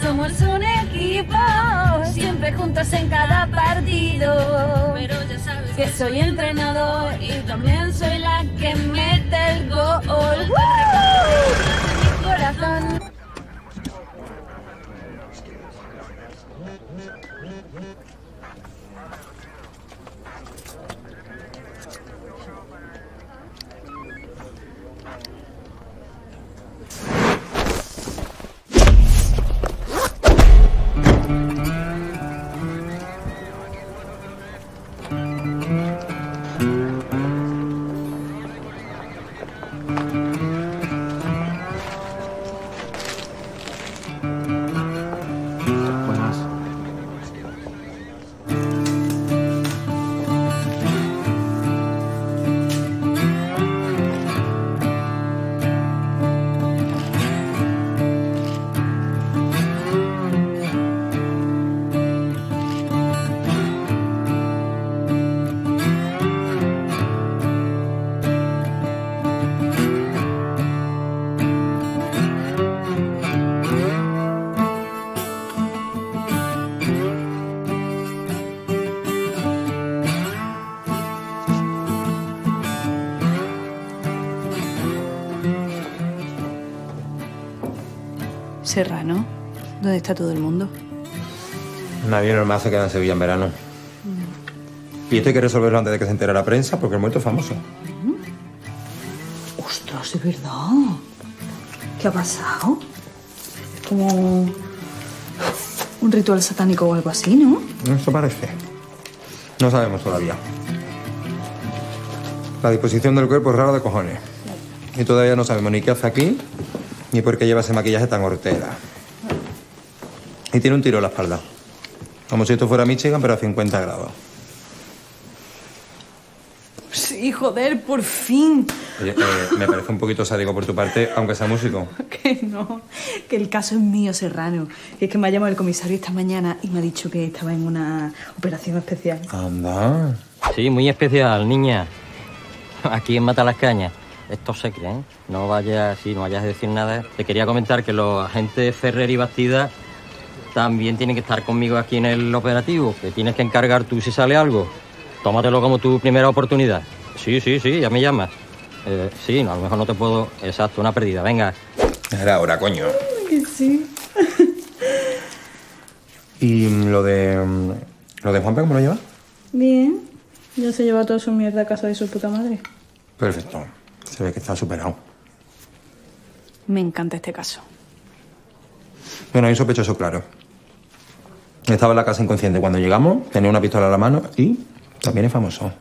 somos un equipo, siempre juntos en cada partido. Pero ya sabes que soy entrenador y también soy la que mete el gol. Serrano, ¿dónde está todo el mundo? Nadie normal se queda en Sevilla en verano. Y esto hay que resolverlo antes de que se entere la prensa, porque el muerto es famoso. Ostras, es verdad. ¿Qué ha pasado? Es como un ritual satánico o algo así, ¿no? Eso parece. No sabemos todavía. La disposición del cuerpo es rara de cojones. Y todavía no sabemos ni qué hace aquí, ni por qué lleva ese maquillaje tan hortera. Y tiene un tiro en la espalda. Como si esto fuera Michigan, pero a 50 grados. Sí, joder, por fin. Oye, eh, me parece un poquito sádico por tu parte, aunque sea músico. Que no, que el caso es mío, Serrano. Que es que me ha llamado el comisario esta mañana y me ha dicho que estaba en una operación especial. Anda. Sí, muy especial, niña. Aquí en Mata las Cañas. Esto se cree, ¿eh? No vayas, sí, no vayas a decir nada. Te quería comentar que los agentes Ferrer y Bastida también tienen que estar conmigo aquí en el operativo. Que tienes que encargar tú si sale algo. Tómatelo como tu primera oportunidad. Sí, sí, sí, ya me llamas. Eh, sí, no, a lo mejor no te puedo... Exacto, una pérdida. Venga. Era ahora, coño. Que sí. ¿Y lo de. lo de Juanpe cómo lo lleva? Bien. Ya se lleva toda su mierda a casa de su puta madre. Perfecto. Se ve que está superado. Me encanta este caso. Bueno, hay un sospechoso claro. Estaba en la casa inconsciente cuando llegamos, tenía una pistola en la mano y también es famoso.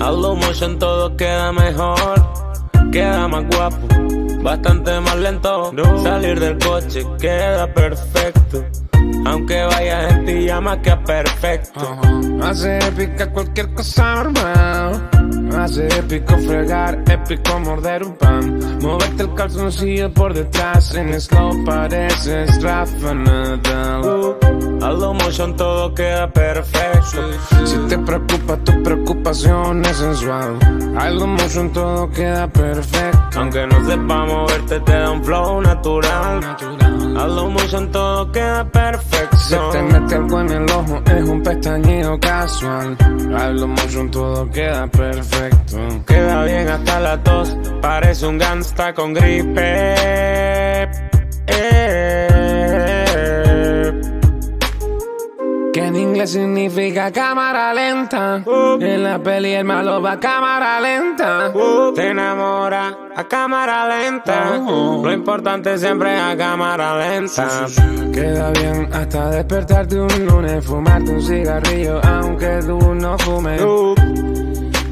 A lo motion todo queda mejor, queda más guapo, bastante más lento. Salir del coche queda perfecto, aunque vayas en pijama queda perfecto. Hace épica cualquier cosa normal. Hace épico fregar, épico morder un pan. Moverte el calzoncillo por detrás en slow pareces Rafa Nadal. Uh, a lo motion todo queda perfecto. Si te preocupa tu preocupación es sensual. Algo mucho en todo queda perfecto. Aunque no sepa moverte te da un flow natural. A lo motion todo queda perfecto. Se te mete algo en el ojo, es un pestañeo casual. Algo mucho en todo queda perfecto. Queda bien hasta la tos, parece un gangsta con gripe. Eh. Inglés significa cámara lenta. En la peli el malo va a cámara lenta. Te enamora a cámara lenta. Lo importante siempre es a cámara lenta. Queda bien hasta despertarte un lunes, fumarte un cigarrillo aunque tú no fumes.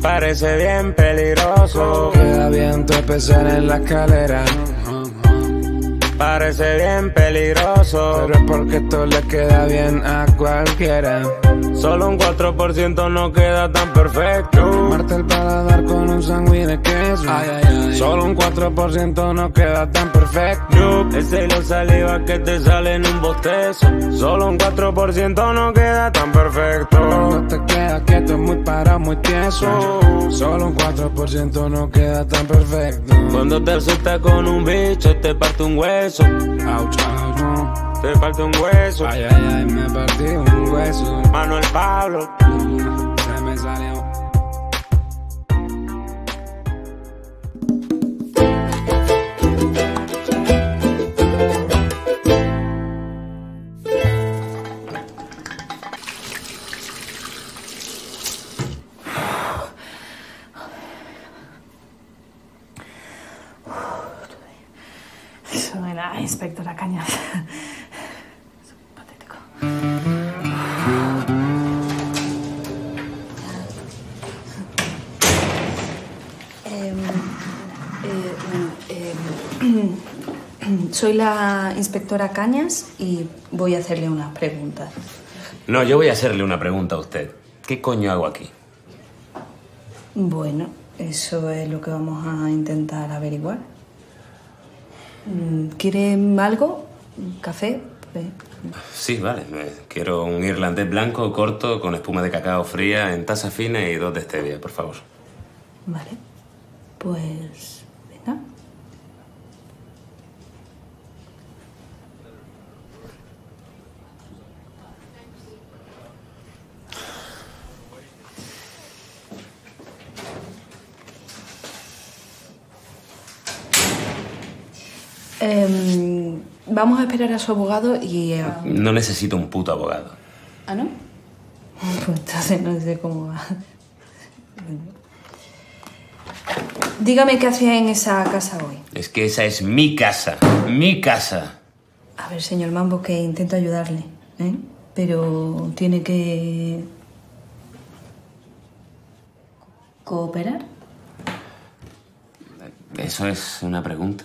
Parece bien peligroso. Queda bien tropezar en la escalera. Parece bien peligroso. Pero es porque esto le queda bien a cualquiera. Solo un 4% no queda tan perfecto. Quemarte el paladar con un sándwich de queso. Solo un 4% no queda tan perfecto. Ese hilo saliva que te sale en un bostezo. Solo un 4% no queda tan perfecto. Cuando te quedas quieto, muy parado, muy tieso. Solo un 4% no queda tan perfecto. Cuando te asustas con un bicho, te parte un hueso. Ouch, ouch, no. Te parte un hueso. Ay, ay, ay, me partí un hueso. Manuel Pablo. Soy la inspectora Cañas y voy a hacerle unas preguntas. No, yo voy a hacerle una pregunta a usted. ¿Qué coño hago aquí? Bueno, eso es lo que vamos a intentar averiguar. Mm, ¿Quiere algo? ¿Un ¿Café? Eh, Sí, vale. me- Quiero un irlandés blanco, corto, con espuma de cacao fría, en taza fina y dos de stevia, por favor. Vale. Pues. Venga. Em, vamos a esperar a su abogado y. eh, No necesito un puto abogado. ¿Ah, no? Pues entonces no sé cómo va. Dígame qué hacía en esa casa hoy. Es que esa es mi casa. Mi casa. A ver, señor Mambo, que intento ayudarle, ¿eh? Pero tiene que... ¿Cooperar? ¿Eso es una pregunta?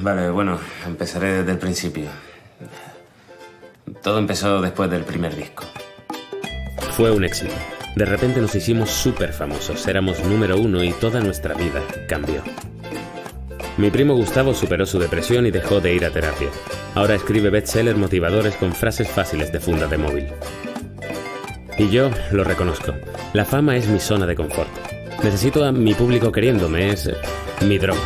Vale, bueno, empezaré desde el principio. Todo empezó después del primer disco. Fue un éxito. De repente nos hicimos súper famosos, éramos número uno y toda nuestra vida cambió. Mi primo Gustavo superó su depresión y dejó de ir a terapia. Ahora escribe bestsellers motivadores con frases fáciles de funda de móvil. Y yo lo reconozco. La fama es mi zona de confort. Necesito a mi público queriéndome, es mi droga.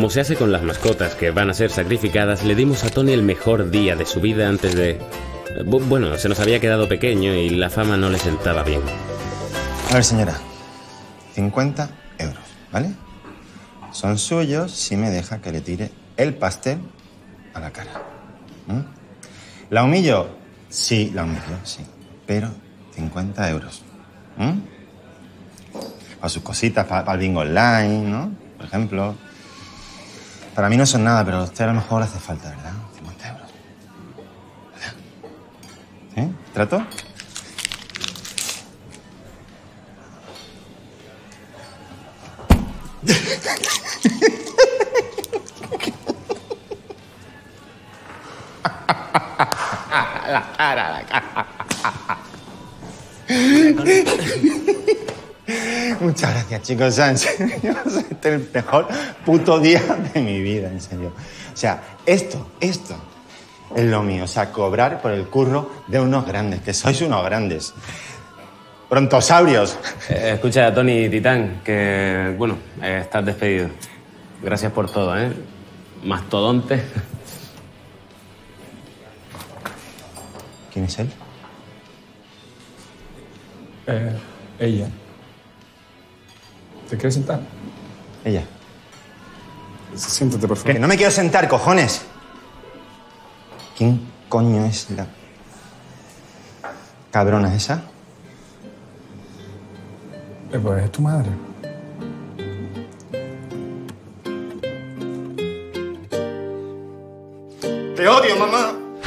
Como se hace con las mascotas que van a ser sacrificadas, le dimos a Tony el mejor día de su vida antes de... Bu- Bueno, se nos había quedado pequeño y la fama no le sentaba bien. A ver, señora. 50 euros, ¿vale? Son suyos si me deja que le tire el pastel a la cara. ¿La humillo? Sí, la humillo, sí. Pero 50 euros. ¿Mm? Para sus cositas, para, el bingo online, ¿no? Por ejemplo. Para mí no son nada, pero a usted a lo mejor hace falta, ¿verdad? 50 euros. ¿Verdad? ¿Sí? ¿Trato? sea, en serio, este es el mejor puto día de mi vida, en serio. O sea, esto, esto es lo mío. O sea, cobrar por el curro de unos grandes, que sois unos grandes. Brontosaurios. Eh, escucha, Tony Titán, que, bueno, eh, estás despedido. Gracias por todo, ¿eh? Mastodonte. ¿Quién es él? Eh, ella. ¿Te quieres sentar? Ella. Siéntate, por Que favor. no me quiero sentar, cojones. ¿Quién coño es la cabrona esa? Eh, pues es tu madre.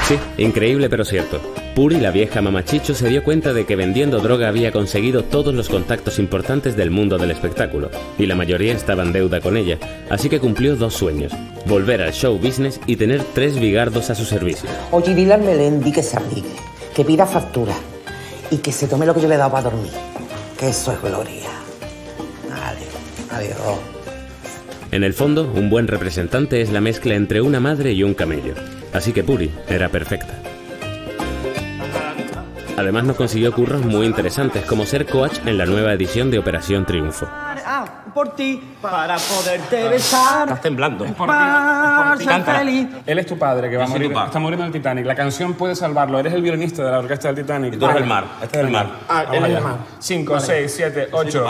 Sí, increíble pero cierto. Puri, la vieja mamachicho, se dio cuenta de que vendiendo droga había conseguido todos los contactos importantes del mundo del espectáculo, y la mayoría estaba en deuda con ella, así que cumplió dos sueños, volver al show business y tener tres bigardos a su servicio. Oye, dile al Melendi que se abrigue, que pida factura y que se tome lo que yo le he dado para dormir. Que eso es gloria. Vale, adiós. En el fondo, un buen representante es la mezcla entre una madre y un camello, así que Puri era perfecta. Además nos consiguió curros muy interesantes, como ser coach en la nueva edición de Operación Triunfo. Ah, por ti, para poderte besar. Estás temblando. Para ser Canta. feliz. Él es tu padre que va a Yo soy morir. padre. Está muriendo en el Titanic. La canción puede salvarlo. Eres el violinista de la orquesta del Titanic. Y tú eres el mar. Este es el mar. Ah, Vamos él es allá. el mar. Cinco, seis, siete, ocho.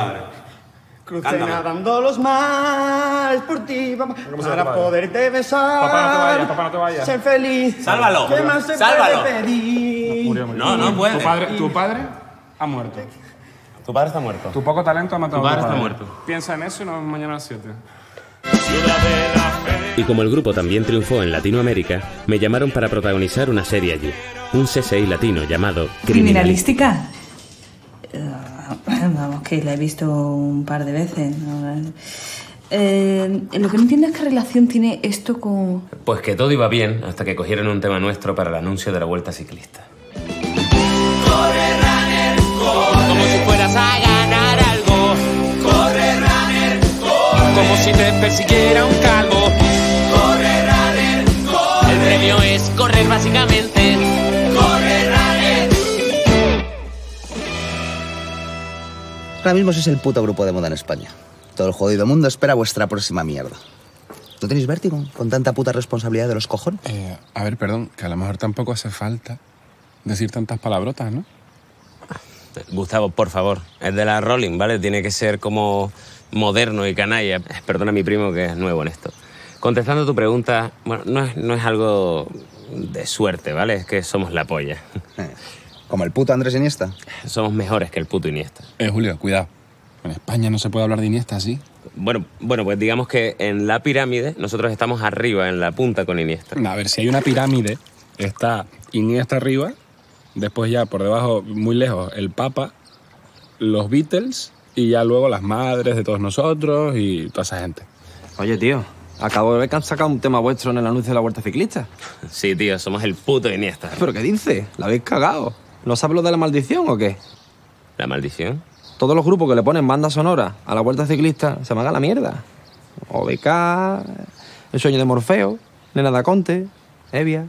Crucé Cántame. nadando los mares por ti, papá, ¿Cómo se para poderte besar. Papá, no te vayas, papá, no te vayas. Ser feliz. Sálvalo. ¿Qué más se Sálvalo. puede pedir? Murió, murió. No, no puede. Tu padre, tu padre ha muerto. Tu padre está muerto. Tu poco talento ha matado Tu a padre tu está padre. muerto. Piensa en eso y nos vemos mañana a las 7. Y como el grupo también triunfó en Latinoamérica, me llamaron para protagonizar una serie allí, un CSI latino llamado ¿Criminalística? Eh, vamos, que la he visto un par de veces. ¿no? Eh, lo que no entiendo es qué relación tiene esto con... Pues que todo iba bien hasta que cogieron un tema nuestro para el anuncio de la Vuelta Ciclista. Como si fueras a ganar algo. Corre, runner, corre. Como si te persiguiera un calvo. Corre, runner, corre. El premio es correr básicamente. Ahora mismo sois el puto grupo de moda en España. Todo el jodido mundo espera vuestra próxima mierda. ¿No tenéis vértigo con tanta puta responsabilidad de los cojones? Eh, a ver, perdón, que a lo mejor tampoco hace falta decir tantas palabrotas, ¿no? Gustavo, por favor, es de la Rolling, ¿vale? Tiene que ser como moderno y canalla. Perdona a mi primo que es nuevo en esto. Contestando tu pregunta, bueno, no es, no es algo de suerte, ¿vale? Es que somos la polla. Como el puto Andrés Iniesta. Somos mejores que el puto Iniesta. Eh, Julio, cuidado. En España no se puede hablar de Iniesta así. Bueno, bueno, pues digamos que en la pirámide nosotros estamos arriba, en la punta con Iniesta. A ver, si hay una pirámide, está Iniesta arriba, después ya por debajo, muy lejos, el Papa, los Beatles y ya luego las madres de todos nosotros y toda esa gente. Oye, tío, acabo de ver que han sacado un tema vuestro en el anuncio de la Vuelta Ciclista. Sí, tío, somos el puto Iniesta. ¿Pero qué dices? ¿La habéis cagado? ¿No sabes lo de la maldición o qué? ¿La maldición? Todos los grupos que le ponen banda sonora a la Vuelta Ciclista se van a la mierda. OBK, El Sueño de Morfeo, Nena da Conte, Evia...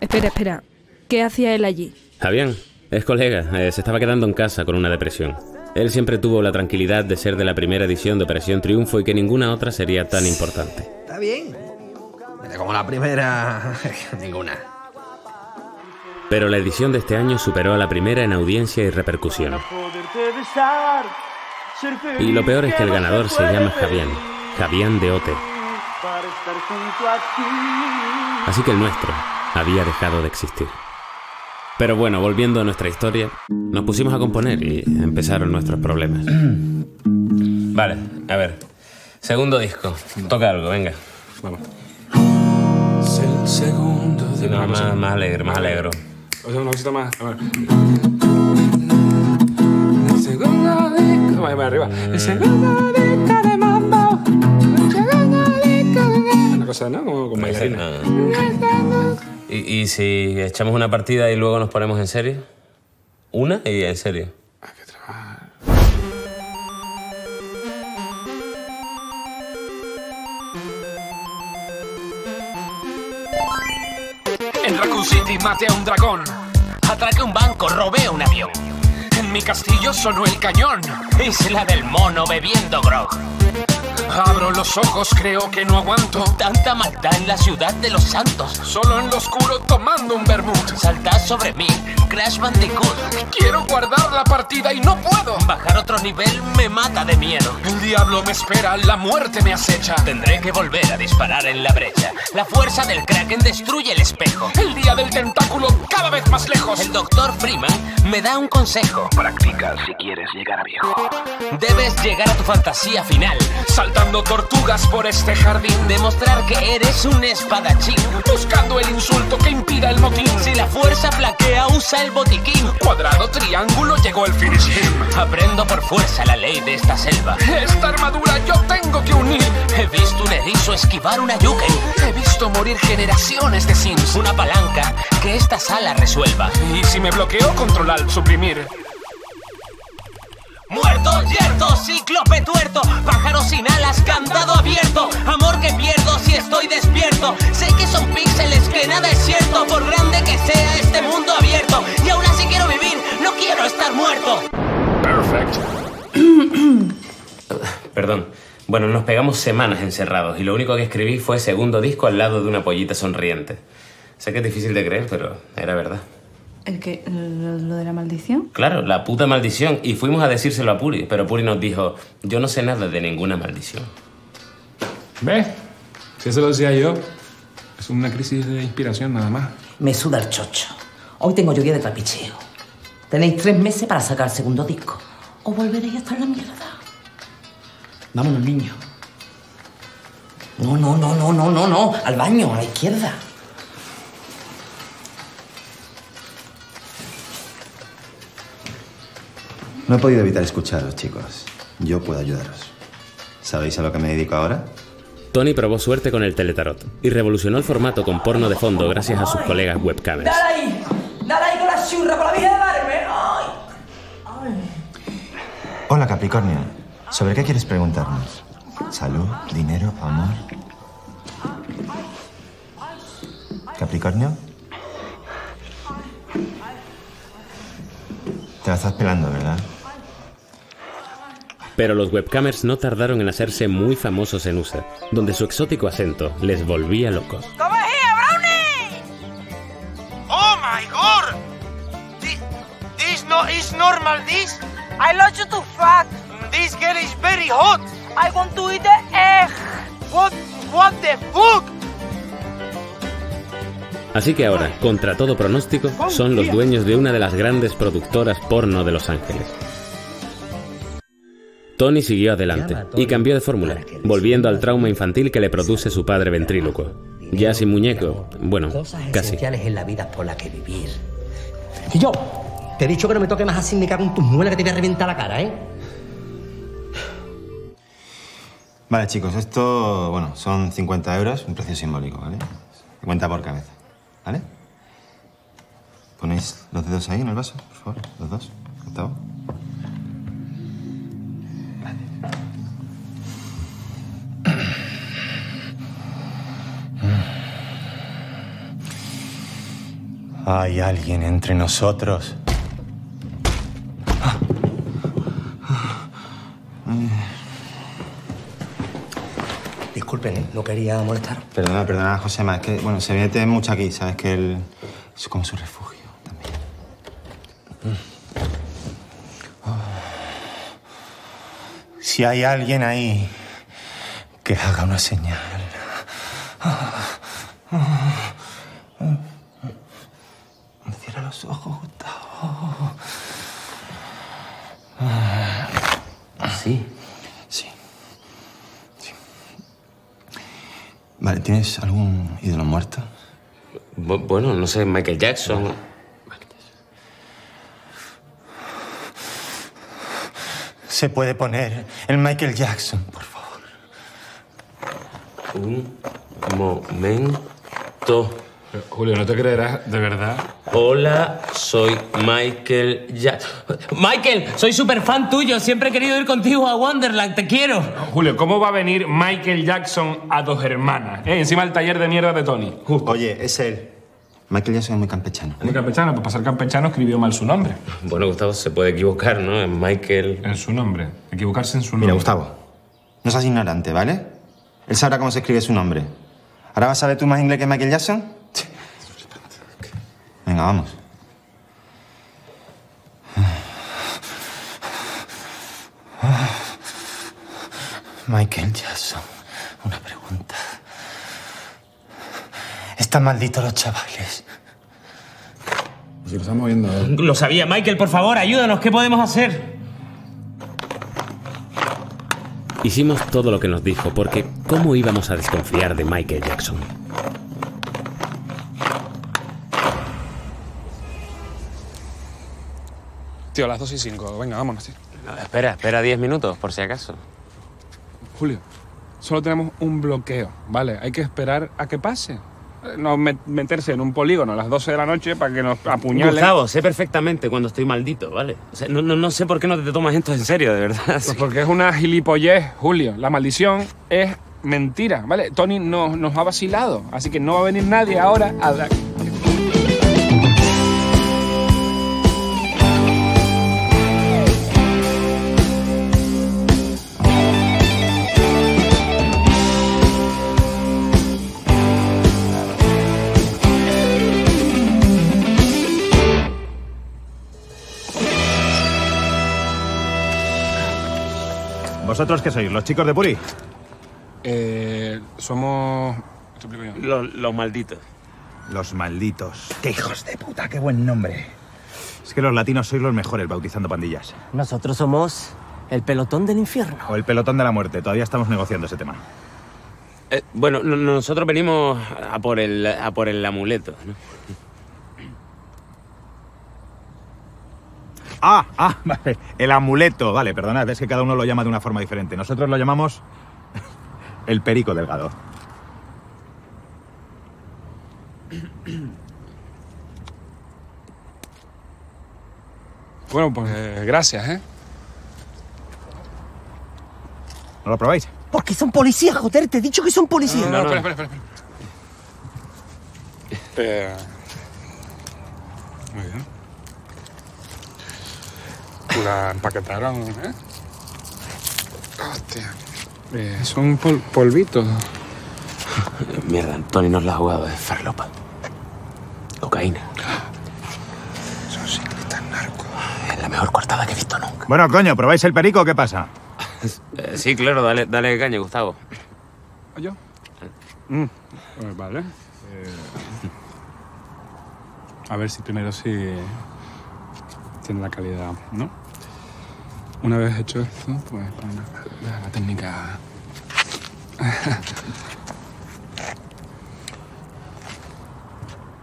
Espera, espera. ¿Qué hacía él allí? Javián es colega, eh, se estaba quedando en casa con una depresión. Él siempre tuvo la tranquilidad de ser de la primera edición de Operación Triunfo y que ninguna otra sería tan importante. Está bien. Pero como la primera, ninguna. Pero la edición de este año superó a la primera en audiencia y repercusión. Y lo peor es que el ganador se llama Javián, Javián de Ote. Así que el nuestro había dejado de existir. Pero bueno, volviendo a nuestra historia, nos pusimos a componer y empezaron nuestros problemas. Vale, a ver. Segundo disco. Toca algo, venga. Vamos. Es el segundo Sí, no, más, más alegre, más alegre. O sea, una cosita más. A ver. El segundo disco. Vaya, vaya, arriba. El segundo disco de mambo. El segundo disco de... Una cosa, ¿no? Como con bailarina. ¿Y, ¿Y si echamos una partida y luego nos ponemos en serio? ¿Una? Y en serio. En Raccoon City maté a un dragón. Atraqué un banco, robé un avión. En mi castillo sonó el cañón. Isla del mono bebiendo grog. Abro los ojos, creo que no aguanto. Tanta maldad en la ciudad de los santos. Solo en lo oscuro tomando un vermut. Saltas sobre mí, Crash Bandicoot. Quiero guardar la partida y no puedo. Bajar otro nivel me mata de miedo. El diablo me espera, la muerte me acecha. Tendré que volver a disparar en la brecha. La fuerza del Kraken destruye el espejo. El día del tentáculo cada vez más lejos. El doctor Freeman me da un consejo. Practica si quieres llegar a viejo. Debes llegar a tu fantasía final. Saltando tortugas por este jardín. Demostrar que eres un espadachín. Buscando el insulto que impida el motín. Si la fuerza flaquea, usa el botiquín. Cuadrado, triángulo, llegó el finish. Aprendo por fuerza la ley de esta selva. Esta armadura yo tengo que unir. He visto un erizo esquivar una yuken. He visto morir generaciones de sims. Una palanca que esta sala resuelva. Y si me bloqueo, controlar, suprimir. Muerto, yerto, cíclope tuerto, pájaro sin alas, candado abierto, amor que pierdo si estoy despierto. Sé que son píxeles, que nada es cierto, por grande que sea este mundo abierto. Y aún así quiero vivir, no quiero estar muerto. Perfect. Perdón. Bueno, nos pegamos semanas encerrados y lo único que escribí fue segundo disco al lado de una pollita sonriente. Sé que es difícil de creer, pero era verdad. ¿El que lo, lo de la maldición? Claro, la puta maldición. Y fuimos a decírselo a Puri, pero Puri nos dijo, yo no sé nada de ninguna maldición. ¿Ves? Si eso lo decía yo, es una crisis de inspiración nada más. Me suda el chocho. Hoy tengo lluvia de trapicheo. Tenéis tres meses para sacar el segundo disco. O volveréis a estar en la mierda. Vámonos, niños. No, no, no, no, no, no, no. Al baño, a la izquierda. No he podido evitar escucharos, chicos. Yo puedo ayudaros. ¿Sabéis a lo que me dedico ahora? Tony probó suerte con el teletarot y revolucionó el formato con porno de fondo gracias a sus colegas webcamers. ¡Dale ahí! ¡Dale ahí con la churra, con la vida de Barme! ¡Ay! Hola, Capricornio. ¿Sobre qué quieres preguntarnos? ¿Salud? ¿Dinero? ¿Amor? ¿Capricornio? Te la estás pelando, ¿verdad? Pero los webcamers no tardaron en hacerse muy famosos en USA, donde su exótico acento les volvía locos. Come here, Brownie! Oh my god! This, this no is normal, this? I love you too fat. This girl is very hot. I want to eat the egg. What, what the fuck? Así que ahora, contra todo pronóstico, son los dueños de una de las grandes productoras porno de Los Ángeles. Tony siguió adelante y cambió de fórmula, volviendo al trauma infantil que le produce su padre ventríloco. Ya sin muñeco, bueno, Cosas casi. esenciales en la vida por las que vivir. Y yo, te he dicho que no me toque más así, me cago en tus muelas que te voy a reventar la cara, ¿eh? Vale, chicos, esto, bueno, son 50 euros, un precio simbólico, ¿vale? 50 por cabeza, ¿vale? ¿Ponéis los dedos ahí en el vaso, por favor? Los dos, Gustavo. ¿Hay alguien entre nosotros? Disculpen, ¿eh? no quería molestar. Perdona, perdona, Josema, es que, bueno, se mete mucho aquí, ¿sabes? Que él es como su refugio también. Oh. Si hay alguien ahí, que haga una señal. Cierra los ojos, Gustavo. Sí. Sí. Sí. Vale, ¿tienes algún ídolo muerto? Bu- Bueno, no sé, Michael Jackson. Se puede poner el Michael Jackson, por favor. Un momento. Julio, no te creerás, de verdad. Hola, soy Michael Jackson. Michael, soy súper fan tuyo. Siempre he querido ir contigo a Wonderland. Te quiero. Julio, ¿cómo va a venir Michael Jackson a dos hermanas? eh? Encima del taller de mierda de Tony. Oye, es él. Michael Jackson es muy campechano. Muy campechano, pues para ser campechano escribió mal su nombre. Bueno, Gustavo, se puede equivocar, ¿no? En Michael. En su nombre. Equivocarse en su nombre. Mira, Gustavo, No seas ignorante, ¿vale? Él sabrá cómo se escribe su nombre. ¿Ahora vas a saber tú más inglés que Michael Jackson? Venga, vamos. Michael Jackson, una pregunta. Están malditos los chavales. Si lo estamos viendo. Lo sabía, Michael, por favor, ayúdanos, ¿qué podemos hacer? Hicimos todo lo que nos dijo, porque ¿cómo íbamos a desconfiar de Michael Jackson? Tío, las 2 y 5. Venga, vámonos, tío. espera, espera 10 minutos, por si acaso. Julio, solo tenemos un bloqueo, ¿vale? Hay que esperar a que pase. Eh, No met- meterse en un polígono a las 12 de la noche para que nos apuñalen. Gustavo, sé perfectamente cuando estoy maldito, ¿vale? O sea, no, no, no sé por qué no te tomas esto en serio, de verdad. Pues porque es una gilipollez, Julio. La maldición es mentira, ¿vale? Tony nos, nos ha vacilado, así que no va a venir nadie ahora a... ¿Vosotros qué sois? ¿Los chicos de Puri? Eh, somos... Los, los malditos. Los malditos. ¡Qué hijos de puta! ¡Qué buen nombre! Es que los latinos sois los mejores bautizando pandillas. Nosotros somos el pelotón del infierno. O el pelotón de la muerte. Todavía estamos negociando ese tema. Eh, bueno, no- nosotros venimos a por el, a por el amuleto, ¿no? Ah, ah, vale. El amuleto. Vale, perdonad, es que cada uno lo llama de una forma diferente. Nosotros lo llamamos el perico delgado. Bueno, pues eh, gracias, ¿eh? ¿No lo probáis? Porque son policías, joder, te he dicho que son policías. No, no, espera, espera, espera. Eh, muy bien. La empaquetaron, ¿eh? Hostia. Eh, son pol- polvitos. Mierda, Tony nos la ha jugado de farlopa. Cocaína. Son ciclistas narcos. Es la mejor coartada que he visto nunca. Bueno, coño, ¿probáis el perico o qué pasa? Eh, sí, claro, dale, dale caña, Gustavo. ¿Yo? Mm, eh, vale. Eh, a ver si primero sí tiene la calidad, ¿no? Una vez hecho esto, pues la, la técnica.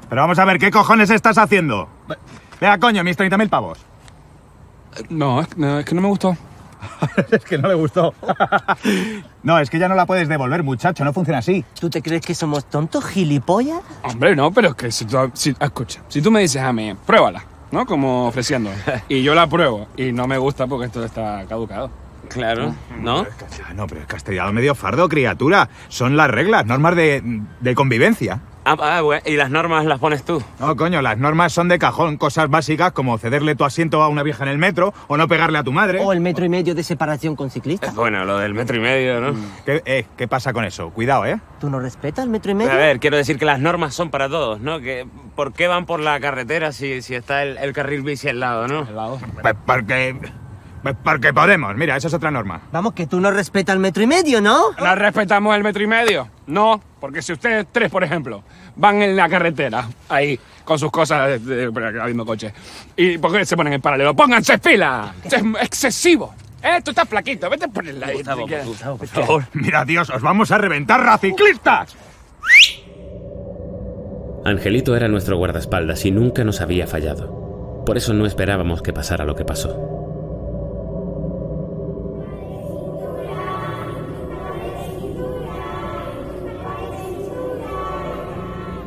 Pero vamos a ver, ¿qué cojones estás haciendo? Vea, coño, mis 30.000 pavos. No, es, no, es que no me gustó. es que no le gustó. no, es que ya no la puedes devolver, muchacho, no funciona así. ¿Tú te crees que somos tontos, gilipollas? Hombre, no, pero es que si tú, si- escucha, si tú me dices a mí, pruébala, ¿no? Como ofreciendo, y yo la pruebo y no me gusta porque esto está caducado. Claro, ¿no? Ah, no, pero es castellano medio fardo, criatura. Son las reglas, normas de, de convivencia. Ah, ah, bueno, y las normas las pones tú. No, coño, las normas son de cajón, cosas básicas como cederle tu asiento a una vieja en el metro o no pegarle a tu madre. O el metro y medio de separación con ciclistas. Bueno, lo del metro y medio, ¿no? ¿Qué, eh, ¿Qué pasa con eso? Cuidado, ¿eh? ¿Tú no respetas el metro y A medio? ver, quiero decir que las normas son para todos, ¿no? Que, ¿Por qué van por la carretera si, si está el, el carril bici al lado, no? Pues porque... pues porque podemos, mira, eso es otra norma. Vamos, que tú no respetas el metro y medio, ¿no? ¿No respetamos el metro y medio? No, porque si ustedes tres, por ejemplo, van en la carretera, ahí, con sus cosas, habiendo coche, y ¿por qué se ponen en paralelo? ¡Pónganse fila! Es excesivo. Eh, tú estás flaquito, vete por el lado. Gustavo. Gustavo, por favor. Mira, Dios, os vamos a reventar, raciclistas. Angelito era nuestro guardaespaldas y nunca nos había fallado. Por eso no esperábamos que pasara lo que pasó.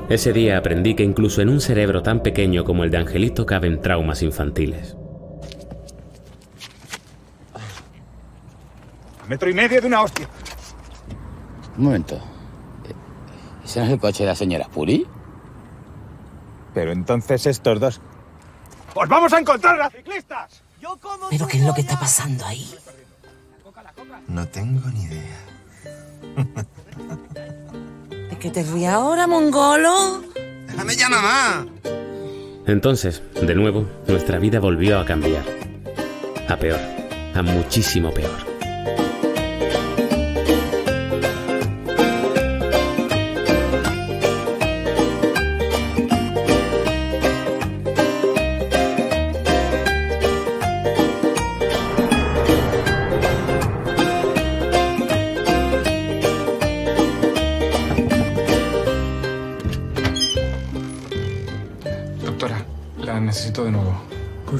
Ese día aprendí que incluso en un cerebro tan pequeño como el de Angelito caben traumas infantiles. Metro y medio de una hostia. Un momento. ¿Ese no es el coche de la señora Puri? Pero entonces estos dos... ¡Os vamos a encontrar, raciclistas! ¿Pero qué es lo que está pasando ahí? No tengo ni idea. ¿De qué te ríes ahora, mongolo? ¡Déjame ya, mamá! Entonces, de nuevo, nuestra vida volvió a cambiar. A peor, a muchísimo peor.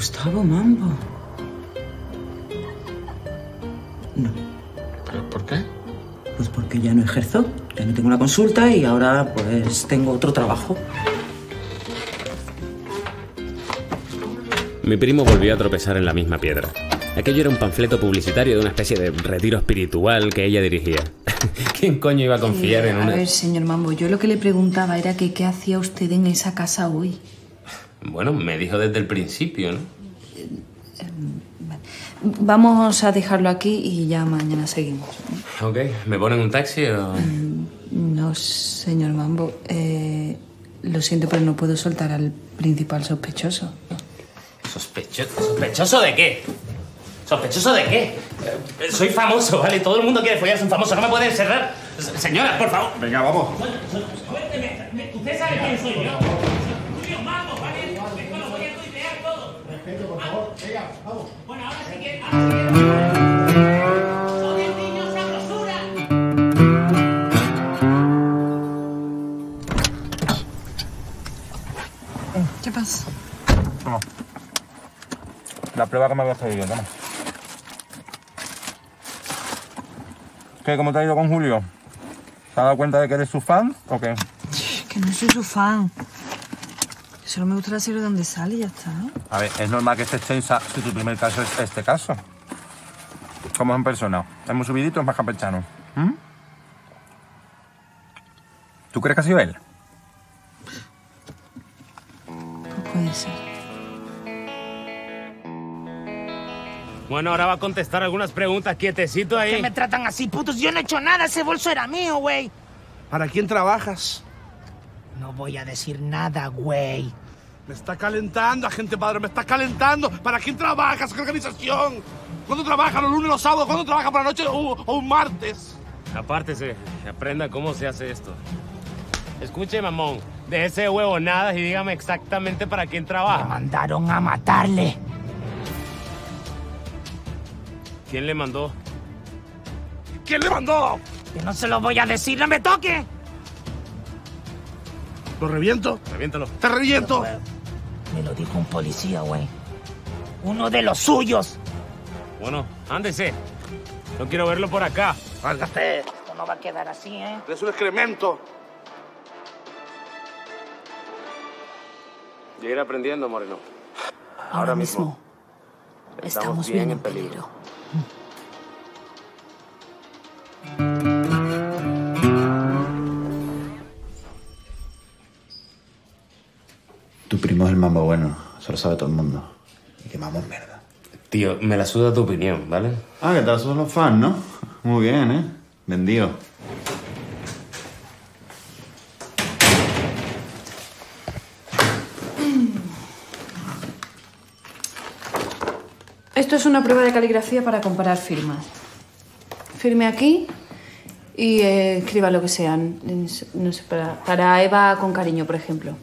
Gustavo Mambo. ¿Pero por qué? Pues porque ya no ejerzo, ya no tengo una consulta y ahora pues tengo otro trabajo. Mi primo volvió a tropezar en la misma piedra. Aquello era un panfleto publicitario de una especie de retiro espiritual que ella dirigía. ¿Quién coño iba a confiar Eh, en A una...? ver, señor Mambo, yo lo que le preguntaba era que qué hacía usted en esa casa hoy. Bueno, me dijo desde el principio, ¿no? Vamos a dejarlo aquí y ya mañana seguimos. Ok, ¿me ponen un taxi o...? No, señor Mambo, eh, lo siento, pero no puedo soltar al principal sospechoso. ¿Sospechoso? ¿Sospechoso de qué? ¿Sospechoso de qué? Eh, Soy famoso, ¿vale? Todo el mundo quiere follarse a un famoso, no me pueden encerrar. S- Señora, por favor. Venga, vamos. ¿Usted sabe quién soy yo? Julio Mambo, ¿vale? Esto lo voy a tuitear todo. Respeto, por favor. Venga, vamos. Bueno, ahora sí que... ¿Qué pasa? Toma. La prueba que me había traído, toma. ¿Qué? ¿Cómo te ha ido con Julio? ¿Se ha dado cuenta de que eres su fan o qué? Que no soy su fan. Solo me gusta la serie donde sale y ya está, ¿no? A ver, es normal que estés tensa si tu primer caso es este caso. ¿Cómo es en persona? ¿Es muy subidito más campechano? ¿Mm? ¿Tú crees que ha sido él? No puede ser. Bueno, ahora va a contestar algunas preguntas, quietecito ahí. ¿Qué me tratan así, putos? Yo no he hecho nada, ese bolso era mío, güey. ¿Para quién trabajas? No voy a decir nada, güey. Me está calentando, agente padre, me está calentando. ¿Para quién trabajas? ¿Qué organización? ¿Cuándo trabajas? ¿Los lunes, los sábados? ¿Cuándo trabajas por la noche o, o un martes? Apártese, aprenda cómo se hace esto. Escuche, mamón, de huevonadas y dígame exactamente para quién trabaja. mandaron a matarle. ¿Quién le mandó? ¿Quién le mandó? Que no se lo voy a decir, no me toque. ¿Lo reviento? Reviéntalo. ¡Te reviento! Me lo dijo un policía, güey. Uno de los suyos. Bueno, ándese. No quiero verlo por acá. ¡Válgate! Esto no va a quedar así, ¿eh? Es un excremento. Ya ir aprendiendo, Moreno. Ahora, mismo. Estamos bien en peligro. Tu primo es el mambo bueno, eso lo sabe todo el mundo. Y que mierda. Tío, me la suda tu opinión, ¿vale? Ah, que tal son los fans, ¿no? Muy bien, ¿eh? Vendido. Esto es una prueba de caligrafía para comparar firmas. Firme aquí y eh, escriba lo que sea. No sé, para, para Eva con cariño, por ejemplo.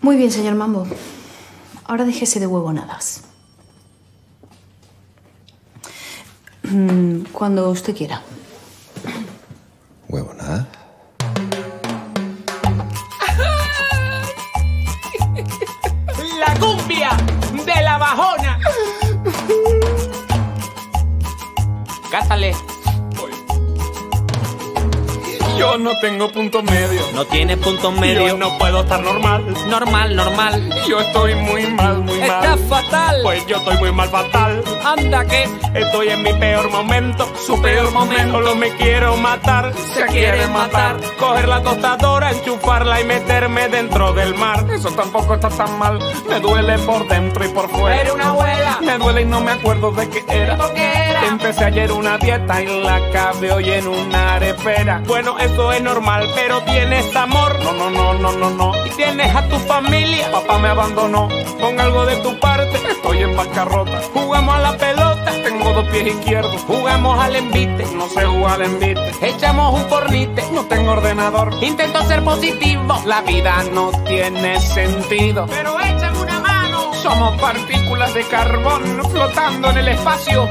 Muy bien, señor Mambo. Ahora déjese de huevonadas. Mm, Cuando usted quiera. Huevo, nada. La cumbia de la bajona. Cántale. Yo no tengo punto medio. No tienes punto medio. Yo no puedo estar normal. Normal, normal. Yo estoy muy mal, muy mal. Estás fatal. Pues yo estoy muy mal, fatal. Anda que Estoy en mi peor momento, su peor momento. Solo me quiero matar, se quiere matar. Coger la tostadora, enchufarla y meterme dentro del mar. Eso tampoco está tan mal. Me duele por dentro y por fuera. Eres una abuela. Me duele y no me acuerdo de qué era. ¿Por qué era? Empecé ayer una dieta y la acabé hoy en una arepera. Bueno, eso es normal, pero tienes amor. No, no, no, no, no, no. Y tienes a tu familia. Papá me abandonó. Pon algo de tu parte. Estoy en bancarrota. Jugamos a la pelota. Tengo dos pies izquierdos. Jugamos al envite. No sé jugar al envite. echamos un pornite. No tengo ordenador. Intento ser positivo. La vida no tiene sentido. Pero échame una. Somos partículas de carbón flotando en el espacio,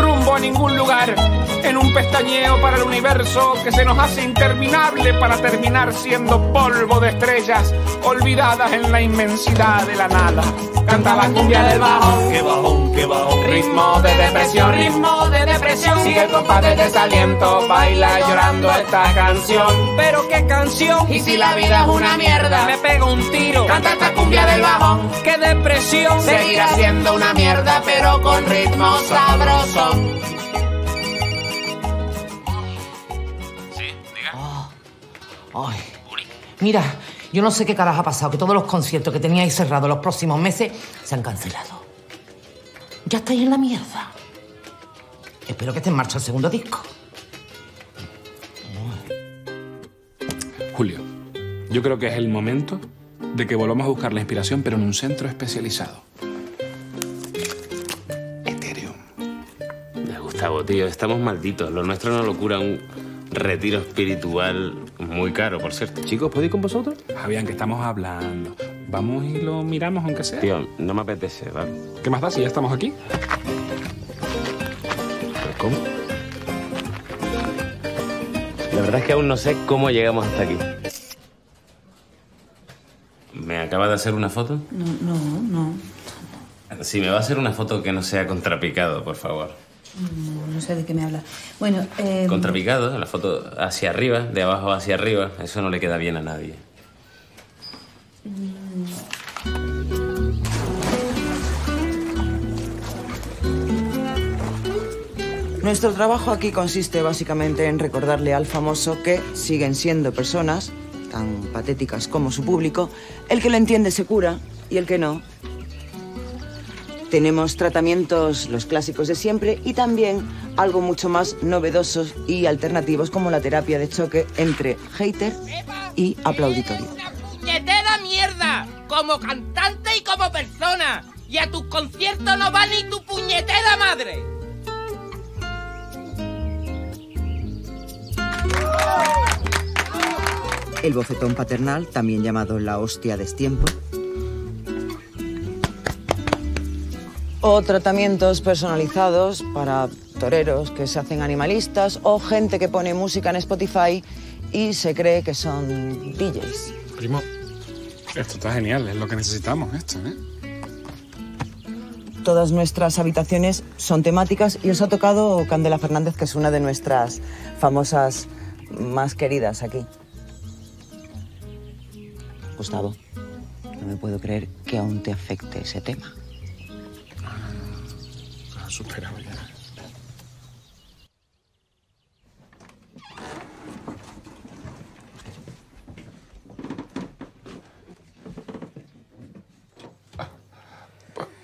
rumbo a ningún lugar, en un pestañeo para el universo que se nos hace interminable para terminar siendo polvo de estrellas olvidadas en la inmensidad de la nada. Canta la cumbia del bajón, que bajón, que bajón, ritmo de depresión, Ritmo de depresión. Sigue el compás de desaliento, baila llorando esta canción. Pero qué canción. Y si la vida es una mierda, me pego un tiro. Canta esta cumbia del bajón. Qué depresión. Seguirá siendo una mierda, pero con ritmo sabroso. Ay, mira, yo no sé qué caras ha pasado, que todos los conciertos que teníais cerrados los próximos meses se han cancelado. Ya estáis en la mierda. Espero que esté en marcha el segundo disco. Julio, yo creo que es el momento de que volvamos a buscar la inspiración, pero en un centro especializado. Gustavo, tío, estamos malditos. Lo nuestro es una locura, un retiro espiritual muy caro, por cierto. Chicos, ¿puedo ir con vosotros? Javián, que estamos hablando. Vamos y lo miramos aunque sea. Tío, no me apetece, ¿vale? ¿Qué más da si ya estamos aquí? ¿Pero cómo? La verdad es que aún no sé cómo llegamos hasta aquí. ¿Me acaba de hacer una foto? No, no, no. Si me va a hacer una foto que no sea contrapicado, por favor. No, no sé de qué me habla. Bueno, eh, Contrapicado, la foto hacia arriba, de abajo hacia arriba, eso no le queda bien a nadie. Nuestro trabajo aquí consiste básicamente en recordarle al famoso que siguen siendo personas, tan patéticas como su público, el que lo entiende se cura y el que no. Tenemos tratamientos, los clásicos de siempre, y también algo mucho más novedosos y alternativos como la terapia de choque entre hater y aplauditorio. ¡Puñetera mierda! Como cantante y como persona. Y a tus conciertos no va ni tu puñetera madre. El bofetón paternal, también llamado la hostia destiempo. O tratamientos personalizados para toreros que se hacen animalistas o gente que pone música en Spotify y se cree que son DJs. Primo, esto está genial, es lo que necesitamos, esto, ¿eh? Todas nuestras habitaciones son temáticas y os ha tocado Candela Fernández, que es una de nuestras famosas más queridas aquí. Gustavo, no me puedo creer que aún te afecte ese tema. He superado ya.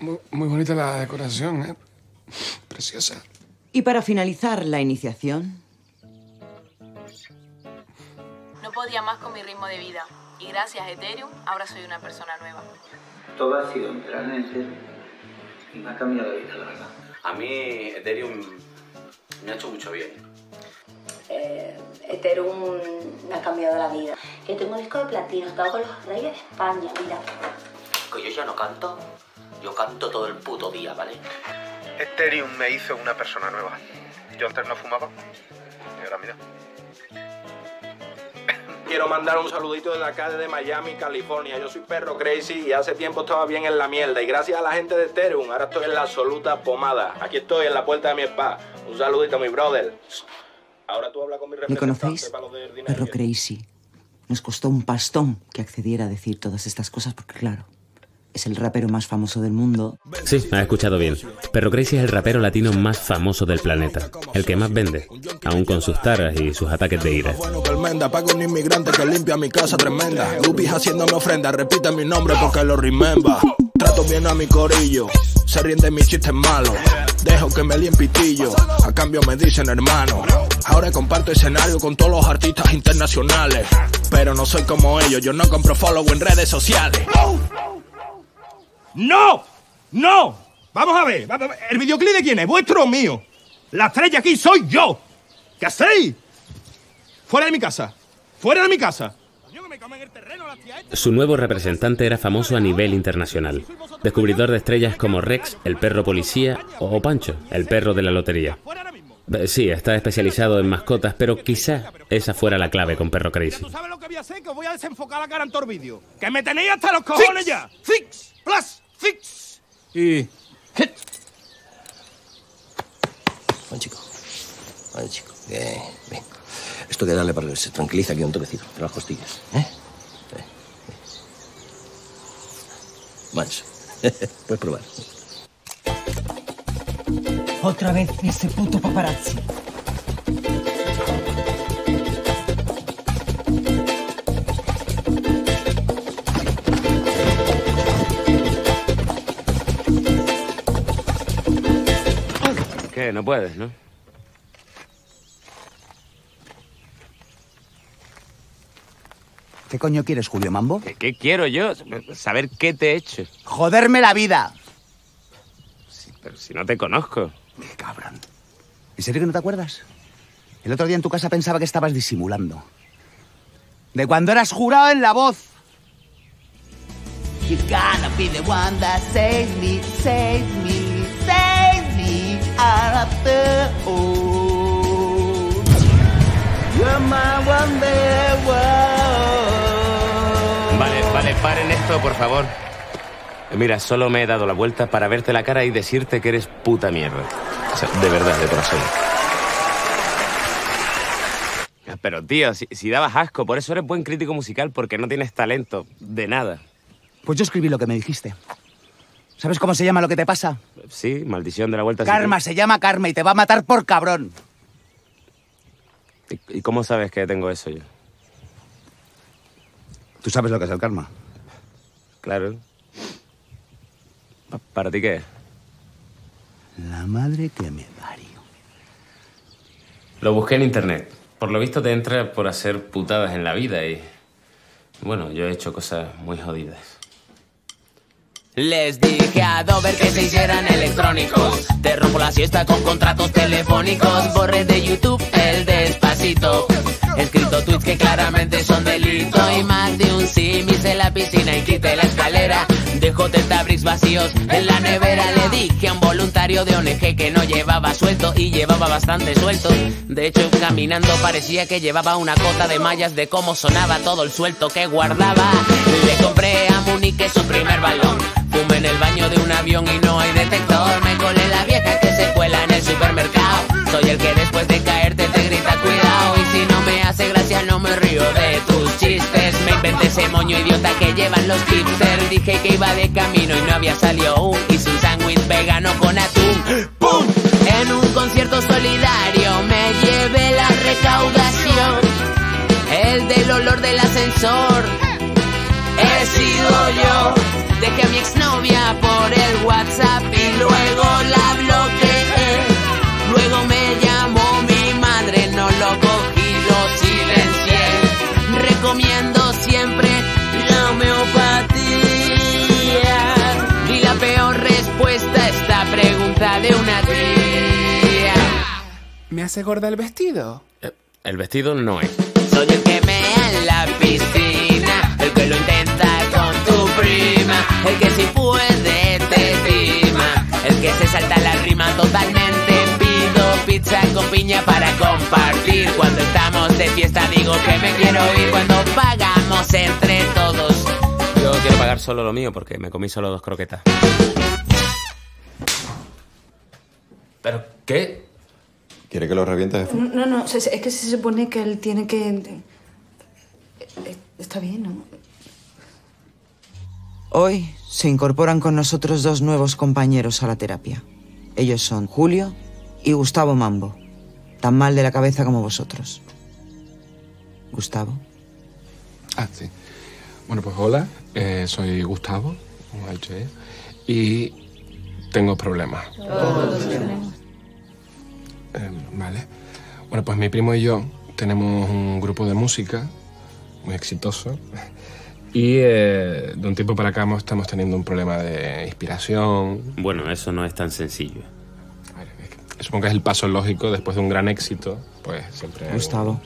Muy, muy bonita la decoración, ¿eh? Preciosa. Y para finalizar la iniciación, No podía más con mi ritmo de vida. Y gracias a Ethereum, ahora soy una persona nueva. Todo ha sido entrar en Ethereum y me ha cambiado la vida, la verdad. A mí Ethereum me ha hecho mucho bien. Eh, Ethereum me ha cambiado la vida. Yo tengo un disco de platino, estaba con los reyes de España, mira. Que yo ya no canto, yo canto todo el puto día, ¿vale? Ethereum me hizo una persona nueva. Yo antes no fumaba y ahora mira. Quiero mandar un saludito desde acá, desde Miami, California. Yo soy Perro Crazy y hace tiempo estaba bien en la mierda. Y gracias a la gente de Ethereum, ahora estoy en la absoluta pomada. Aquí estoy en la puerta de mi spa. Un saludito, mi brother. Ahora tú hablas con mi ¿Le representante conocéis? Perro Crazy. Nos costó un pastón que accediera a decir todas estas cosas porque, claro, es el rapero más famoso del mundo. Sí, has escuchado bien. Perro Crazy es el rapero latino más famoso del planeta, el que más vende, aún con sus taras y sus ataques de ira. Colmenda, pago un inmigrante que limpia mi casa tremenda. Guppies haciéndome ofrenda, repite mi nombre porque lo remember. Trato bien a mi corillo, se ríen de mis chistes malos. Dejo que me líen pitillo, a cambio me dicen hermano. Ahora comparto escenario con todos los artistas internacionales. Pero no soy como ellos, yo no compro follow en redes sociales. ¡No! ¡No! Vamos a ver. ¿el videoclip de quién es? ¿Vuestro o mío? La estrella aquí soy yo. ¿Qué hacéis? Fuera de mi casa. Fuera de mi casa. Su nuevo representante era famoso a nivel internacional, descubridor de estrellas como Rex, el perro policía, o Pancho, el perro de la lotería. Sí, está especializado en mascotas, pero quizá esa fuera la clave con Perro Crazy. ¿Sabes lo que voy a hacer? Que voy a desenfocar la cara en todo vídeo. ¡Que me tenéis hasta los cojones ya! ¡Fix! ¡Plus! ¡Fix! Y. Buen chico. Buen chico. Bien, bien. Esto hay que darle para que se tranquilice aquí un toquecito de las costillas. ¿Eh? Eh, eh. Manso. Puedes probar. Otra vez ese puto paparazzi. ¿Qué? No puedes, ¿no? ¿Qué coño quieres, Julio Mambo? ¿Qué, qué quiero yo? Saber qué te he hecho. Joderme la vida. Pero si no te conozco. ¿En serio que no te acuerdas? El otro día en tu casa pensaba que estabas disimulando. De cuando eras jurado en la voz. You gotta be the one that saves me, saves me, saves me You're my one day world. Vale, vale, paren esto, por favor. Mira, solo me he dado la vuelta para verte la cara y decirte que eres puta mierda. O sea, de verdad, de corazón. Pero, tío, si, si dabas asco, por eso eres buen crítico musical, porque no tienes talento. De nada. Pues yo escribí lo que me dijiste. ¿Sabes cómo se llama lo que te pasa? Sí, maldición de la vuelta. Karma, se llama karma y te va a matar por cabrón. ¿Y, cómo sabes que tengo eso yo? ¿Tú sabes lo que es el karma? Claro. Pa- ¿Para ti qué es? La madre que me parió. Lo busqué en internet. Por lo visto te entra por hacer putadas en la vida y... Bueno, yo he hecho cosas muy jodidas. Les dije a Dover que se hicieran electrónicos. Te rompo la siesta con contratos telefónicos. Borré de YouTube el despacito. He escrito tweets que claramente son delito. Y más de un me hice la piscina y quité la escalera. Dejó tetabricks vacíos en la nevera. Le dije a un voluntario de ONG que no llevaba suelto y llevaba bastante suelto. De hecho, caminando parecía que llevaba una cota de mallas de cómo sonaba todo el suelto que guardaba. Le compré a Munique su primer balón. En el baño de un avión y no hay detector. Me colé la vieja que se cuela en el supermercado. Soy el que después de caerte te grita cuidado. Y si no me hace gracia, no me río de tus chistes. Me inventé ese moño idiota que llevan los hipsters. Dije que iba de camino y no había salido aún. Hice un sándwich vegano con atún. ¡Pum! En un concierto solidario me llevé la recaudación. El del olor del ascensor. He sido yo. Dejé a mi exnovia por el WhatsApp y luego la bloqueé. Luego me llamó mi madre, no lo cogí, lo silencié. Recomiendo siempre la homeopatía. Y la peor respuesta a esta pregunta de una tía. ¿Me hace gorda el vestido? El vestido no es. Soy el que mea en la piscina, el que lo intenta con tu prima, el que si puede te estima, el que se salta la rima totalmente. Pido pizza con piña para compartir. Cuando estamos de fiesta digo que me quiero ir. Cuando pagamos entre todos. Yo quiero pagar solo lo mío porque me comí solo dos croquetas. ¿Pero qué? ¿Quiere que lo reviente? jefe? No, no, es que se supone que él tiene que... Eh, Está bien, ¿no? Hoy se incorporan con nosotros dos nuevos compañeros a la terapia. Ellos son Julio y Gustavo Mambo, tan mal de la cabeza como vosotros. Gustavo. Ah, sí. Bueno, pues hola, eh, soy Gustavo, y tengo problemas. Eh, vale. Bueno, pues mi primo y yo tenemos un grupo de música muy exitoso y eh, de un tiempo para acá estamos teniendo un problema de inspiración. Bueno, eso no es tan sencillo. Supongo que es el paso lógico después de un gran éxito, pues siempre... un- Gustavo,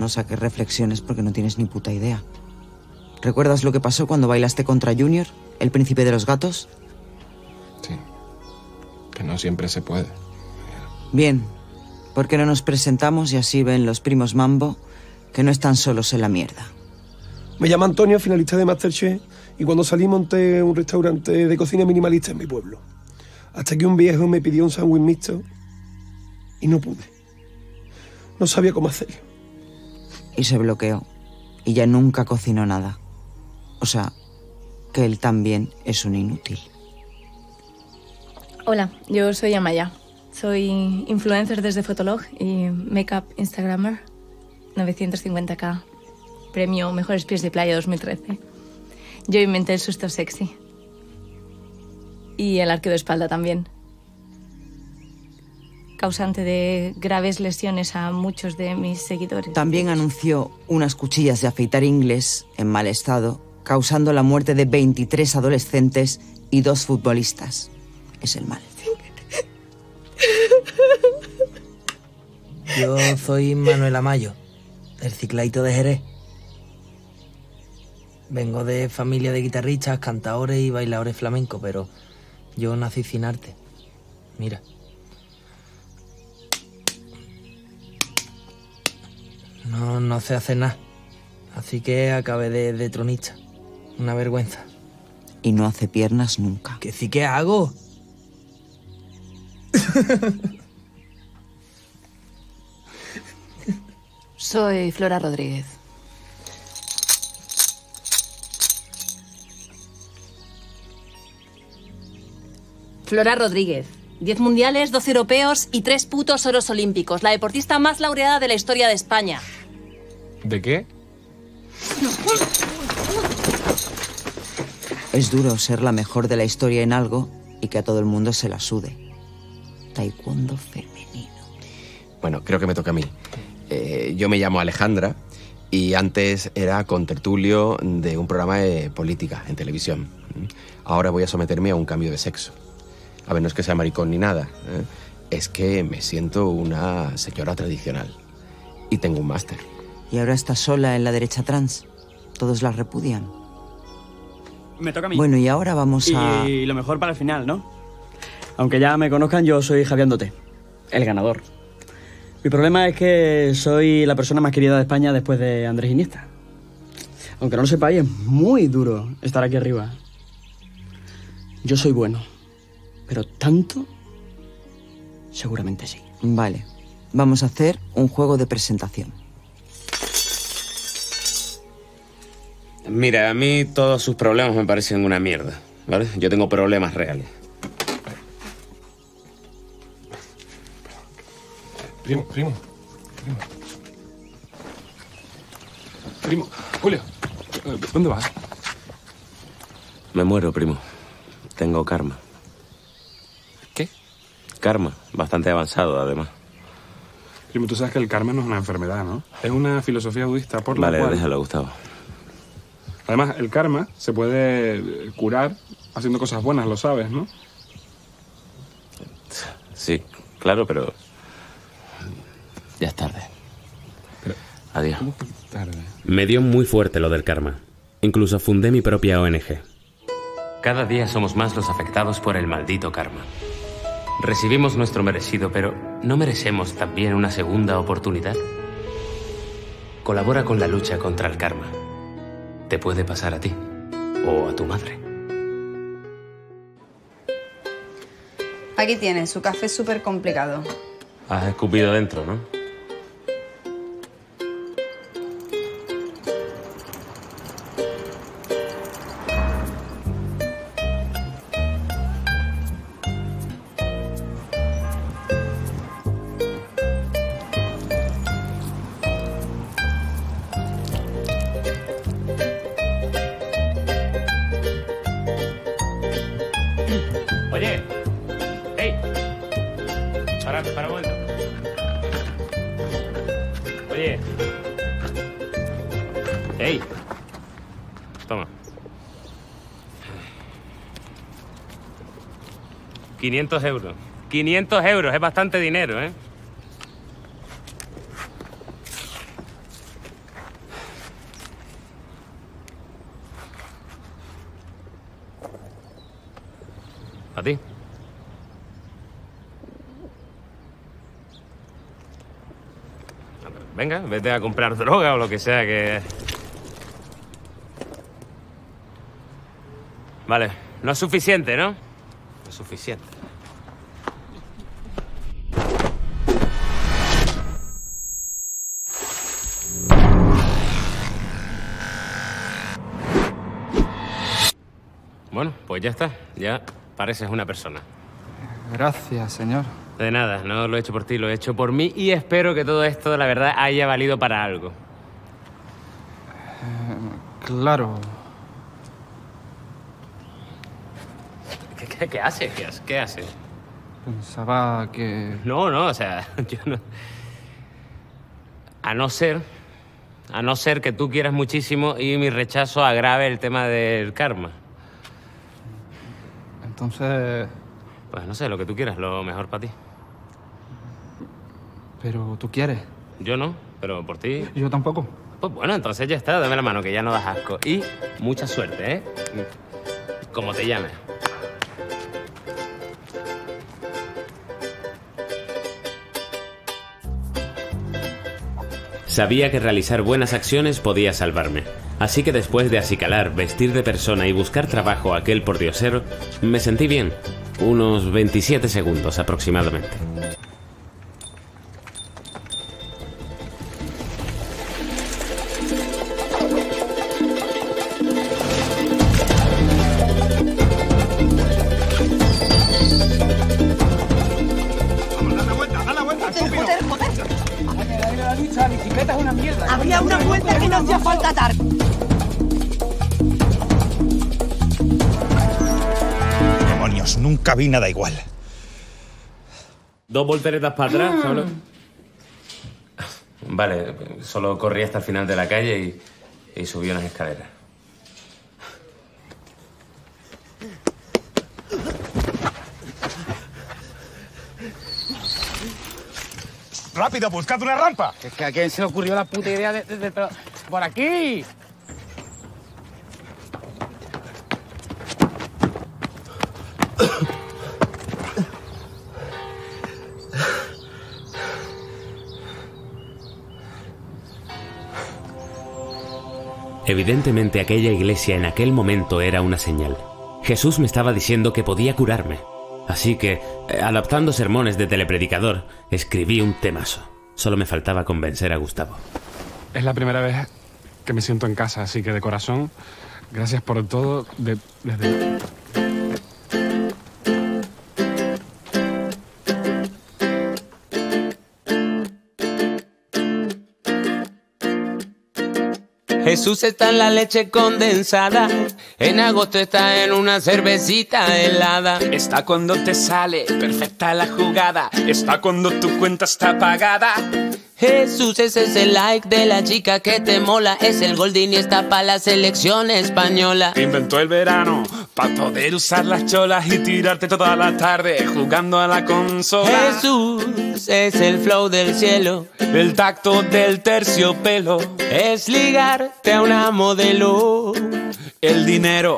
no saques reflexiones porque no tienes ni puta idea. ¿Recuerdas lo que pasó cuando bailaste contra Junior, el príncipe de los gatos? Que no siempre se puede. Bien, ¿por qué no nos presentamos y así ven los primos Mambo que no están solos en la mierda? Me llamo Antonio, finalista de Masterchef, y cuando salí monté un restaurante de cocina minimalista en mi pueblo. Hasta que un viejo me pidió un sándwich mixto y no pude. No sabía cómo hacerlo. Y se bloqueó. Y ya nunca cocinó nada. O sea, que él también es un inútil. Hola, yo soy Amaya. Soy influencer desde Fotolog y Makeup Instagrammer 950k. Premio Mejores Pies de Playa 2013. Yo inventé el susto sexy. Y el arqueo de espalda también. Causante de graves lesiones a muchos de mis seguidores. También anunció unas cuchillas de afeitar inglés en mal estado, causando la muerte de 23 adolescentes y dos futbolistas. Es el mal. Yo soy Manuel Amayo, del Ciclaito de Jerez. Vengo de familia de guitarristas, cantadores y bailadores flamencos, pero yo nací sin arte. Mira. No, no sé hacer nada. Así que acabé de, de tronista. Una vergüenza. Y no hace piernas nunca. Que sí que hago. Soy Flora Rodríguez. Flora Rodríguez. 10 mundiales, 12 europeos y 3 putos oros olímpicos. La deportista más laureada de la historia de España. ¿De qué? Es duro ser la mejor de la historia en algo y que a todo el mundo se la sude. Taekwondo femenino. Bueno, creo que me toca a mí. Eh, yo me llamo Alejandra y antes era contertulio de un programa de política en televisión. Ahora voy a someterme a un cambio de sexo. A ver, no es que sea maricón ni nada. ¿eh? Es que me siento una señora tradicional. Y tengo un máster. Y ahora está sola en la derecha trans. Todos la repudian. Me toca a mí. Bueno, y ahora vamos a... Y lo mejor para el final, ¿no? Aunque ya me conozcan, yo soy Javier Andote, el ganador. Mi problema es que soy la persona más querida de España después de Andrés Iniesta. Aunque no lo sepáis, es muy duro estar aquí arriba. Yo soy bueno, pero tanto, seguramente sí. Vale. Vamos a hacer un juego de presentación. Mira, a mí todos sus problemas me parecen una mierda, ¿vale? Yo tengo problemas reales. Primo, primo, primo. Primo, Julio, eh, ¿dónde vas? Me muero, primo. Tengo karma. Karma, bastante avanzado además. Primo, tú sabes que el karma no es una enfermedad, ¿no? Es una filosofía budista por la Vale, cual... déjalo, Gustavo. Además, el karma se puede curar haciendo cosas buenas, lo sabes, ¿no? Sí, claro, pero... Ya es tarde. Adiós. Me dio muy fuerte lo del karma. Incluso fundé mi propia ONG. Cada día somos más los afectados por el maldito karma. Recibimos nuestro merecido, pero ¿no merecemos también una segunda oportunidad? Colabora con la lucha contra el karma. Te puede pasar a ti o a tu madre. Aquí tienes, su café es súper complicado. Has escupido dentro, ¿no? 500 euros. 500 euros, es bastante dinero, ¿eh? ¿A ti? Venga, vete a comprar droga o lo que sea que... Vale, no es suficiente, ¿no? No es suficiente. Pues ya está. Ya pareces una persona. Gracias, señor. De nada, no lo he hecho por ti, lo he hecho por mí y espero que todo esto, la verdad, haya valido para algo. Eh, claro. ¿Qué, qué, qué haces? ¿Qué, haces? ¿Qué haces? Pensaba que... No, no, o sea, yo no... A no ser... A no ser que tú quieras muchísimo y mi rechazo agrave el tema del karma. Entonces... Pues no sé, lo que tú quieras, lo mejor para ti. Pero tú quieres. Yo no, pero por ti. Yo tampoco. Pues bueno, entonces ya está, dame la mano, que ya no das asco. Y mucha suerte, ¿eh? Como te llames. Sabía que realizar buenas acciones podía salvarme. Así que después de acicalar, vestir de persona y buscar trabajo a aquel pordiosero, me sentí bien. Unos 27 segundos aproximadamente. Vi nada igual. Dos volteretas para atrás, solo. Vale, solo corrí hasta el final de la calle y, y subí unas escaleras. ¡Rápido, buscad una rampa! Es que a quién se le ocurrió la puta idea de... de- de- de- ¡Por aquí! Evidentemente aquella iglesia en aquel momento era una señal. Jesús me estaba diciendo que podía curarme. Así que, eh, adaptando sermones de telepredicador, escribí un temazo. Solo me faltaba convencer a Gustavo. Es la primera vez que me siento en casa, así que de corazón, gracias por todo. Jesús está en la leche condensada. En agosto está en una cervecita helada. Está cuando te sale perfecta la jugada. Está cuando tu cuenta está pagada. Jesús es ese like de la chica que te mola. Es el Goldini está para la selección española. Inventó el verano para poder usar las cholas y tirarte toda la tarde jugando a la consola. Jesús es el flow del cielo. El tacto del terciopelo. Es ligarte a una modelo. El dinero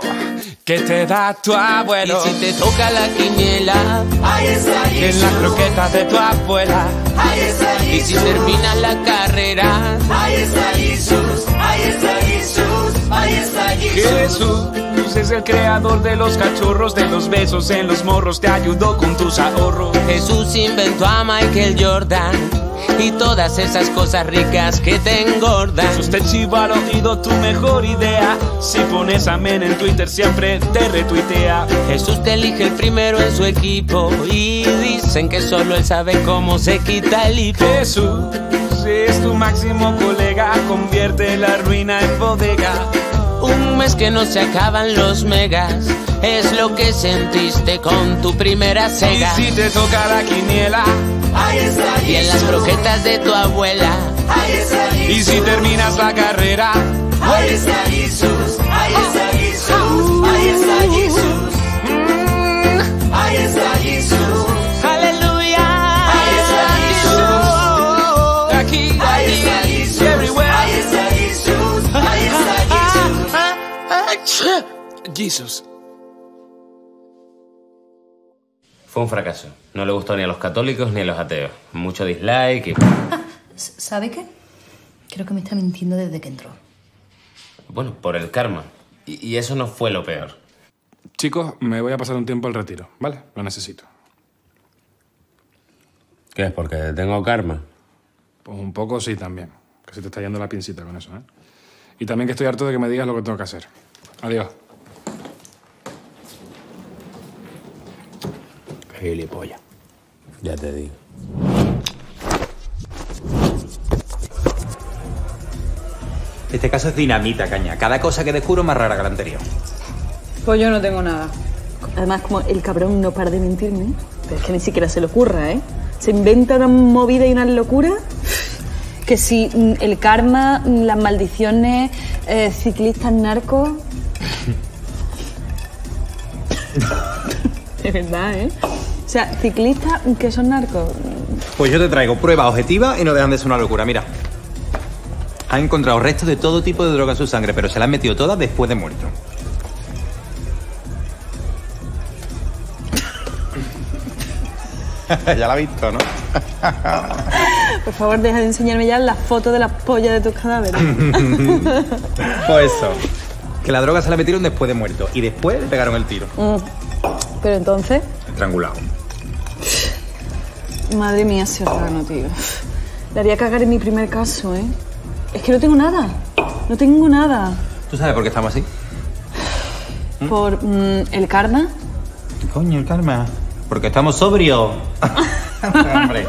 que te da tu abuelo. Y si te toca la quiniela, Ahí está En las croquetas de tu abuela. Ahí está Y si terminas la carrera, Ahí está Jesús, ahí está Jesús. ahí está Jesús. Jesús es el creador de los cachorros, de los besos en los morros, te ayudó con tus ahorros. Jesús inventó a Michael Jordan y todas esas cosas ricas que te engordan. Jesús te chiva al oído tu mejor idea. Si pones amén en Twitter siempre te retuitea. Jesús te elige el primero en su equipo y dicen que solo él sabe cómo se quita el hipo. Jesús es tu máximo colega, convierte la ruina en bodega. Un mes que no se acaban los megas es lo que sentiste con tu primera Y cega. si te toca la quiniela, Ahí está y en las croquetas de tu abuela. Ahí está y si terminas la carrera, Ahí está Jesús, ahí está Jesús, ahí está Jesús. Mm, Ahí está Jesús. Jesus. Fue un fracaso. No le gustó ni a los católicos ni a los ateos. Mucho dislike y... ¿Sabe qué? Creo que me está mintiendo desde que entró. Bueno, por el karma. Y, y eso no fue lo peor. Chicos, me voy a pasar un tiempo al retiro, ¿vale? Lo necesito. ¿Qué es? ¿Porque tengo karma? Pues un poco sí también. Que se te está yendo la pincita con eso, ¿eh? Y también que estoy harto de que me digas lo que tengo que hacer. Adiós. Gilipollas. Ya te digo. Este caso es dinamita, caña. Cada cosa que descubro es más rara que la anterior. Pues yo no tengo nada. Además, como el cabrón no para de mentirme, pero es que ni siquiera se le ocurra, ¿eh? Se inventa una movida y una locura. Que si mm, el karma, mm, las maldiciones, eh, ciclistas narcos. De verdad, ¿eh? O sea, ciclistas que son narcos. Pues yo te traigo pruebas objetivas y no dejan de ser una locura. Mira. Han encontrado restos de todo tipo de droga en su sangre, pero se la han metido todas después de muerto. ya la has visto, ¿no? Por favor, deja de enseñarme ya las fotos de las pollas de tus cadáveres. pues eso. Que la droga se la metieron después de muerto y después le pegaron el tiro. Mm. Pero entonces, Estrangulado. madre mía, Serrano, tío. Le haría cagar en mi primer caso, ¿eh? Es que no tengo nada. No tengo nada. ¿Tú sabes por qué estamos así? Por mm, el karma. Coño, el karma. Porque estamos sobrios. Hombre.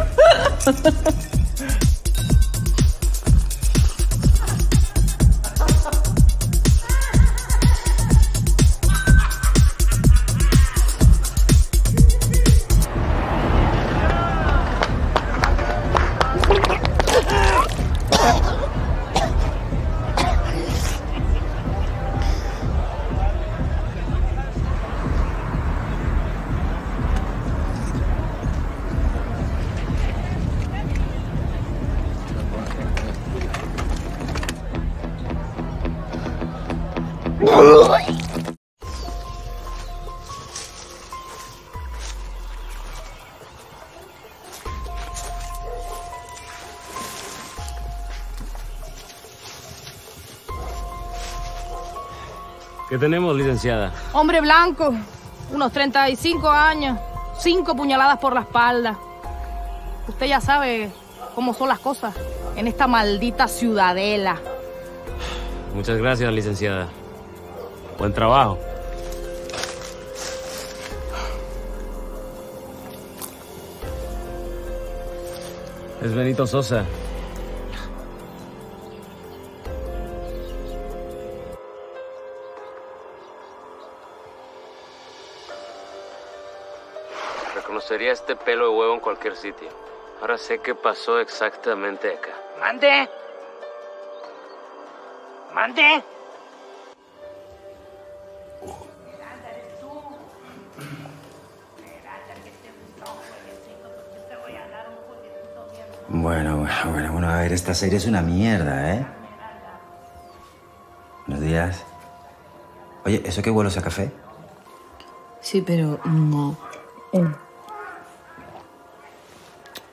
Tenemos, licenciada? Hombre blanco, unos 35 años, cinco puñaladas por la espalda. Usted ya sabe cómo son las cosas en esta maldita ciudadela. Muchas gracias, licenciada. Buen trabajo. Es Benito Sosa. Reconocería este pelo de huevo en cualquier sitio. Ahora sé qué pasó exactamente acá. ¡Mande! ¡Mande! Bueno, bueno, bueno, bueno, a ver, esta serie es una mierda, ¿eh? Buenos días. Oye, ¿eso qué huelos a café? Sí, pero no.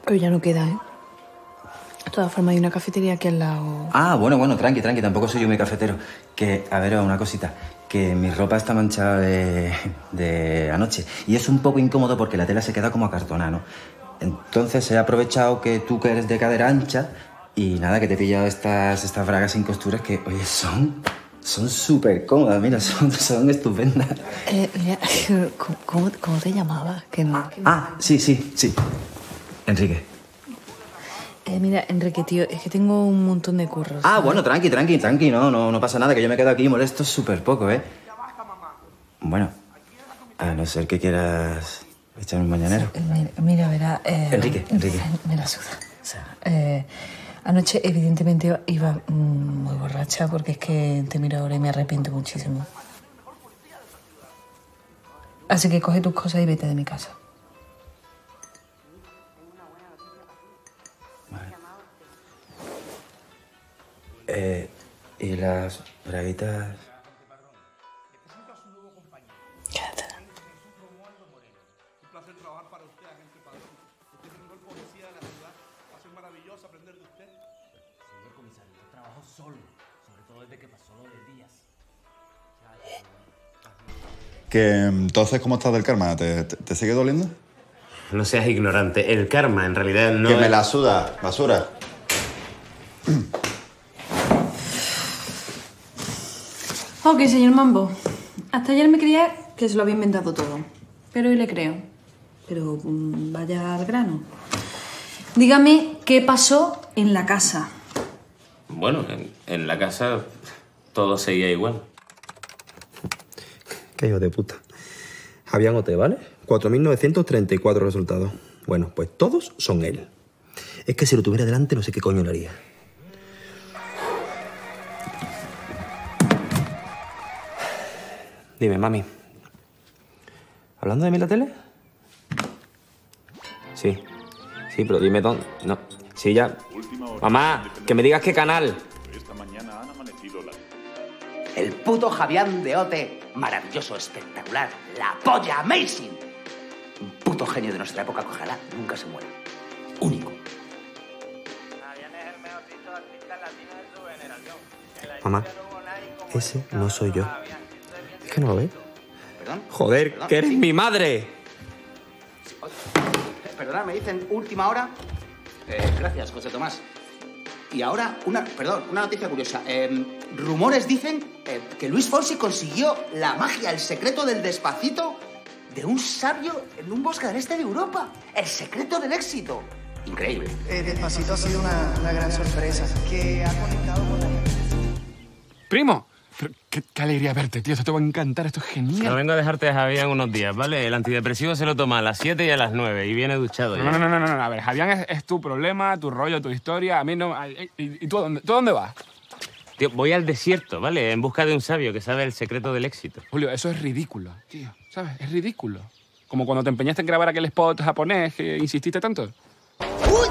Pero ya no queda, ¿eh? De todas formas, hay una cafetería aquí al lado. Ah, bueno, bueno, tranqui, tranqui, tampoco soy yo muy cafetero. Que, a ver, una cosita, que mi ropa está manchada de, de anoche y es un poco incómodo porque la tela se queda como acartonada, ¿no? Entonces he aprovechado que tú que eres de cadera ancha y nada, que te he pillado estas, estas bragas sin costuras que, oye, son son súper cómodas, mira, son, son estupendas. Eh, ¿cómo- ¿cómo, te llamabas? Que no. que no- Ah, sí, sí, sí. Enrique. Eh, mira, Enrique, tío, es que tengo un montón de curros. Ah, bueno, tranqui, tranqui, tranqui, no, no, no pasa nada, que yo me quedo aquí molesto súper poco, ¿eh? Bueno, a no ser que quieras echar un mañanero. Mira, mira, verá. eh, Enrique, Enrique. Me la suda. O sea, eh, anoche, evidentemente, iba- iba mm, muy borracha porque es que te miro ahora y me arrepiento muchísimo. Así que coge tus cosas y vete de mi casa. Eh, y las braguitas... Que. Que entonces, ¿cómo estás del karma? ¿Te, te- te sigue doliendo? No seas ignorante. El karma en realidad no que me es- la suda, basura. Ok, señor Mambo. Hasta ayer me creía que se lo había inventado todo. Pero hoy le creo. Pero mm, vaya al grano. Dígame qué pasó en la casa. Bueno, en, en la casa todo seguía igual. Qué hijo de puta. Habían OT, ¿vale? 4.934 resultados. Bueno, pues todos son él. Es que si lo tuviera delante no sé qué coño le haría. Dime, mami. ¿Hablando de mí la tele? Sí. Sí, pero dime dónde. No. Sí, ya. Mamá, que me digas qué canal. El puto Javián de Ote, maravilloso, espectacular, la polla, amazing. Un puto genio de nuestra época, que ojalá nunca se muera. Único. Mamá, ese no soy yo. Es que no lo ves. ¿Perdón? Joder, Perdón, que eres sí. mi madre. Eh, Perdona, me dicen última hora. Eh, gracias, José Tomás. Y ahora, una, perdón, una noticia curiosa. Eh, rumores dicen eh, que Luis Fonsi consiguió la magia, el secreto del despacito de un sabio en un bosque del este de Europa. El secreto del éxito. Increíble. Eh, Despacito ha sido una, una gran sorpresa que ha conectado con la. Primo, pero qué, alegría verte, tío. Esto te va a encantar, esto es genial. Lo vengo a dejarte a Javián unos días, ¿vale? El antidepresivo se lo toma a las 7 y a las 9 y viene duchado. No, ya. no, no, no, no, a ver, Javián es, tu problema, tu rollo, tu historia. A mí no. Eh, ¿Y, tú, dónde, tú dónde vas? Tío, voy al desierto, ¿vale? En busca de un sabio que sabe el secreto del éxito. Julio, eso es ridículo, tío. ¿Sabes? Es ridículo. Como cuando te empeñaste en grabar aquel spot japonés que insististe tanto. ¡Uy!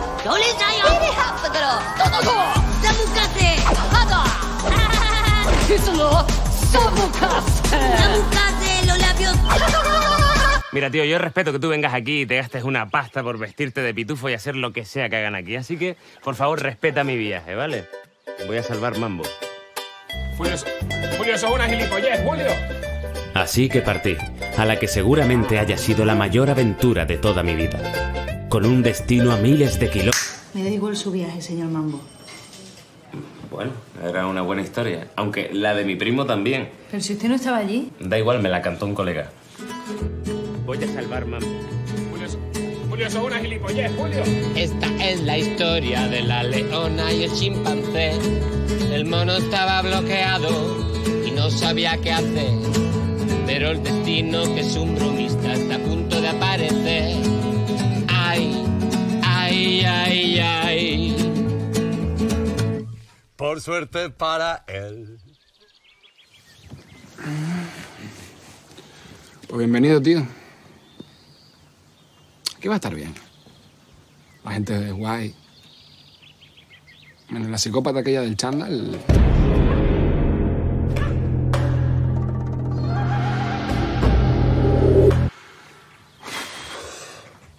Mira, tío, yo respeto que tú vengas aquí y te gastes una pasta por vestirte de pitufo y hacer lo que sea que hagan aquí. Así que, por favor, respeta mi viaje, ¿vale? Voy a salvar Mambo. Julio, Julio, sos una gilipollez, Julio. Así que partí, a la que seguramente haya sido la mayor aventura de toda mi vida. Con un destino a miles de kilómetros. Me da igual su viaje, señor Mambo. Bueno, era una buena historia. Aunque la de mi primo también. Pero si usted no estaba allí. Da igual, me la cantó un colega. Voy a salvar Mambo. Julio, es una gilipollez, Julio. Esta es la historia de la leona y el chimpancé. El mono estaba bloqueado y no sabía qué hacer. Pero el destino, que es un bromista, está a punto de aparecer. Ay, ay, ay, ay. Por suerte para él. Pues bienvenido, tío. Aquí va a estar bien. La gente es guay. Menos la psicópata aquella del chándal.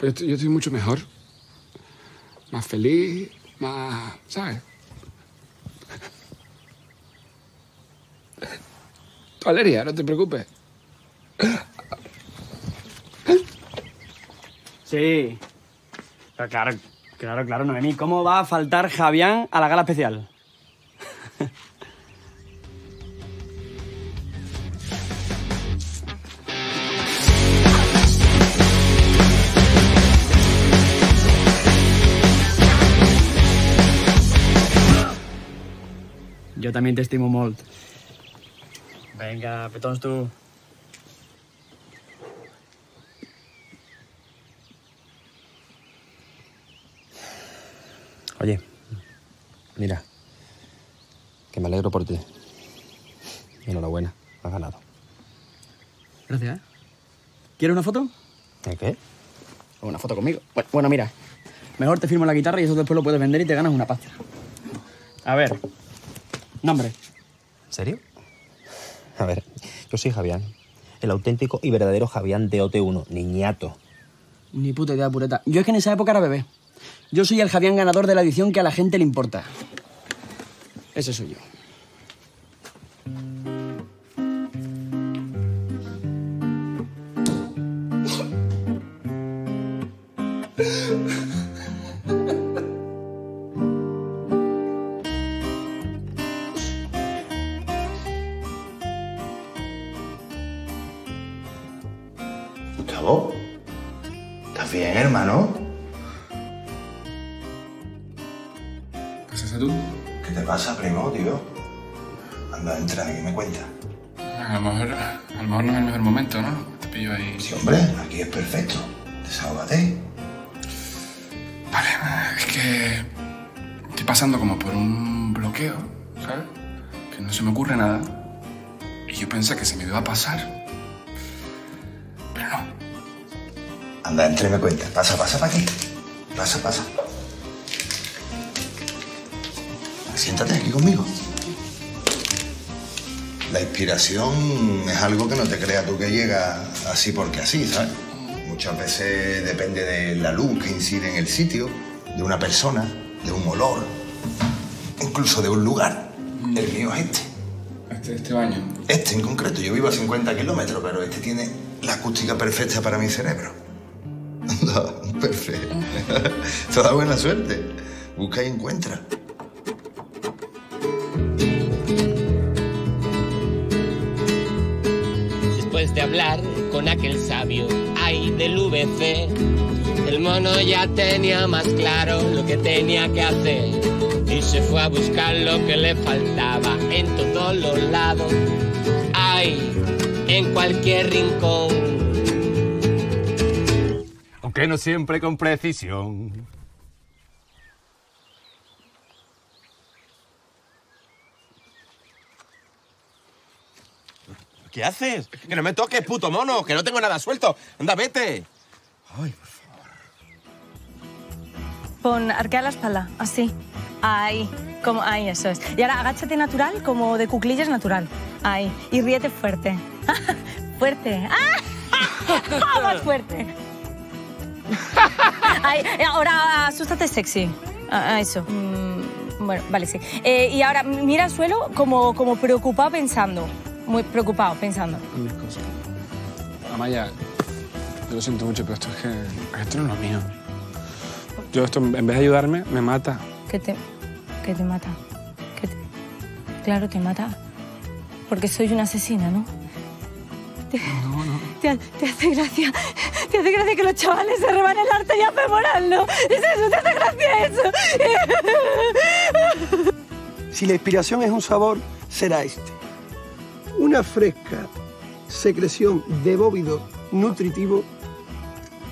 Yo estoy mucho mejor. Más feliz. más, ¿sabes? Tu alergia, no te preocupes. Sí. Pero claro, claro, claro, Noemí. ¿Cómo va a faltar Javián a la gala especial? Yo también te estimo molt. Venga, petons tú. Oye, mira, que me alegro por ti. Enhorabuena, has ganado. Gracias. ¿eh? ¿Quieres una foto? ¿De qué? O una foto conmigo. Bueno, bueno, mira. Mejor te firmo la guitarra y eso después lo puedes vender y te ganas una pasta. A ver. Nombre. ¿En serio? A ver, yo soy Javián, el auténtico y verdadero Javián de OT1, niñato. Ni puta idea, pureta. Yo es que en esa época era bebé. Yo soy el Javián ganador de la edición que a la gente le importa. Ese soy yo. Anda, cuenta. Pasa, pasa para aquí. Pasa, pasa. Siéntate aquí conmigo. La inspiración es algo que no te creas tú que llega así porque así, ¿sabes? Muchas veces depende de la luz que incide en el sitio, de una persona, de un olor, incluso de un lugar. El mío es este. Este, este baño. Este en concreto. Yo vivo a 50 kilómetros, pero este tiene la acústica perfecta para mi cerebro. Perfecto. Toda buena suerte. Busca y encuentra. Después de hablar con aquel sabio, ay del VC, el mono ya tenía más claro lo que tenía que hacer. Y se fue a buscar lo que le faltaba en todos los lados, ay, en cualquier rincón. Aunque no siempre con precisión. ¿Qué haces? Que no me toques, puto mono, que no tengo nada suelto. Anda, vete. Pon, arquea la espalda, así. Ahí, como, ahí, eso es. Y ahora agáchate natural, como de cuclillas natural. Ahí. Y ríete fuerte. fuerte. ¡Ah! Más fuerte. Eh, ahora asústate sexy. Ah, ah, eso. Mm, bueno, vale, sí. Eh, y ahora mira al suelo como, como preocupado pensando. Muy preocupado pensando. Mis cosas. Amaya, yo lo siento mucho, pero esto es que esto no es lo mío. Yo esto, en vez de ayudarme, me mata. ¿Qué te, qué te mata? ¿Qué te- Claro, te mata. Porque soy una asesina, ¿no? Te, te, te hace gracia. Te hace gracia que los chavales se reban el arte y hacen moral, ¿no? Es eso, te hace gracia eso. Si la inspiración es un sabor, será este. Una fresca secreción de bóvido nutritivo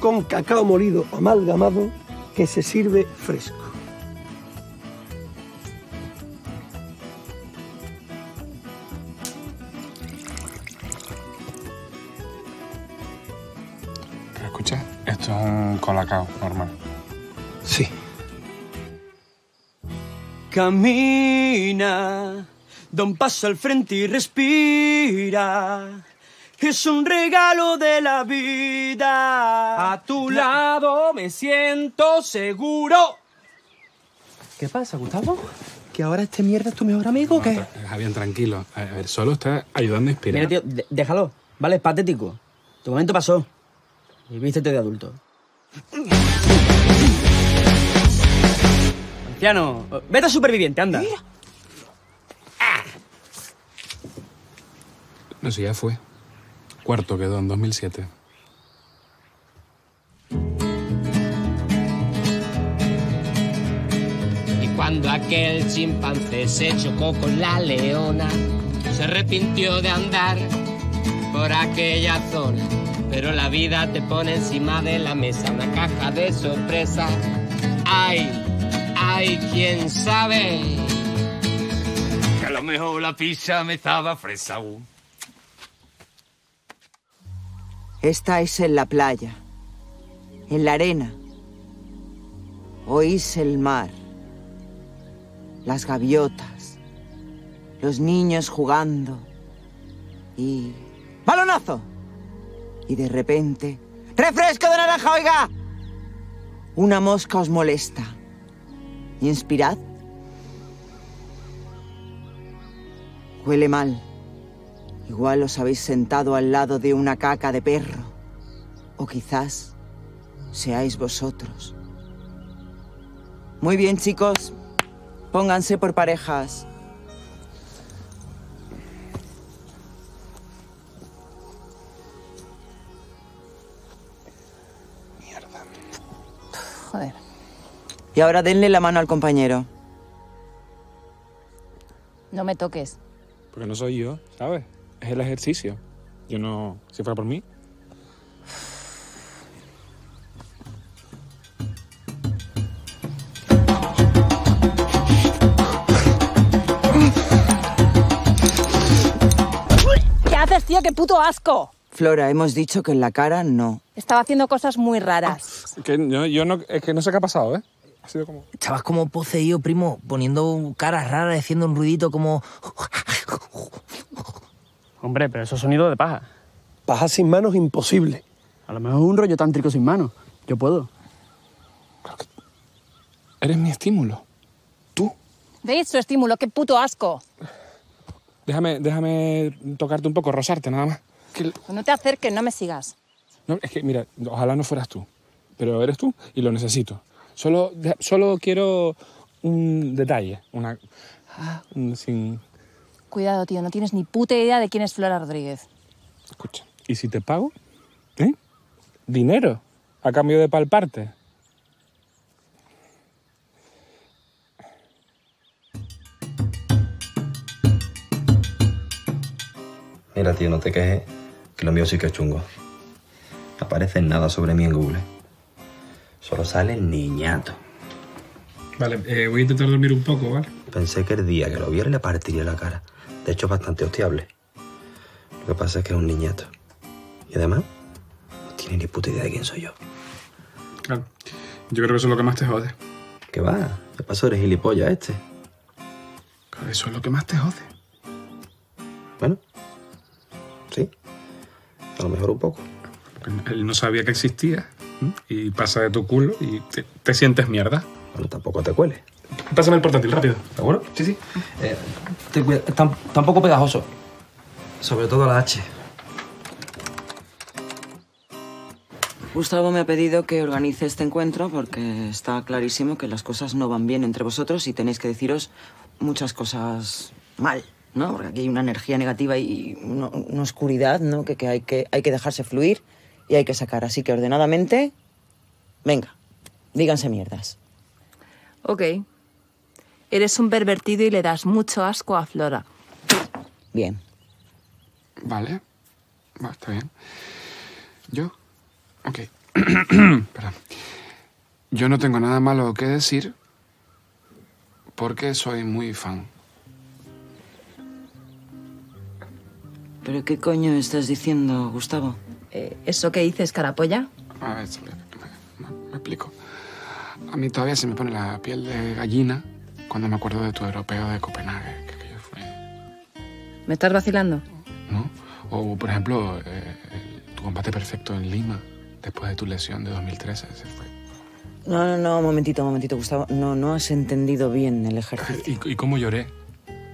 con cacao molido amalgamado que se sirve fresco. Es un colacao normal. Sí. Camina, da un paso al frente y respira. Es un regalo de la vida. A tu lado me siento seguro. ¿Qué pasa, Gustavo? ¿Que ahora este mierda es tu mejor amigo o qué? Javier, tranquilo. A ver, solo está ayudando a inspirar. Mira, tío, déjalo. Vale, es patético. Tu momento pasó. Y vístete de adulto. Anciano, vete a superviviente, anda. No sé, ya fue. Cuarto quedó en 2007. Y cuando aquel chimpancé se chocó con la leona, se arrepintió de andar por aquella zona. Pero la vida te pone encima de la mesa una caja de sorpresa. Ay, ay, quién sabe. Que a lo mejor la pizza me estaba fresa. uh. Estáis en la playa, en la arena. Oís el mar, las gaviotas, los niños jugando y... ¡Balonazo! Y de repente... ¡Refresco de naranja, oiga! Una mosca os molesta. Inspirad. Huele mal. Igual os habéis sentado al lado de una caca de perro. O quizás seáis vosotros. Muy bien, chicos. Pónganse por parejas. Joder. Y ahora denle la mano al compañero. No me toques. Porque no soy yo, ¿sabes? Es el ejercicio. Yo no. Si fuera por mí. ¿Qué haces, tío? ¡Qué puto asco! Flora, hemos dicho que en la cara no. Estaba haciendo cosas muy raras. Que yo, yo no, es que no sé qué ha pasado, ¿eh? Ha sido como. Estabas como poseído, primo, poniendo caras raras, haciendo un ruidito como... Hombre, pero eso es sonido de paja. Paja sin manos imposible. A lo mejor un rollo tántrico sin manos. Yo puedo. Eres mi estímulo. ¿Veis su estímulo? ¡Qué puto asco! Déjame, déjame tocarte un poco, rozarte nada más. Que- No te acerques, no me sigas. no, es que, mira, ojalá no fueras tú. Pero eres tú y lo necesito. Solo, solo quiero un detalle. Una. ah, un- sin. Cuidado, tío, no tienes ni puta idea de quién es Flora Rodríguez. Escucha. ¿Y si te pago? ¿Eh? Dinero. A cambio de palparte. Mira, tío, no te quejes, que lo mío sí que es chungo. No aparece nada sobre mí en Google. Solo sale el niñato. Vale, eh, voy a intentar dormir un poco, ¿vale? Pensé que el día que lo viera le partiría la cara. De hecho, es bastante hostiable. Lo que pasa es que es un niñato. Y además, no tiene ni puta idea de quién soy yo. Claro. Yo creo que eso es lo que más te jode. ¿Qué va? ¿Qué pasó? Eres gilipollas este. Claro, Eso es lo que más te jode. Bueno, lo mejor un poco. Él no sabía que existía y pasa de tu culo y te, te sientes mierda. Bueno, tampoco te cueles. Pásame el portátil, rápido. ¿Seguro? Sí, sí. Eh, ten cuidado, está un- está un poco pegajoso. Sobre todo la H. Gustavo me ha pedido que organice este encuentro porque está clarísimo que las cosas no van bien entre vosotros y tenéis que deciros muchas cosas mal, ¿no? Porque aquí hay una energía negativa y una, una oscuridad, ¿no? Que, que, hay que hay que dejarse fluir y hay que sacar. Así que ordenadamente, venga, díganse mierdas. Ok. Eres un pervertido y le das mucho asco a Flora. Bien. Vale. Va, está bien. Yo. Ok. Espera. Yo no tengo nada malo que decir porque soy muy fan. ¿Pero qué coño estás diciendo, Gustavo? Eh, ¿Eso que dices, carapolla? A ver, me, me- me explico. A mí todavía se me pone la piel de gallina cuando me acuerdo de tu europeo de Copenhague. que aquello fue, ¿Me estás vacilando? ¿no? O, por ejemplo, eh, el- tu combate perfecto en Lima, después de tu lesión de 2013. Ese fue No, no, no, un momentito, un momentito, Gustavo. No, no has entendido bien el ejercicio. ¿Y, y cómo lloré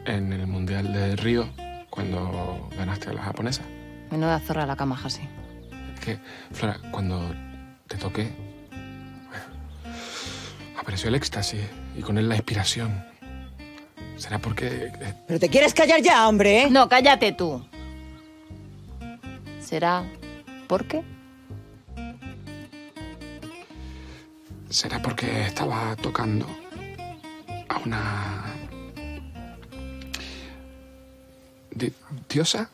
en el Mundial de Río cuando ganaste a la japonesa? Menuda zorra la cama, Hasi. Que, Flora, cuando te toqué, apareció el éxtasis y con él la inspiración. ¿Será porque eh, Pero te quieres callar ya, hombre, ¿eh? No, cállate tú. ¿Será por qué? será porque estaba tocando a una di- diosa?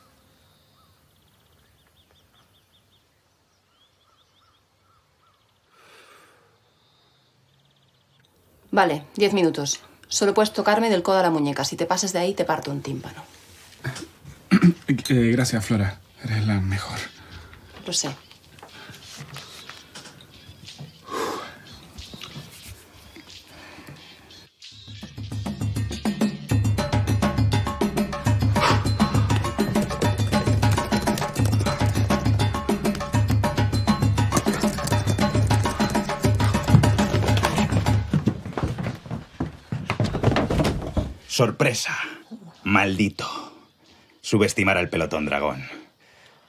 Vale, diez minutos. Solo puedes tocarme del codo a la muñeca. Si te pasas de ahí, te parto un tímpano. Eh, gracias, Flora. Eres la mejor. Lo sé. Sorpresa. Maldito. Subestimar al pelotón dragón.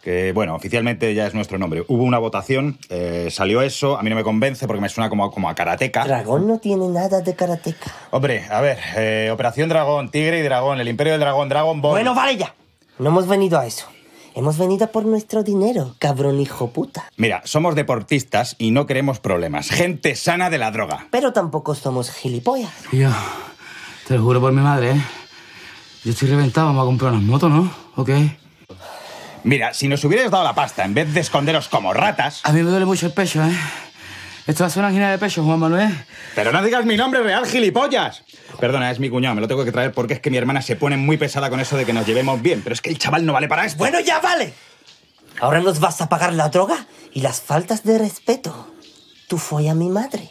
Que, bueno, oficialmente ya es nuestro nombre. Hubo una votación, eh, salió eso, a mí no me convence porque me suena como, como a karateca. Dragón no tiene nada de karateca. Hombre, a ver, eh, Operación Dragón, Tigre y Dragón, el Imperio del Dragón, Dragon Ball. Bueno, vale ya. No hemos venido a eso. Hemos venido por nuestro dinero, cabrón hijo puta. Mira, somos deportistas y no queremos problemas. Gente sana de la droga. Pero tampoco somos gilipollas. Tío, te lo juro por mi madre, ¿eh? Yo estoy reventado, vamos a comprar unas motos, ¿no? ¿Ok? Mira, si nos hubierais dado la pasta en vez de esconderos como ratas. A mí me duele mucho el pecho, ¿eh? Esto va a ser una angina de pecho, Juan Manuel. Pero no digas mi nombre real, gilipollas. Perdona, es mi cuñado, me lo tengo que traer porque es que mi hermana se pone muy pesada con eso de que nos llevemos bien. Pero es que el chaval no vale para esto. Bueno, ya vale. Ahora nos vas a pagar la droga y las faltas de respeto. Tú fue a mi madre.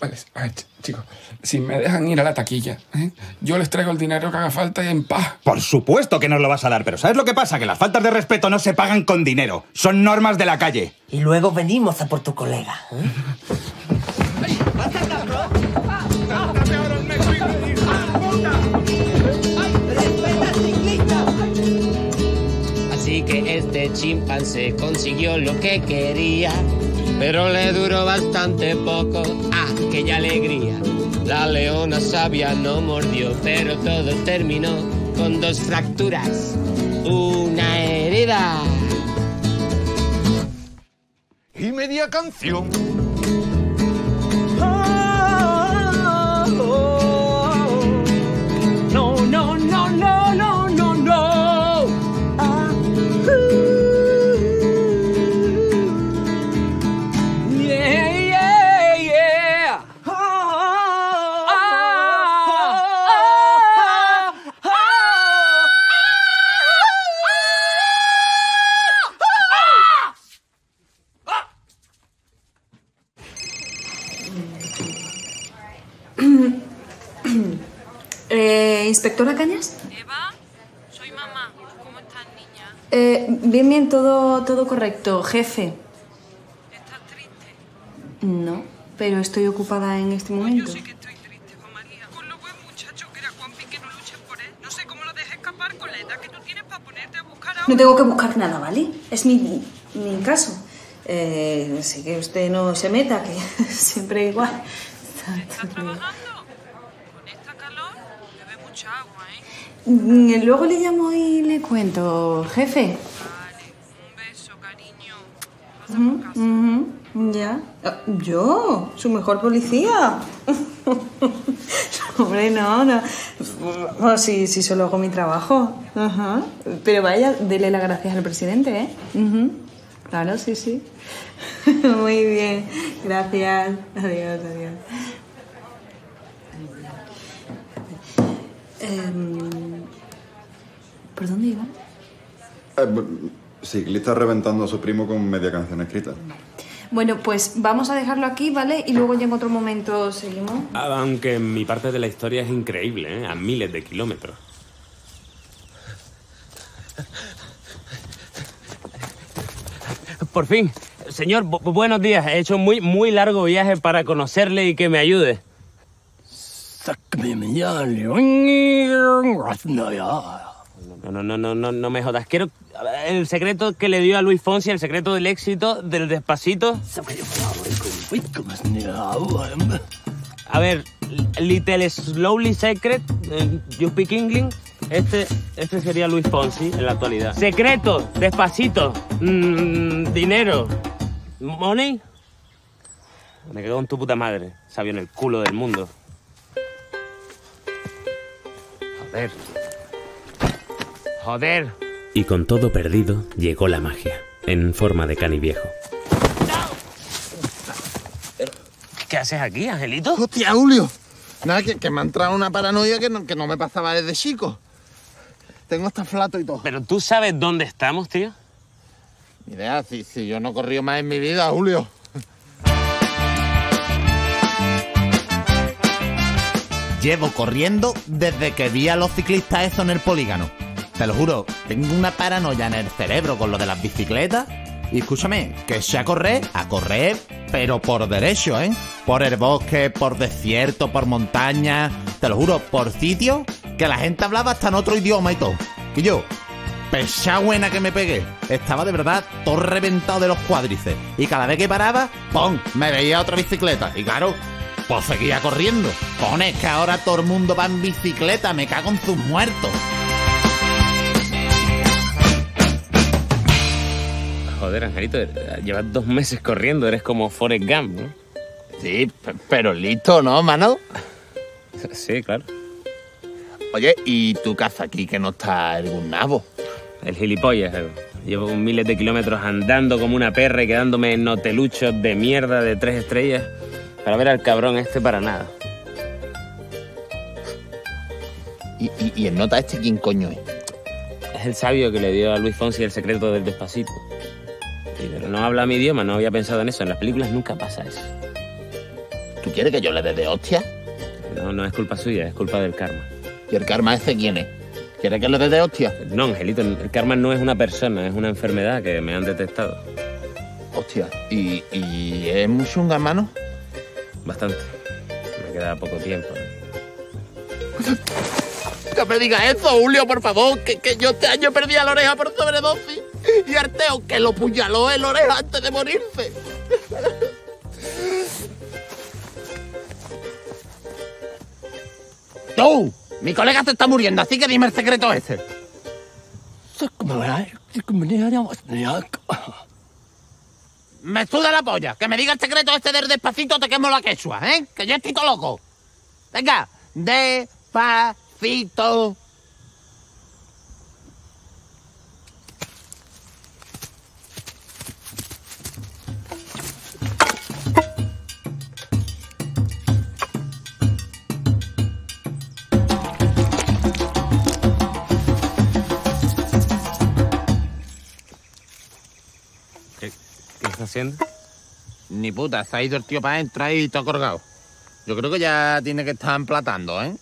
Vale, ch- chicos, si me dejan ir a la taquilla, ¿eh? yo les traigo el dinero que haga falta y en paz. Por supuesto que nos lo vas a dar, pero ¿sabes lo que pasa? Que las faltas de respeto no se pagan con dinero. Son normas de la calle. Y luego venimos a por tu colega. ¿eh? Así que este chimpancé consiguió lo que quería, pero le duró bastante poco aquella alegría. La leona sabia no mordió, pero todo terminó con dos fracturas, una herida. Y media canción. ¿Inspectora Cañas? Eva, soy mamá. ¿Cómo estás, niña? Eh, bien, bien, todo, todo correcto. Jefe. ¿Estás triste? No, pero estoy ocupada en este momento. Yo sí que estoy triste, Juan María. Con lo buen muchacho que era Juanpi que no luches por él. No sé cómo lo dejes escapar con la edad que tú tienes para ponerte a buscar a No tengo que buscar nada, ¿vale? Es mi, mi caso. Eh, así que usted no se meta, que siempre igual. ¿Estás trabajando? Con esta calor, bebe mucha agua, ¿eh? Mm, Luego le llamo y le cuento, jefe. Un beso, cariño. Ya. Ah, ¿Yo? ¿Su mejor policía? Hombre, no, no. Bueno, sí, sí, solo hago mi trabajo. Ajá. Pero vaya, dele las gracias al presidente, ¿eh? Ujú. Claro, sí, sí. Muy bien. Gracias. Adiós, adiós. Em, ¿Por dónde iba? Ciclista reventando a su primo con media canción escrita. Bueno, pues vamos a dejarlo aquí, ¿vale? Y luego ya en otro momento seguimos. Ah, Aunque mi parte de la historia es increíble, ¿eh? a miles de kilómetros. Por fin, señor, bu- buenos días. He hecho muy, muy largo viaje para conocerle y que me ayude. No, no, no, no, no, no me jodas. Quiero el secreto que le dio a Luis Fonsi, el secreto del éxito del despacito. A ver, Little Slowly Secret, eh, You Speak English. Este, este sería Luis Fonsi en la actualidad. Secreto, despacito, mm, dinero, money. Me quedo con tu puta madre, sabio en el culo del mundo. Joder. Joder. Y con todo perdido, llegó la magia, en forma de cani viejo. ¿Qué haces aquí, Angelito? Hostia, Julio. Nada, que, que me ha entrado una paranoia que no, que no me pasaba desde chico. Tengo hasta flato y todo. Pero tú sabes dónde estamos, tío. Ni idea, si, si yo no he corrido más en mi vida, Julio. Llevo corriendo desde que vi a los ciclistas eso en el polígono. Te lo juro, tengo una paranoia en el cerebro con lo de las bicicletas. Y escúchame, que sea a correr, a correr, pero por derecho, ¿eh? Por el bosque, por desierto, por montaña. Te lo juro, por sitios que la gente hablaba hasta en otro idioma y todo. Y yo, pesá buena que me pegué. Estaba de verdad todo reventado de los cuádriceps. Y cada vez que paraba, ¡pum! Me veía otra bicicleta. Y claro, pues seguía corriendo. Cojones, que ahora todo el mundo va en bicicleta. Me cago en sus muertos. Joder, Angelito, llevas dos meses corriendo, eres como Forrest Gump, ¿no? Sí, pero listo, ¿no, mano? Sí, claro. Oye, ¿y tu casa aquí que no está algún nabo? El gilipollas. eh. Llevo miles de kilómetros andando como una perra y quedándome en hoteluchos de mierda de tres estrellas para ver al cabrón este para nada. ¿Y, y, y el nota este quién coño es? Es el sabio que le dio a Luis Fonsi el secreto del despacito. Sí, pero no habla mi idioma, no había pensado en eso. En las películas nunca pasa eso. ¿Tú quieres que yo le dé de hostia? No, no es culpa suya, es culpa del karma. ¿Y el karma ese quién es? ¿Quieres que le dé de hostia? No, Angelito, el karma no es una persona, es una enfermedad que me han detectado. Hostia, ¿y, y es muy chunga, hermano? Bastante. Me queda poco tiempo. Que me digas eso, Julio, por favor, que, que yo este año perdí a la oreja por sobredosis y Arteo que lo puñaló en la oreja antes de morirse. ¡Tú! Mi colega se está muriendo, así que dime el secreto ese. Me suda la polla. Que me diga el secreto este del despacito te quemo la quechua, ¿eh? Que ya estoy todo loco. Venga, despacito. Está? Ni puta, se ha ido el tío para entrar y todo colgado. Yo creo que ya tiene que estar emplatando, ¿eh?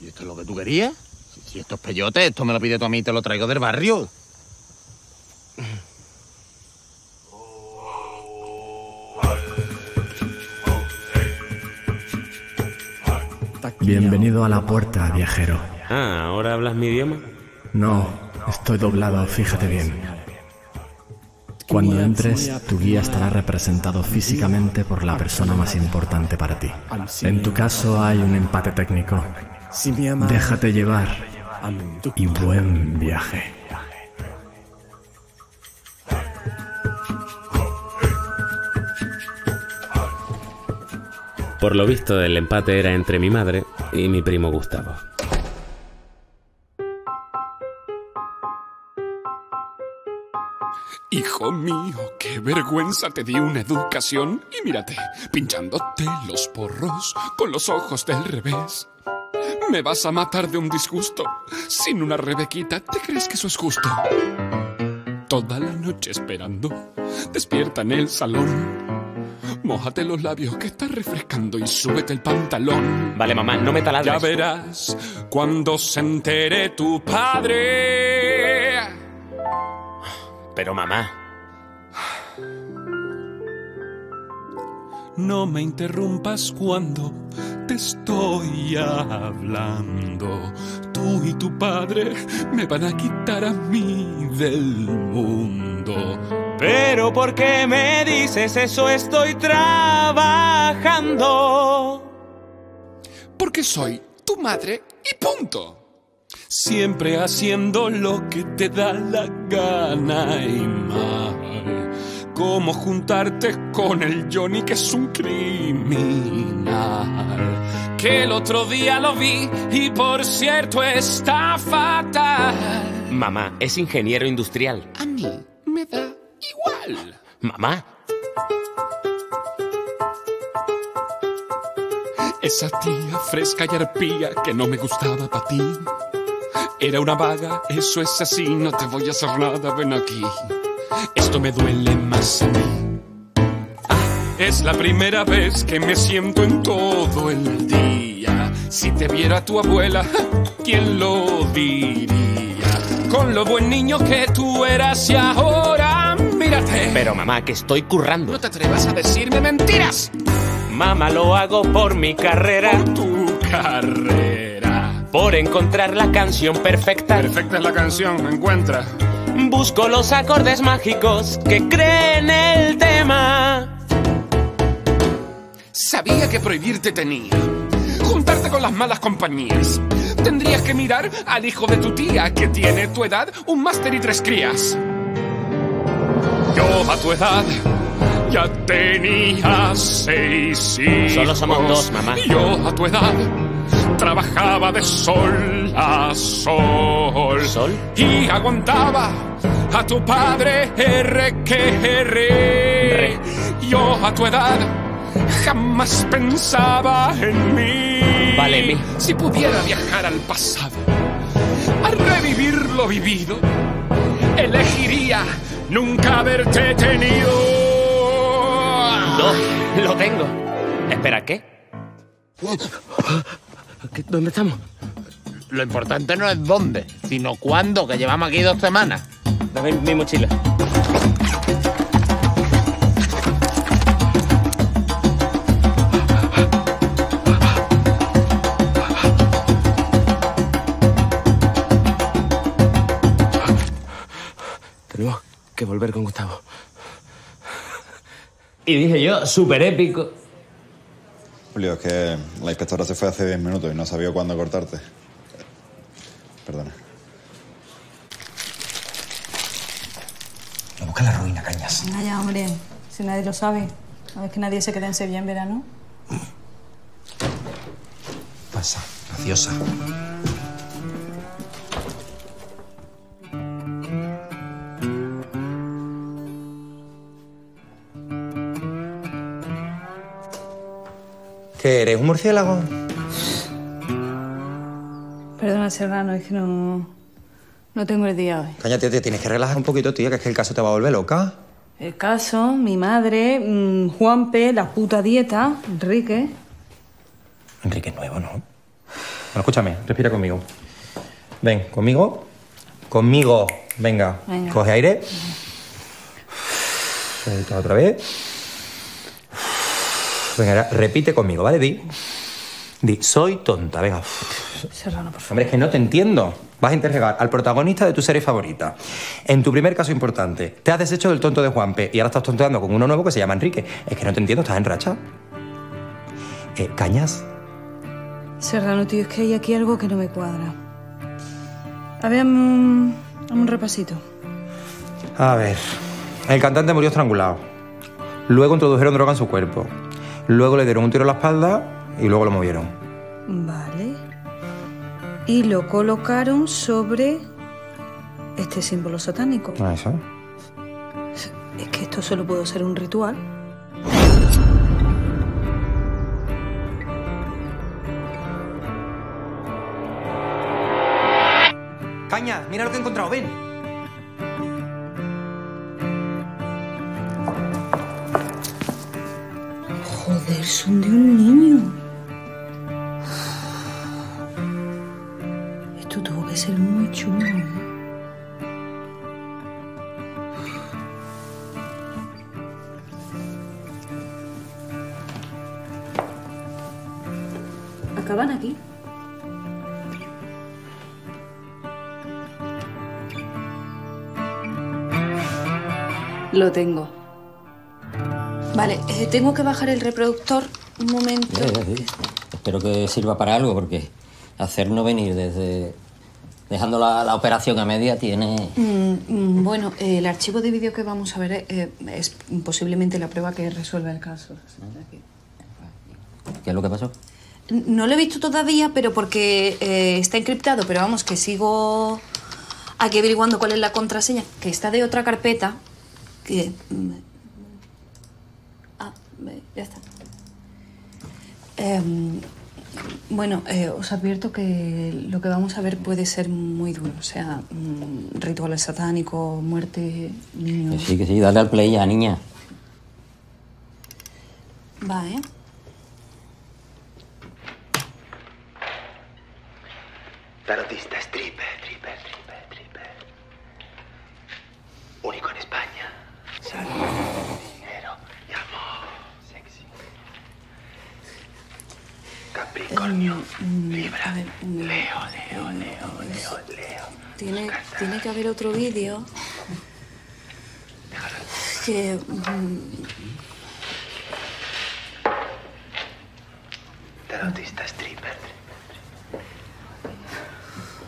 ¿Y esto es lo que tú querías? Si, si esto es peyote, esto me lo pide tú a mí y te lo traigo del barrio. Bienvenido a la puerta, viajero. Ah, ¿ahora hablas mi idioma? No, estoy doblado, fíjate bien. Cuando entres, tu guía estará representado físicamente por la persona más importante para ti. En tu caso hay un empate técnico. Déjate llevar y buen viaje. Por lo visto, el empate era entre mi madre y mi primo Gustavo. Mío, qué vergüenza te di una educación y mírate, pinchándote los porros con los ojos del revés. Me vas a matar de un disgusto. Sin una rebequita, ¿te crees que eso es justo? Toda la noche esperando, despierta en el salón. Mójate los labios que está refrescando y súbete el pantalón. Vale, mamá, no me taladres. Ya verás cuando se entere tu padre. Pero mamá. No me interrumpas cuando te estoy hablando. Tú y tu padre me van a quitar a mí del mundo. Pero ¿por qué me dices eso? Estoy trabajando. Porque soy tu madre y punto. Siempre haciendo lo que te da la gana y mal. Como juntarte con el Johnny que es un criminal. Que el otro día lo vi y por cierto está fatal. Mamá, es ingeniero industrial. A mí me da igual. Mamá. Esa tía fresca y arpía que no me gustaba para ti. Era una vaga, eso es así, no te voy a hacer nada, ven aquí. Esto me duele más a mí. Ah, es la primera vez que me siento en todo el día. Si te viera tu abuela, ¿quién lo diría? Con lo buen niño que tú eras y ahora mírate. Pero mamá, que estoy currando. No te atrevas a decirme mentiras. Mamá, lo hago por mi carrera. Por tu carrera. Por encontrar la canción perfecta. Perfecta es la canción, encuentra. Busco los acordes mágicos que creen el tema. Sabía que prohibirte tenía. Juntarte con las malas compañías. Tendrías que mirar al hijo de tu tía, que tiene tu edad, un máster y tres crías. Yo a tu edad ya tenía seis hijos. Solo somos dos, mamá. Yo a tu edad trabajaba de sol a sol. ¿Sol? Y aguantaba a tu padre R que R. Yo a tu edad jamás pensaba en mí. Vale, mi. Si pudiera viajar al pasado, a revivir lo vivido, elegiría nunca haberte tenido. No, lo tengo. Espera, ¿qué? ¿Qué- ¿Dónde estamos? Lo importante no es dónde, sino cuándo, que llevamos aquí dos semanas. Dame mi mochila. Tenemos que volver con Gustavo. Y dije yo, súper épico. Julio, es que la inspectora se fue hace 10 minutos y no sabía cuándo cortarte. Perdona. Busca la ruina, cañas. Vaya, hombre, si nadie lo sabe. A ver que nadie se queda en Sevilla en verano. Pasa, graciosa. ¿Qué eres? ¿Un murciélago? Perdona, Serrano, es que no. No tengo el día hoy. Cállate, te tienes que relajar un poquito, tía, que es que el caso te va a volver loca. El caso, mi madre, mm, Juanpe, la puta dieta, Enrique. Enrique es nuevo, ¿no? Bueno, escúchame, respira conmigo. Ven, conmigo. Conmigo. Venga. Venga. Coge aire. Suelta otra vez. Venga, repite conmigo, ¿vale? Di. Di, soy tonta, venga. Serrano, por favor. Hombre, es que no te entiendo. Vas a interrogar al protagonista de tu serie favorita. En tu primer caso importante, te has deshecho del tonto de Juanpe y ahora estás tonteando con uno nuevo que se llama Enrique. Es que no te entiendo, estás en racha. Eh, ¿Cañas? Serrano, tío, es que hay aquí algo que no me cuadra. A ver, un, un repasito. A ver. El cantante murió estrangulado. Luego introdujeron droga en su cuerpo. Luego le dieron un tiro en la espalda y luego lo movieron. Vale. Y lo colocaron sobre este símbolo satánico. Ah, eso. Es que esto solo puede ser un ritual. Caña, mira lo que he encontrado, ven. Son de un niño. Esto tuvo que ser muy chulo. ¿eh? ¿Acaban aquí? Lo tengo. Vale, eh, tengo que bajar el reproductor un momento. Espero que sirva para algo, porque hacer no venir desde. dejando la, la operación a media tiene. Mm, mm, bueno, eh, el archivo de vídeo que vamos a ver eh, es posiblemente la prueba que resuelve el caso. ¿Qué es lo que pasó? No lo he visto todavía, pero porque está encriptado, pero vamos, que sigo aquí averiguando cuál es la contraseña, que está de otra carpeta, que... ya está. Em, bueno, eh, os advierto que lo que vamos a ver puede ser muy duro, o sea, mm, rituales satánicos, muerte, Que niños... sí, que sí, dale al play ya, niña. Va, ¿eh? Tarotista stripper, stripper, stripper, stripper. Único en España. Salud, dinero y amor. Sexy. Capricornio, Libra, Leo, Leo, Leo, Leo, Leo. Tiene, tiene que haber otro vídeo. Que... mm, Tarotista stripper.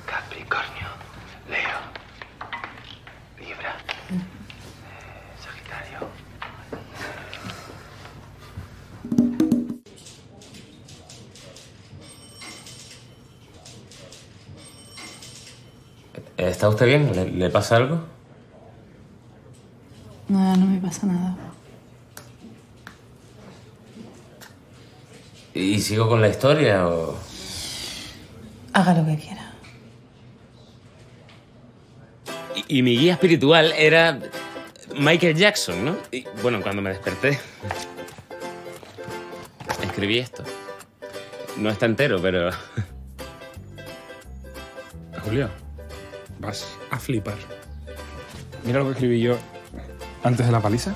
Capricornio, Leo, ¿Está usted bien? ¿Le, le pasa algo? Nada, no me pasa nada. ¿Y sigo con la historia o...? Haga lo que quiera. Y, y mi guía espiritual era Michael Jackson, ¿no? Y bueno, cuando me desperté, escribí esto. No está entero, pero... Julio, vas a flipar. Mira lo que escribí yo antes de la paliza.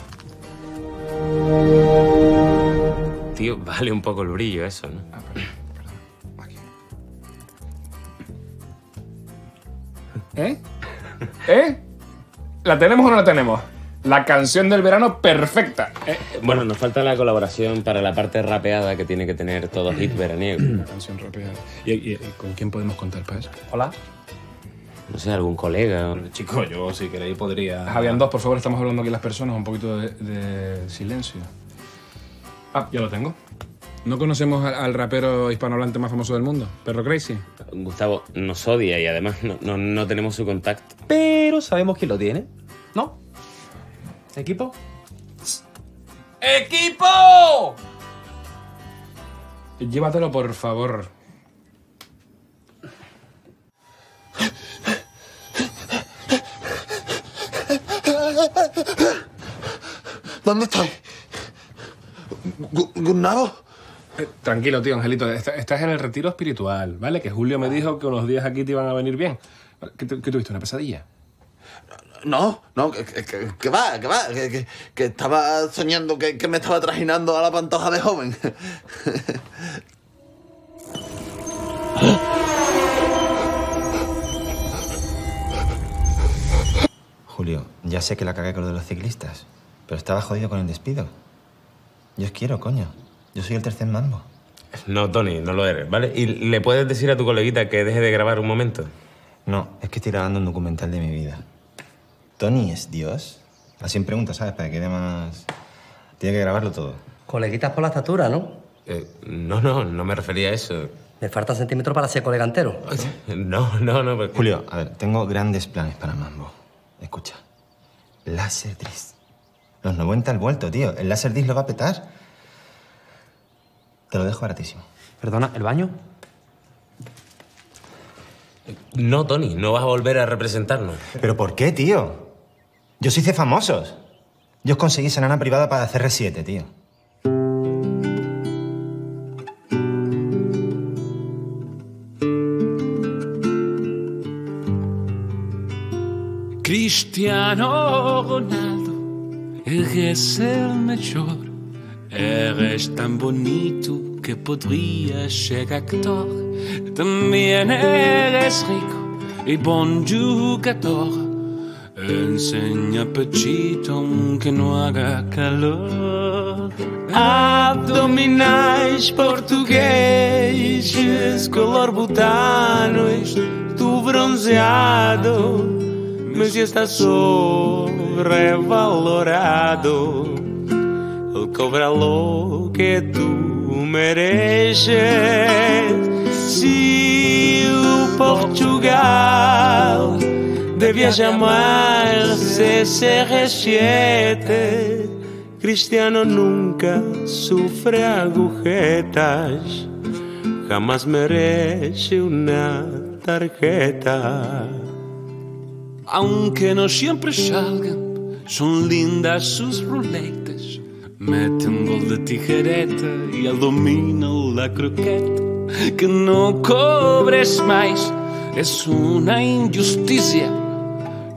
Tío, vale un poco el brillo eso, ¿no? ¿Eh? ¿Eh? ¿La tenemos o no la tenemos? La canción del verano perfecta. ¿eh? Bueno, nos falta la colaboración para la parte rapeada que tiene que tener todo hit veraniego. La canción rápida. ¿Y, y- y con quién podemos contar para eso? Hola. No sé, algún colega. Chico, yo si queréis podría... Javier dos, por favor, estamos hablando aquí las personas, un poquito de, de silencio. Ah, ya lo tengo. ¿No conocemos al, al rapero hispanohablante más famoso del mundo? Perro Crazy. Gustavo nos odia y además no, no- no tenemos su contacto. Pero sabemos quién lo tiene, ¿no? ¿Equipo? ¡Equipo! Llévatelo, por favor. ¿Dónde estoy? Gu- ¿Gurnavo? Eh, Tranquilo, tío, Angelito. est- Estás en el retiro espiritual, ¿vale? Que Julio me dijo que unos días aquí te iban a venir bien. ¿Qué, qué tuviste? ¿Una pesadilla? No, no, que, que- que- va, que va, que, que- que estaba soñando que, que me estaba trajinando a la pantoja de joven. Julio, ya sé que la cagué con lo de los ciclistas, pero estaba jodido con el despido. Yo os quiero, coño. Yo soy el tercer mambo. No, Tony, no lo eres, ¿vale? ¿Y le puedes decir a tu coleguita que deje de grabar un momento? No, es que estoy grabando un documental de mi vida. ¿Tony es Dios? Así en pregunta, ¿sabes? Para que quede más... Tiene que grabarlo todo. Coleguitas por la estatura, ¿no? Eh, no, no, no me refería a eso. Me falta centímetro para ser colega entero. No, no, no. porque- Julio, a ver, tengo grandes planes para Mambo. Escucha. Láser Disc. Los 90 al vuelto, tío. El láser Disc lo va a petar. Te lo dejo baratísimo. Perdona, ¿el baño? No, Tony, no vas a volver a representarnos. ¿Pero por qué, tío? Yo os hice famosos. Yo os conseguí esa nana privada para hacer R7, tío. Cristiano Ronaldo, eres el mejor. Eres tan bonito que podría ser actor. También eres rico y buen jugador. Enseña pechito aunque no haga calor. Abdominais portugueses, color butano, tu bronzeado, mas está sobrevalorado. Ele cobra lo que tu mereces. Se o Portugal devia chamar-se CR7, Cristiano nunca sufre agujetas, jamás merece una tarjeta. Aunque no siempre salgan, son lindas sus ruletas. Mete un gol de tijereta y él domina la croqueta. Que no cobres más es una injusticia.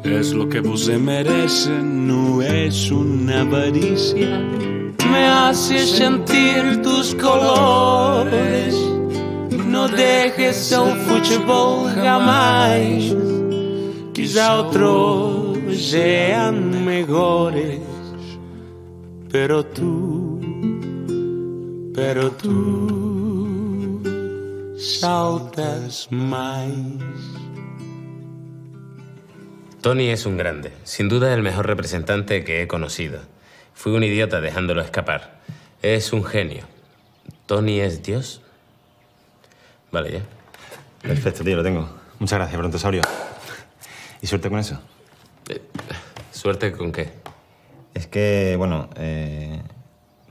Es lo que vos merece, no es una avaricia. Me hace sentir tus colores. No dejes el fútbol jamás. Quizá otros sean mejores, pero tú, pero tú saltas más. Tony es un grande, sin duda el mejor representante que he conocido. Fui un idiota dejándolo escapar. Es un genio. ¿Tony es Dios? Vale, ya. Perfecto, tío, lo tengo. Muchas gracias, brontosaurio. ¿Y suerte con eso? ¿Suerte con qué? Es que, bueno, eh,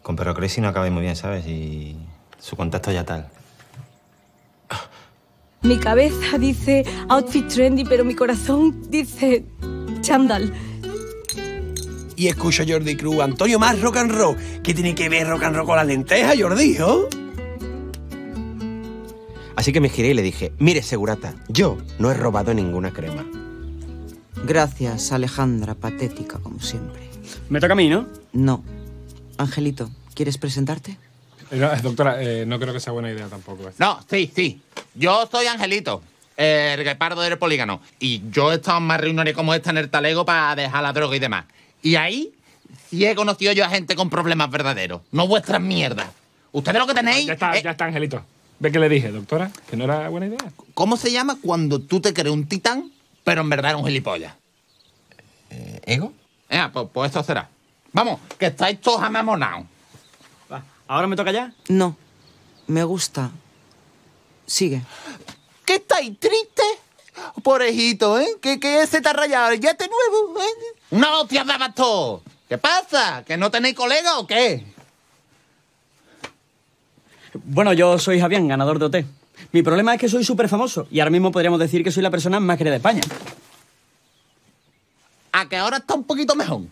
con Perro Crazy no acabé muy bien, ¿sabes? Y su contacto ya tal. Mi cabeza dice outfit trendy, pero mi corazón dice chandal. Y escucha Jordi Cruz, Antonio más rock and roll. ¿Qué tiene que ver rock and roll con la lenteja, Jordi? oh? Así que me giré y le dije, mire, segurata, yo no he robado ninguna crema. Gracias, Alejandra, patética como siempre. Me toca a mí, ¿no? No. Angelito, ¿quieres presentarte? Eh, no, eh, doctora, eh, no creo que sea buena idea tampoco. esto. No, sí, sí. Yo soy Angelito, el guepardo del polígono. Y yo he estado en más reuniones como esta en el talego para dejar la droga y demás. Y ahí sí he conocido yo a gente con problemas verdaderos. No vuestras mierdas. Ustedes lo que tenéis. Ya está, ya está, Angelito. ¿Ve que le dije, doctora? Que no era buena idea. ¿Cómo se llama cuando tú te crees un titán, pero en verdad eres un gilipollas? ¿Ego? Eh, pues, pues esto será. Vamos, que estáis todos amamonados. ¿Ahora me toca ya? No. Me gusta. Sigue. ¿Qué estáis tristes? Porejito, ¿eh? ¿Qué, qué se te ha rayado? ¿Ya te nuevo? ¿eh? ¡No, te has dado todo! ¿Qué pasa? ¿Que no tenéis colega o qué? Bueno, yo soy Javián, ganador de OT. Mi problema es que soy súper famoso y ahora mismo podríamos decir que soy la persona más querida de España. A que ahora está un poquito mejor.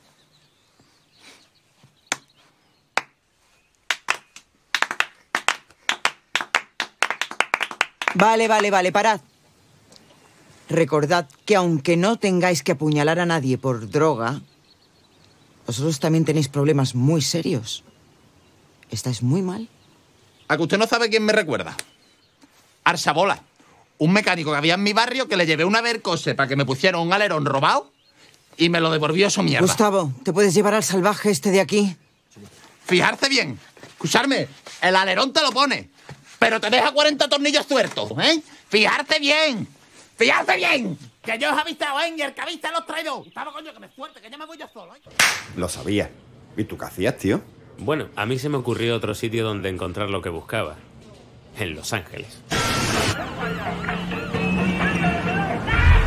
Vale, vale, vale, parad. Recordad que aunque no tengáis que apuñalar a nadie por droga, vosotros también tenéis problemas muy serios. ¿Estáis muy mal? A que usted no sabe quién me recuerda. Arsabola. Un mecánico que había en mi barrio que le llevé una Vercose para que me pusiera un alerón robado y me lo devolvió eso mierda. Gustavo, ¿te puedes llevar al salvaje este de aquí? Fijarse bien. Escucharme, el alerón te lo pone, pero te deja 40 tornillos tuertos, ¿eh? Fijarse bien. Fijarse bien. Que yo os he avisado, ¿eh? Y el que avista los traigo. Estaba coño, que me suerte, que ya me voy yo solo, ¿eh? Lo sabía. ¿Y tú qué hacías, tío? Bueno, a mí se me ocurrió otro sitio donde encontrar lo que buscaba. En Los Ángeles.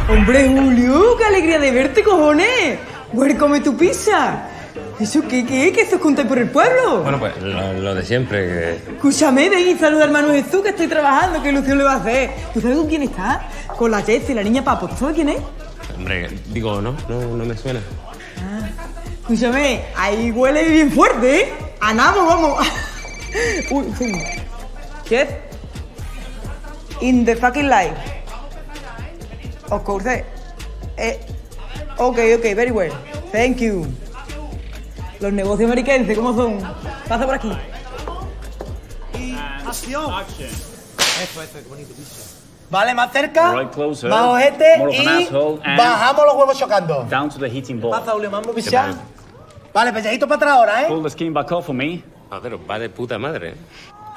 Hombre, Julio, qué alegría de verte, cojones. Welcome tu pizza. ¿Eso qué, qué? ¿Que eso es contar por el pueblo? Bueno, pues lo, lo de siempre. que- Escúchame, ven y saluda al hermano Jesús, que estoy trabajando, qué ilusión le va a hacer. ¿Tú sabes con quién está? Con la Jessie, la niña Papo. ¿Tú sabes quién es? Hombre, digo, no, no, no me suena. Escúchame, ahí huele bien fuerte, ¿eh? Andamos, vamos. Uy, sí. Chef. In the fucking life. Of course. Eh, Ok, ok, very well. Thank you. Los negocios americanos, ¿cómo son? Pasa por aquí. ¡Acción! Eso, eso, qué bonito piso. Vale, más cerca. Right closer. Más ojete More of an y bajamos los huevos chocando. Down to the heating board. Pasa, Julio, vamos. Vale, pellejito para atrás ahora, ¿eh? Pull the skin back off for me. Joder, va de puta madre. ¿eh?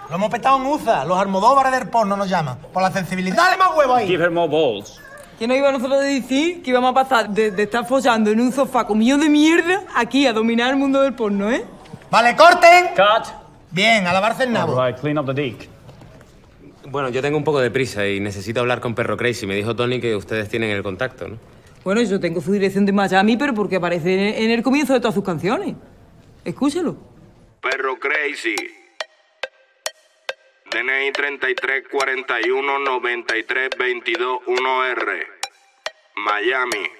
Lo hemos petado en USA. Los almodóvares del porno nos llaman. Por la sensibilidad. ¡Dale más huevos ahí! Give her more balls. ¿Qué nos iba a nosotros a decir que íbamos a pasar de, de estar follando en un sofá con millones de mierda aquí a dominar el mundo del porno, eh? Vale, corten. Cut. Bien, a lavarse el nabo. All right, clean up the dick. Bueno, yo tengo un poco de prisa y necesito hablar con Perro Crazy. Me dijo Tony que ustedes tienen el contacto, ¿no? Bueno, yo tengo su dirección de Miami, pero porque aparece en, el comienzo de todas sus canciones. Escúchalo. Perro Crazy. DNI 33 41 93 22 1R. Miami.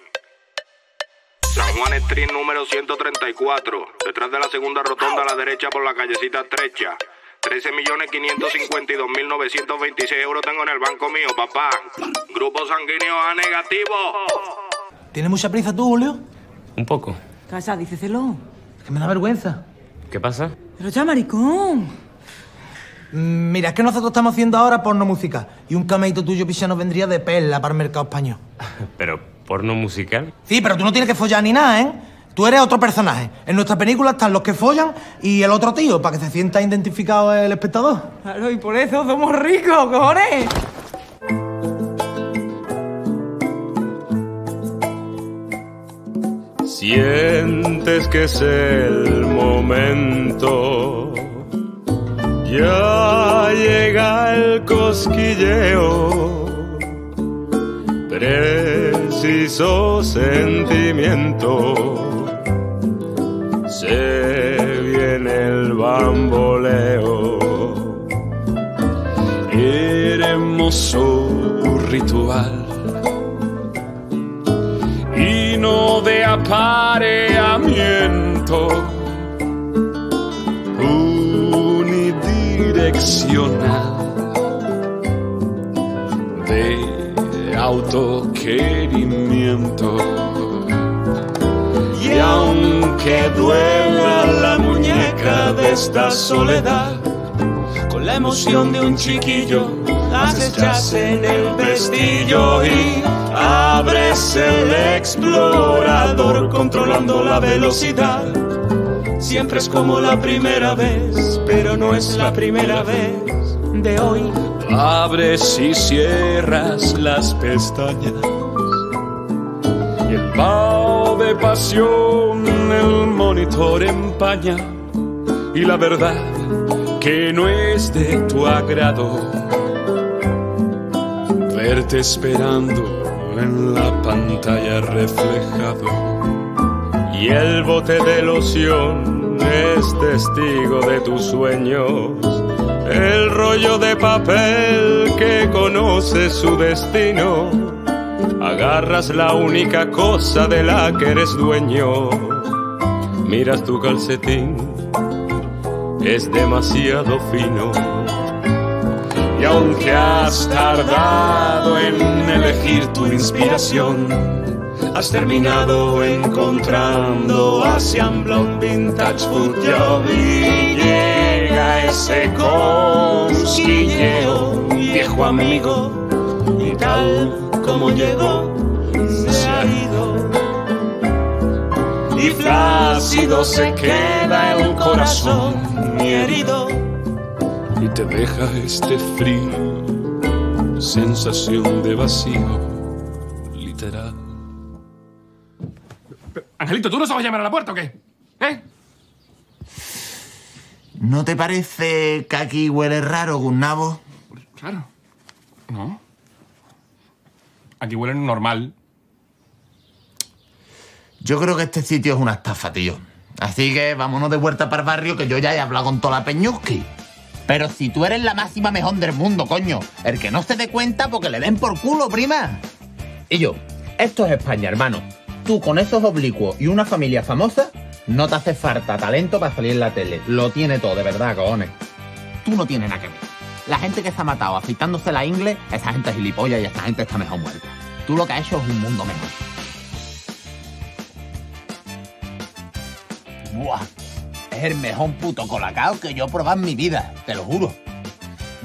San Juan Street número 134. Detrás de la segunda rotonda a la derecha por la callecita estrecha. 13.552.926 euros tengo en el banco mío, papá. Grupo sanguíneo A negativo. ¿Tienes mucha prisa tú, Julio? Un poco. Casa, díceselo. Es que me da vergüenza. ¿Qué pasa? Pero ya, maricón. Mm, Mira, es que nosotros estamos haciendo ahora porno música. Y un cameito tuyo picha nos vendría de perla para el mercado español. Pero, ¿porno musical? Sí, pero tú no tienes que follar ni nada, ¿eh? Tú eres otro personaje. En nuestra película están los que follan y el otro tío, para que se sienta identificado el espectador. Claro, y por eso somos ricos, cojones. Sientes que es el momento. Ya llega el cosquilleo. Preciso sentimiento. Se viene el bamboleo. Hermoso ritual y no de apareamiento unidireccional de autoquerimiento. Y aunque duela la muñeca de esta soledad, con la emoción de un chiquillo, jazz en el pestillo y abres el explorador controlando la velocidad. Siempre es como la primera vez, pero no es la primera vez de hoy. Abres y cierras las pestañas. Y el vaho de pasión el monitor empaña. Y la verdad que no es de tu agrado. Verte esperando en la pantalla reflejado y el bote de loción es testigo de tus sueños. El rollo de papel que conoce su destino. Agarras la única cosa de la que eres dueño. Miras tu calcetín es demasiado fino. Y aunque has tardado en elegir tu inspiración, has terminado encontrando Asian Blonde Vintage Food y llega ese cosquilleo, viejo amigo, y tal como llegó, se ha ido. Y flácido se queda el corazón mi herido. Y te deja este frío, sensación de vacío, literal. Angelito, ¿tú no sabes llamar a la puerta o qué? ¿Eh? ¿No te parece que aquí huele raro, Gustavo? Claro. No. Aquí huele normal. Yo creo que este sitio es una estafa, tío. Así que vámonos de vuelta para el barrio que yo ya he hablado con toda la peñusqui. Pero si tú eres la máxima mejor del mundo, coño. El que no se dé cuenta porque le den por culo, prima. Y yo, esto es España, hermano. Tú con esos oblicuos y una familia famosa, no te hace falta talento para salir en la tele. Lo tiene todo, de verdad, cojones. Tú no tienes nada que ver. La gente que se ha matado afeitándose la ingle, esa gente es gilipollas y esa gente está mejor muerta. Tú lo que has hecho es un mundo mejor. Buah. Es el mejor puto colacao que yo he probado en mi vida, te lo juro.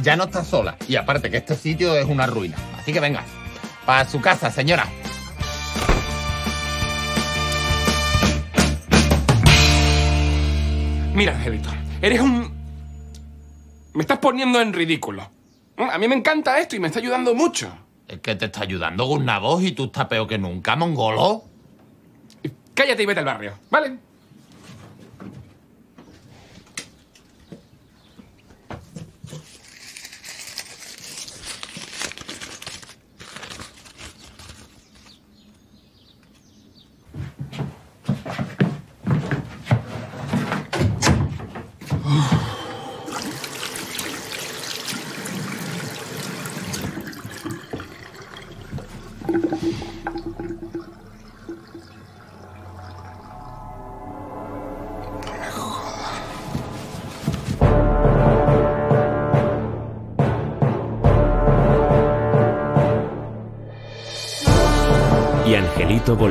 Ya no estás sola. Y aparte que este sitio es una ruina. Así que venga. Para su casa, señora. Mira, Angelito, eres un... Me estás poniendo en ridículo. A mí me encanta esto y me está ayudando mucho. Es que te está ayudando con una voz y tú estás peor que nunca, mongolo. Cállate y vete al barrio, ¿vale?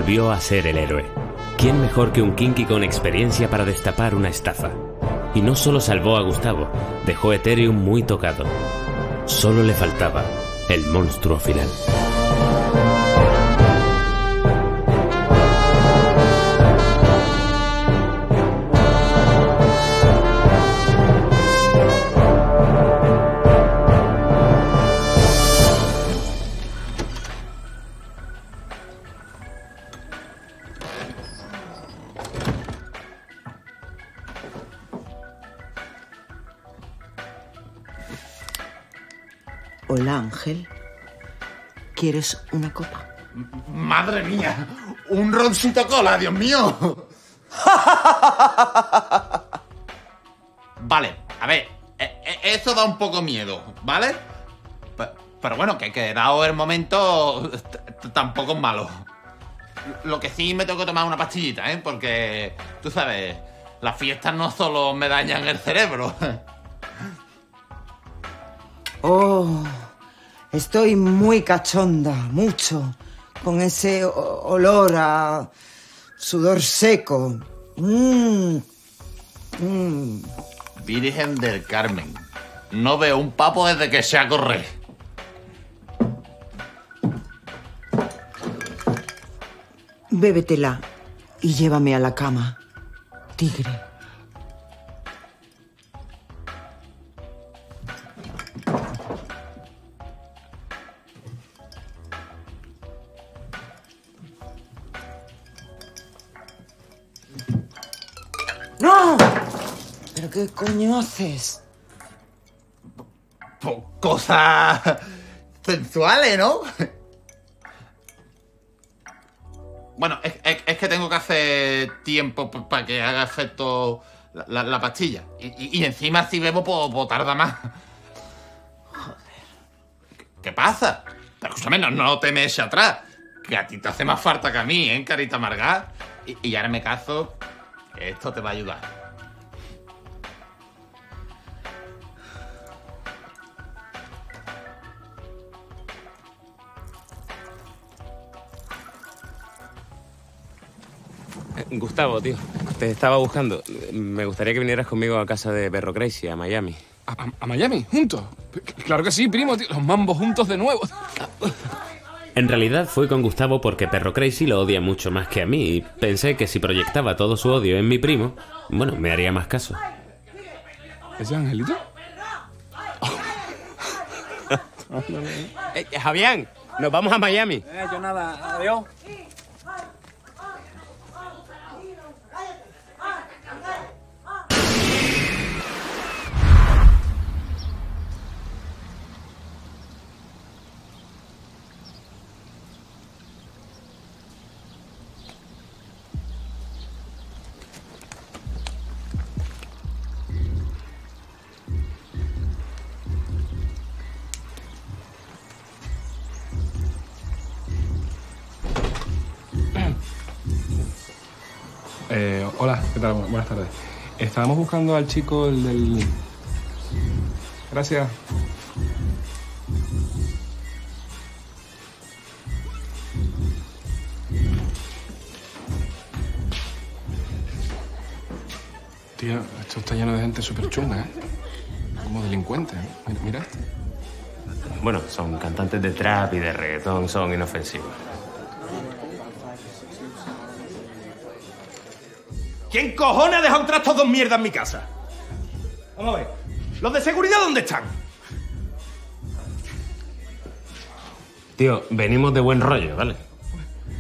Volvió a ser el héroe. ¿Quién mejor que un kinky con experiencia para destapar una estafa? Y no solo salvó a Gustavo, dejó Ethereum muy tocado. Solo le faltaba el monstruo final. Una copa? Madre mía, un roncito cola, Dios mío. vale, a ver, e- e- eso da un poco miedo, ¿vale? Pe- Pero bueno, que, que dado el momento, tampoco es malo. Lo que sí me tengo que tomar una pastillita, ¿eh? Porque, tú sabes, las fiestas no solo me dañan el cerebro. Oh, estoy muy cachonda, mucho, con ese olor a sudor seco. Mm, mm. Virgen del Carmen. No veo un papo desde que se a correr. Bébetela y llévame a la cama, tigre. ¡No! ¿Pero qué coño haces? Cosas sensuales, ¿no? Bueno, es, que tengo que hacer tiempo para que haga efecto la, la- la pastilla. Y, encima si bebo, pues, pues tarda más. Joder. ¿Qué pasa? Pero escúchame, no, no te me atrás. Que a ti te hace más falta que a mí, ¿eh, carita amargada? Y, y ahora me que esto te va a ayudar. Eh, Gustavo, tío, te estaba buscando. Me gustaría que vinieras conmigo a casa de Perro Crazy, a Miami. ¿A, a- a Miami? ¿Juntos? Claro que sí, primo, tío. Los mambos juntos de nuevo. En realidad fui con Gustavo porque Perro Crazy lo odia mucho más que a mí y pensé que si proyectaba todo su odio en mi primo, bueno, me haría más caso. ¿Ese Angelito? Eh, Javián, nos vamos a Miami. Eh, yo nada, adiós. Eh, hola, ¿qué tal? Bu- Buenas tardes. Estábamos buscando al chico, el del... Gracias. Tío, esto está lleno de gente súper chunga, ¿eh? Como delincuentes. ¿eh? Mira, mira. Bueno, son cantantes de trap y de reggaetón, son inofensivos. ¿Quién cojones ha dejado entrar estos dos mierdas en mi casa? Vamos a ver. ¿Los de seguridad dónde están? Tío, venimos de buen rollo, ¿vale?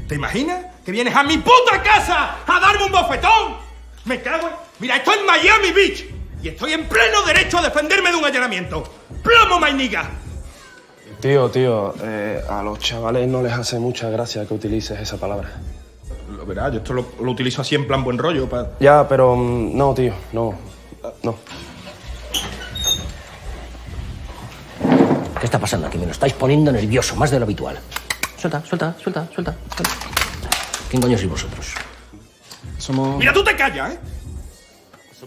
¿Te imaginas? Que vienes a mi puta casa a darme un bofetón. Me cago en... Mira, esto es Miami Beach. Y estoy en pleno derecho a defenderme de un allanamiento. ¡Plomo, mainiga! Tío, tío, eh, a los chavales no les hace mucha gracia que utilices esa palabra. Verás, yo esto lo, lo utilizo así en plan buen rollo. pa- Ya, pero mm, no, tío, no. No. ¿Qué está pasando aquí? Me lo estáis poniendo nervioso, más de lo habitual. Suelta, suelta, suelta, suelta. suelta. ¿Quién coño sois vosotros? Somos... Mira, tú te callas, ¿eh?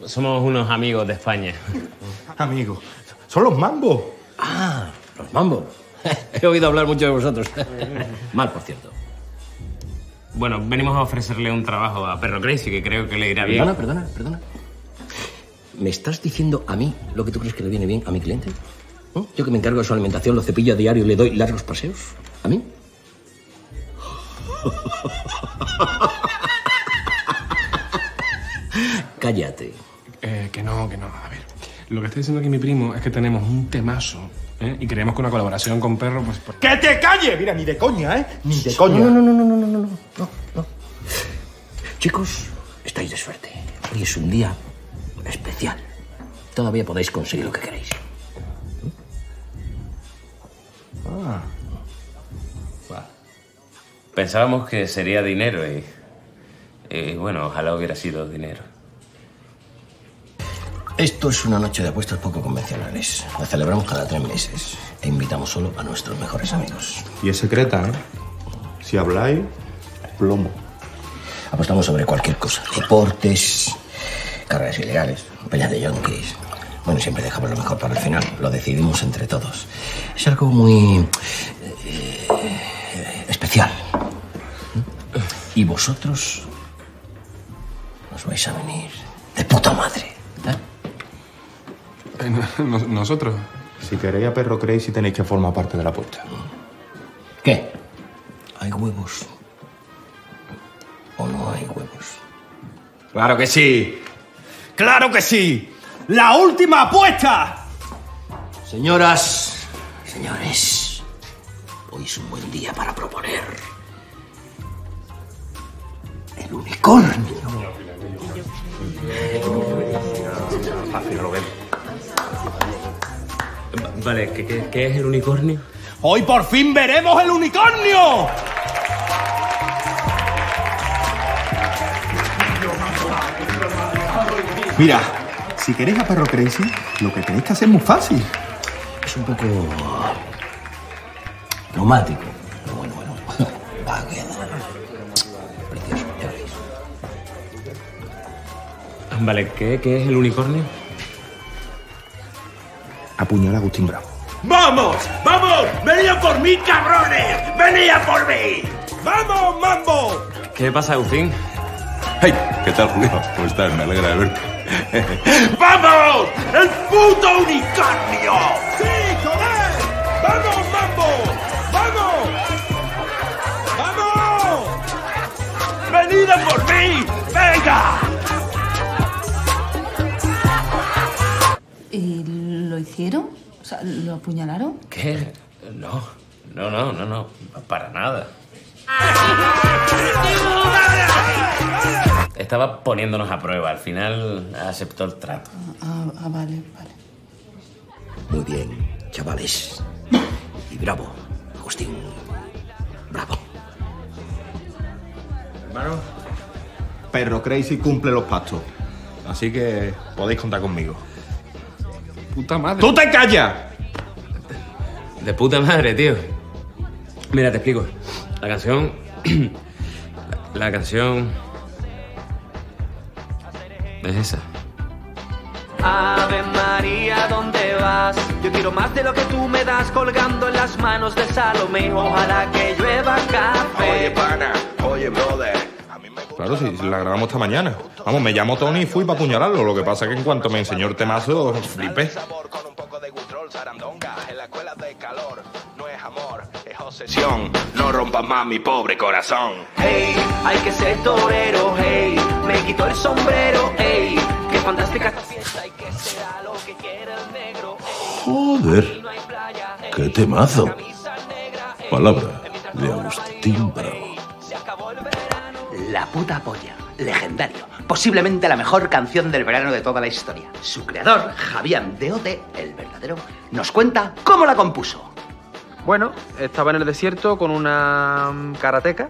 Somos unos amigos de España. Amigos. Son los mambos. Ah, los mambos. He oído hablar mucho de vosotros. Mal, por cierto. Bueno, venimos a ofrecerle un trabajo a Perro Crazy, que creo que le irá bien. Perdona, perdona, perdona. ¿Me estás diciendo a mí lo que tú crees que le viene bien a mi cliente? ¿No? Yo que me encargo de su alimentación, lo cepillo a diario y le doy largos paseos. ¿A mí? Cállate. Eh, que no, que no. A ver, lo que está diciendo aquí mi primo es que tenemos un temazo ¿eh? y creemos que una colaboración con Perro, pues... pues- ¡Que te calles! Mira, ni de coña, ¿eh? Ni de coña. No, no, no, no, no, no, no, no, no, no. Chicos, estáis de suerte. Hoy es un día especial. Todavía podéis conseguir lo que queréis. Ah. Pensábamos que sería dinero y, y, bueno, ojalá hubiera sido dinero. Esto es una noche de apuestas poco convencionales. La celebramos cada tres meses e invitamos solo a nuestros mejores amigos. Y es secreta, ¿eh? Si habláis, plomo. Apostamos sobre cualquier cosa. Deportes, carreras ilegales, peleas de yonkis. Bueno, siempre dejamos lo mejor para el final. Lo decidimos entre todos. Es algo muy... eh, especial. Y vosotros os vais a venir de puta madre. No- no- nosotros. Si queréis a Perro Crazy tenéis que formar parte de la apuesta. ¿Qué? ¿Hay huevos? ¿O no hay huevos? ¡Claro que sí! ¡Claro que sí! ¡La última apuesta! Señoras, señores, hoy es un buen día para proponer el unicornio. Fácil, lo. Vale, ¿qué, qué, qué es el unicornio? ¡Hoy por fin veremos el unicornio! Mira, si queréis a Perro Crazy, lo que tenéis que hacer es muy fácil. Es un poco romántico. Pero bueno, bueno, va a quedar precioso, ya veréis. Vale, ¿qué, qué es el unicornio? Apuñala a Agustín Bravo. ¡Vamos! ¡Vamos! ¡Venid por mí, cabrones! ¡Venid a por mí! ¡Vamos, mambo! ¿Qué pasa, Agustín? Hey, ¿qué tal, Julio? ¿Cómo estás? Me alegra de verte. ¡Vamos! ¡El puto unicornio! ¡Sí, joder! ¡Vamos, mambo! ¡Vamos! ¡Vamos! ¡Venid a por mí! ¡Venga! ¿Y lo hicieron? O sea, ¿lo apuñalaron? ¿Qué? No, no, no, no, no, para nada. Estaba poniéndonos a prueba, al final aceptó el trato. Ah, ah, vale, vale. Muy bien, chavales. Y bravo, Agustín. Bravo. Hermano, Perro Crazy cumple los pactos. Así que podéis contar conmigo. Puta madre. ¡Tú te callas! De puta madre, tío. Mira, te explico. La canción. La, la canción. Es esa. Ave María, ¿dónde vas? Yo quiero más de lo que tú me das colgando en las manos de Salomé. Ojalá que llueva café. Oye, pana, oye, brother. Claro, si la grabamos esta mañana. Vamos, me llamo Tony y fui para apuñalarlo. Lo que pasa es que en cuanto me enseñó el temazo, flipé. Que ser torero, hey, me. Joder, qué temazo. Palabra de Agustín Bravo. La puta polla, legendario, posiblemente la mejor canción del verano de toda la historia. Su creador, Javier Deote, el verdadero, nos cuenta cómo la compuso. Bueno, estaba en el desierto con una mm, karateca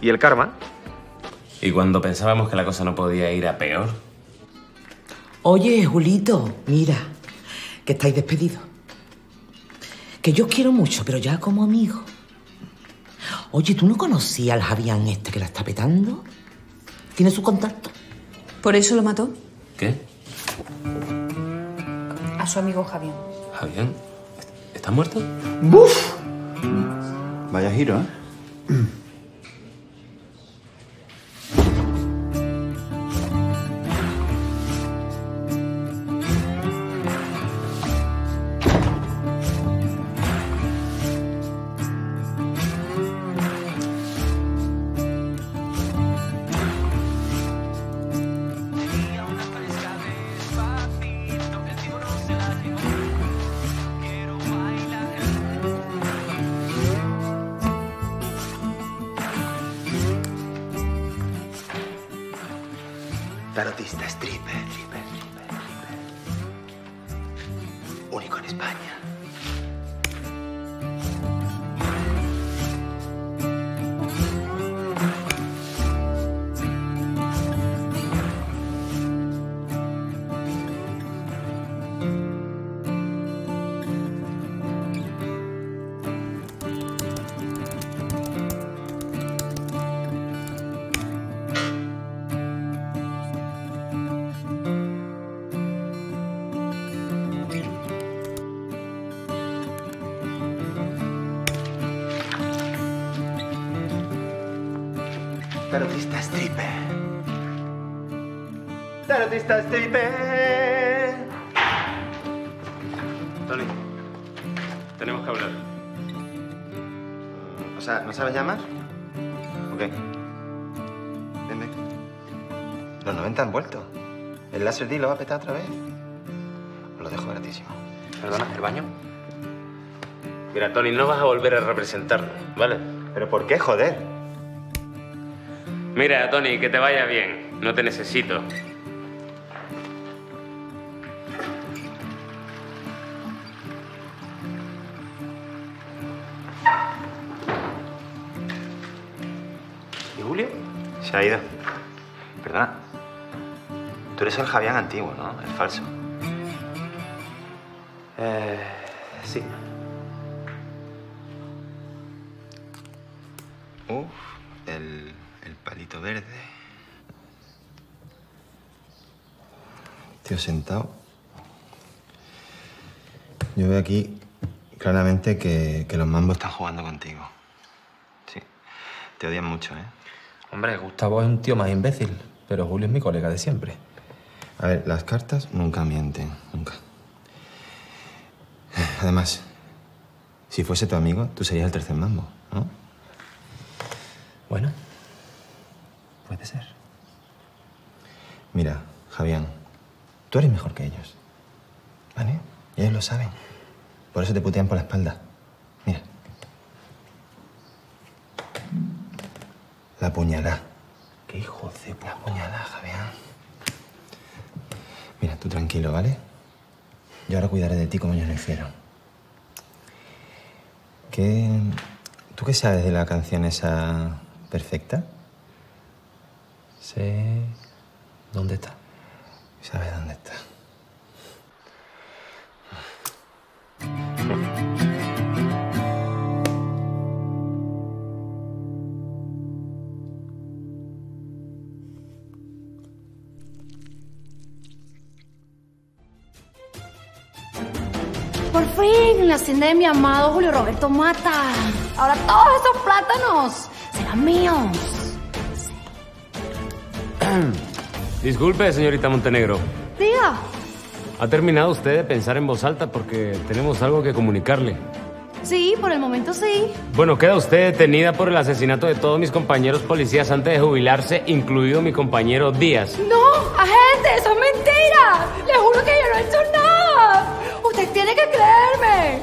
y el karma. Y cuando pensábamos que la cosa no podía ir a peor, Oye, Julito, mira, que estáis despedidos. Que yo os quiero mucho, pero ya como amigo. Oye, ¿tú no conocías al Javián este que la está petando? ¿Tiene su contacto? ¿Por eso lo mató? ¿qué? A su amigo Javier. Javier, ¿estás muerto? ¡Buf! Vaya giro, ¿eh? Tony, tenemos que hablar. O sea, ¿no sabes llamar? ¿O qué? Ven, ven. Los 90 han vuelto. ¿El láser D lo va a petar otra vez? Os lo dejo gratísimo. ¿Perdona, el baño? Mira, Tony, no vas a volver a representarnos, ¿vale? ¿Pero por qué, joder? Mira, Tony, que te vaya bien. No te necesito. Se ha ido. Perdona. Tú eres el Javián antiguo, ¿no? El falso. Eh. Sí. Uf, el, el palito verde. Tío, sentado. Yo veo aquí claramente que, que los mambos están jugando contigo. Sí. Te odian mucho, ¿eh? Hombre, Gustavo es un tío más imbécil, pero Julio es mi colega de siempre. A ver, las cartas nunca mienten, nunca. Además, si fuese tu amigo, tú serías el tercer mambo, ¿no? Bueno, puede ser. Mira, Javián, tú eres mejor que ellos. ¿Vale? Y ellos lo saben. Por eso te putean por la espalda. Mira. La puñalada. Qué hijo de La puñalada, Javián. Mira, tú tranquilo, ¿vale? Yo ahora cuidaré de ti como ellos lo hicieron. ¿Qué... ¿Tú qué sabes de la canción esa perfecta? Sé... ¿Dónde está? ¿Sabes dónde está? Fin, la hacienda de mi amado Julio Roberto Mata. Ahora todos esos plátanos serán míos. Disculpe, señorita Montenegro. Diga. ¿Ha terminado usted de pensar en voz alta porque tenemos algo que comunicarle? Sí, por el momento sí. Bueno, queda usted detenida por el asesinato de todos mis compañeros policías antes de jubilarse, incluido mi compañero Díaz. No, agente, eso es mentira. Le juro que yo no he hecho nada. Usted tiene que creerme.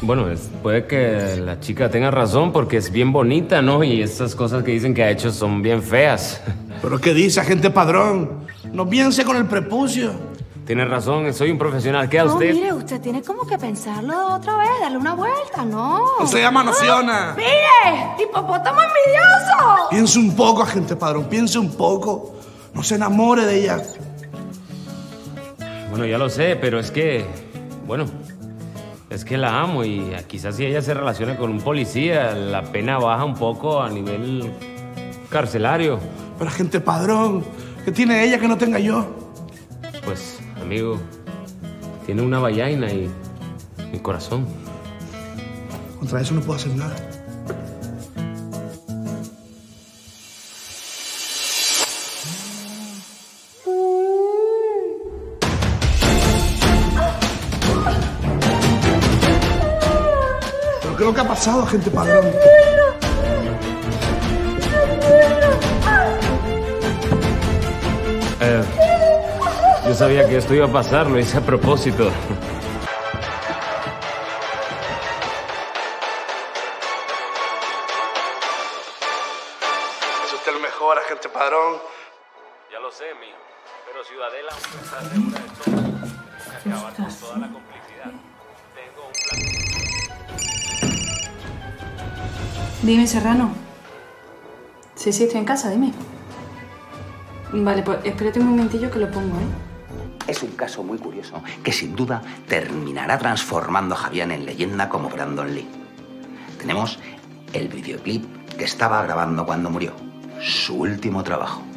Bueno, es- puede que la chica tenga razón porque es bien bonita, ¿no? Y esas cosas que dicen que ha hecho son bien feas. ¿Pero qué dice, agente padrón? No piense con el prepucio. Tiene razón, soy un profesional. ¿Queda No, usted? mire, usted tiene como que pensarlo otra vez, darle una vuelta, ¿no? Se llama nociona. ¡Ah! ¡Mire! ¡Hipopótamo envidioso! Piense un poco, agente padrón, piense un poco. No se enamore de ella. Bueno, ya lo sé, pero es que, bueno, es que la amo y quizás si ella se relaciona con un policía, la pena baja un poco a nivel carcelario. Pero agente padrón, ¿qué tiene ella que no tenga yo? Pues, amigo, tiene una vallaina y mi corazón. Contra eso no puedo hacer nada. Lo que ha pasado, agente padrón? Eh, yo sabía que esto iba a pasar, lo hice a propósito. Dime, Serrano. Sí, sí, estoy en casa, dime. Vale, pues espérate un momentillo que lo pongo, ¿eh? Es un caso muy curioso que sin duda terminará transformando a Javián en leyenda como Brandon Lee. Tenemos el videoclip que estaba grabando cuando murió, su último trabajo.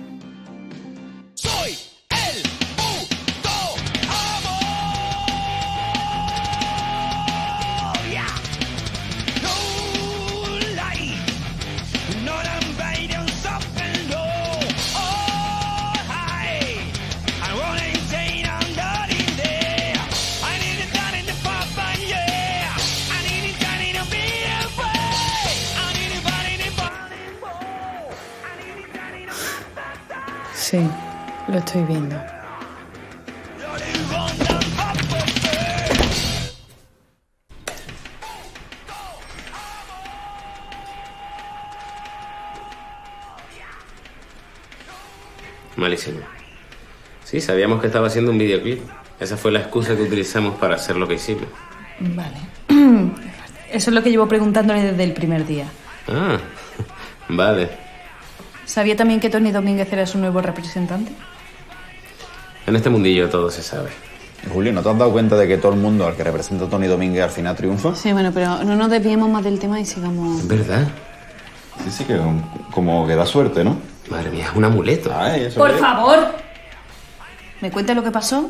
Sí, lo estoy viendo. Malísimo. Sí, sabíamos que estaba haciendo un videoclip. Esa fue la excusa que utilizamos para hacer lo que hicimos. Vale. Eso es lo que llevo preguntándole desde el primer día. Ah, vale. ¿Sabía también que Tony Domínguez era su nuevo representante? En este mundillo todo se sabe. Julio, ¿no te has dado cuenta de que todo el mundo al que representa a Tony Domínguez al final triunfa? Sí, bueno, pero no nos desviemos más del tema y sigamos. ¿Verdad? Sí, sí, que como que da suerte, ¿no? Madre mía, es un amuleto. Ay, eso Por es. favor. ¿Me cuenta lo que pasó?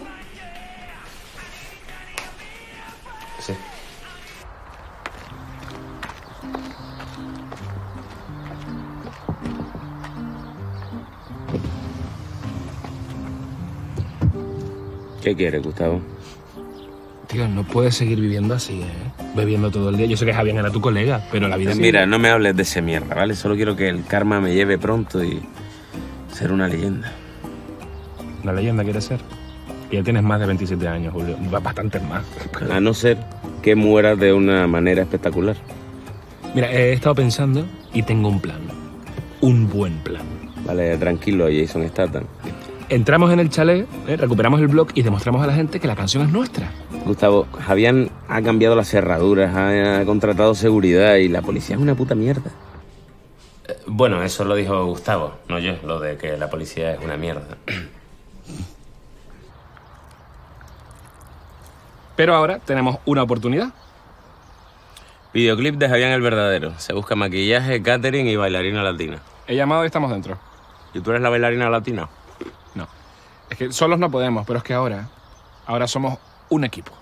¿Qué quieres, Gustavo? Tío, no puedes seguir viviendo así, ¿eh? Bebiendo todo el día. Yo sé que Javier era tu colega, pero la vida... Mira, no me hables de ese mierda, ¿vale? Solo quiero que el karma me lleve pronto y ser una leyenda. Una leyenda quieres ser. Y ya tienes más de 27 años, Julio. Bastantes más. A no ser que mueras de una manera espectacular. Mira, he estado pensando y tengo un plan. Un buen plan. Vale, tranquilo, Jason Statham. Entramos en el chalet, ¿eh? recuperamos el blog y demostramos a la gente que la canción es nuestra. Gustavo, Javián ha cambiado las cerraduras, ha, ha contratado seguridad y la policía es una puta mierda. Eh, Bueno, eso lo dijo Gustavo, no yo, lo de que la policía es una mierda. Pero ahora tenemos una oportunidad. Videoclip de Javián el Verdadero. Se busca maquillaje, catering y bailarina latina. He llamado y estamos dentro. ¿Y tú eres la bailarina latina? Es que solos no podemos, pero es que ahora, ahora somos un equipo.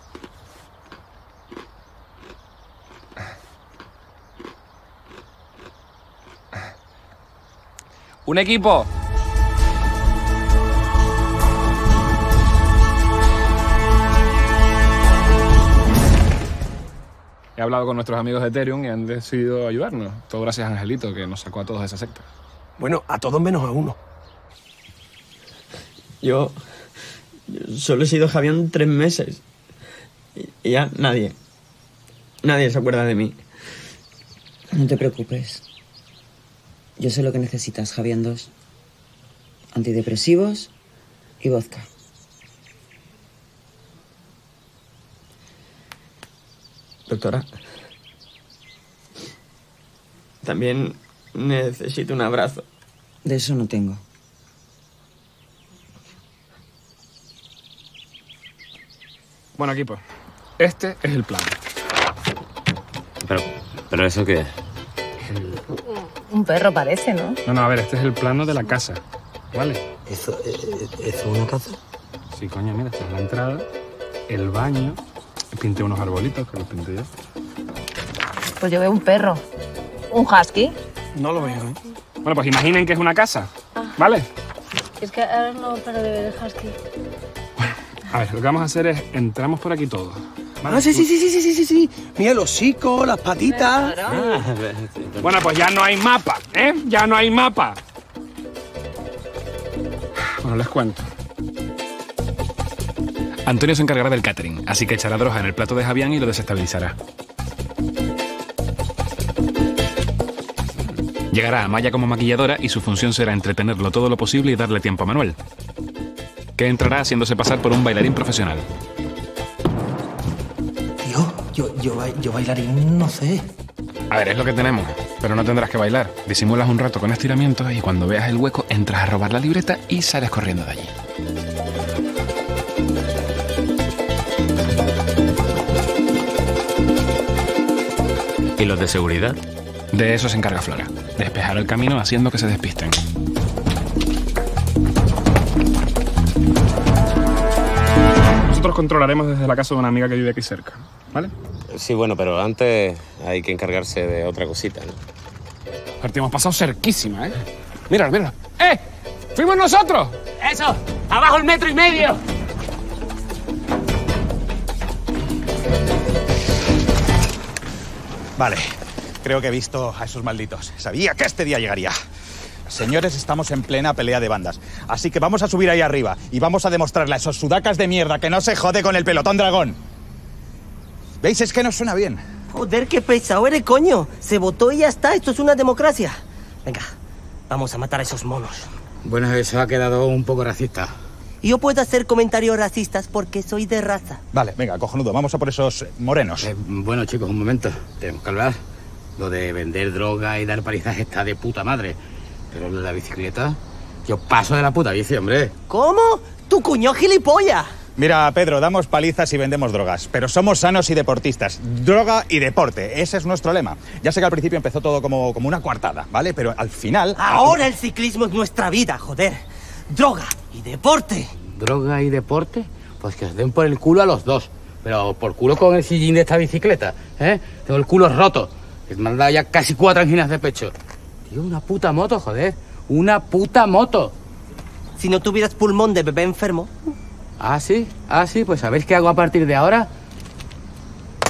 Un equipo. He hablado con nuestros amigos de Ethereum y han decidido ayudarnos. Todo gracias a Angelito, que nos sacó a todos de esa secta. Bueno, a todos menos a uno. Yo, yo solo he sido Javián tres meses. Y- Y ya nadie. Nadie se acuerda de mí. No te preocupes. Yo sé lo que necesitas, Javián 2. Antidepresivos y vodka. Doctora. También necesito un abrazo. De eso no tengo. Bueno, equipo, este es el plan. Pero, pero eso qué es? Un perro parece, ¿no? No, no, a ver, este es el plano de la casa, ¿vale? ¿Eso es una casa? Sí, coño, mira, esta es la entrada, el baño. Pinté unos arbolitos que los pinté yo. Pues yo veo un perro. ¿Un husky? No lo veo, ¿eh? Bueno, pues imaginen que es una casa, ¿vale? Es que ahora no para de ver el husky. A ver, lo que vamos a hacer es entramos por aquí todos. Vale, ah, sí, sí, sí, sí, sí, sí, sí. Mira el hocico, las patitas. Ah, ah, bueno, pues ya no hay mapa, ¿eh? Ya no hay mapa. Bueno, les cuento. Antonio se encargará del catering, así que echará droga en el plato de Javián y lo desestabilizará. Llegará a Maya como maquilladora y su función será entretenerlo todo lo posible y darle tiempo a Manuel que entrará haciéndose pasar por un bailarín profesional. Tío, yo, yo, yo bailarín no sé. A ver, es lo que tenemos, pero no tendrás que bailar. Disimulas un rato con estiramientos y cuando veas el hueco entras a robar la libreta y sales corriendo de allí. ¿Y los de seguridad? De eso se encarga Flora. Despejar el camino haciendo que se despisten. Nosotros controlaremos desde la casa de una amiga que vive aquí cerca, ¿vale? Sí, bueno, pero antes hay que encargarse de otra cosita, ¿no? Aparte, hemos pasado cerquísima, ¿eh? Míralo, míralo. ¡Eh! ¡Fuimos nosotros! ¡Eso! ¡Abajo el metro y medio! Vale, creo que he visto a esos malditos. Sabía que este día llegaría. Señores, estamos en plena pelea de bandas. Así que vamos a subir ahí arriba y vamos a demostrarle a esos sudacas de mierda que no se jode con el pelotón dragón. ¿Veis? Es que no suena bien. Joder, qué pesado eres, coño. Se votó y ya está. Esto es una democracia. Venga, vamos a matar a esos monos. Bueno, eso ha quedado un poco racista. Yo puedo hacer comentarios racistas porque soy de raza. Vale, venga, cojonudo, vamos a por esos eh, morenos. bueno, chicos, un momento. Tenemos que hablar. Lo de vender droga y dar palizas está de puta madre. Pero la bicicleta... Yo paso de la puta bici, hombre. ¿Cómo? ¡Tu cuño gilipollas! Mira, Pedro, damos palizas y vendemos drogas, pero somos sanos y deportistas. Droga y deporte, ese es nuestro lema. Ya sé que al principio empezó todo como, como una coartada, ¿vale? Pero al final... Ahora el ciclismo es nuestra vida, joder. Droga y deporte. ¿Droga y deporte? Pues que os den por el culo a los dos. Pero por culo con el sillín de esta bicicleta, ¿eh? Tengo el culo roto. Me han dado ya casi cuatro anginas de pecho. Tío, una puta moto, joder. Una puta moto. Si no tuvieras pulmón de bebé enfermo. Ah, sí, ah, sí, pues ¿sabéis qué hago a partir de ahora?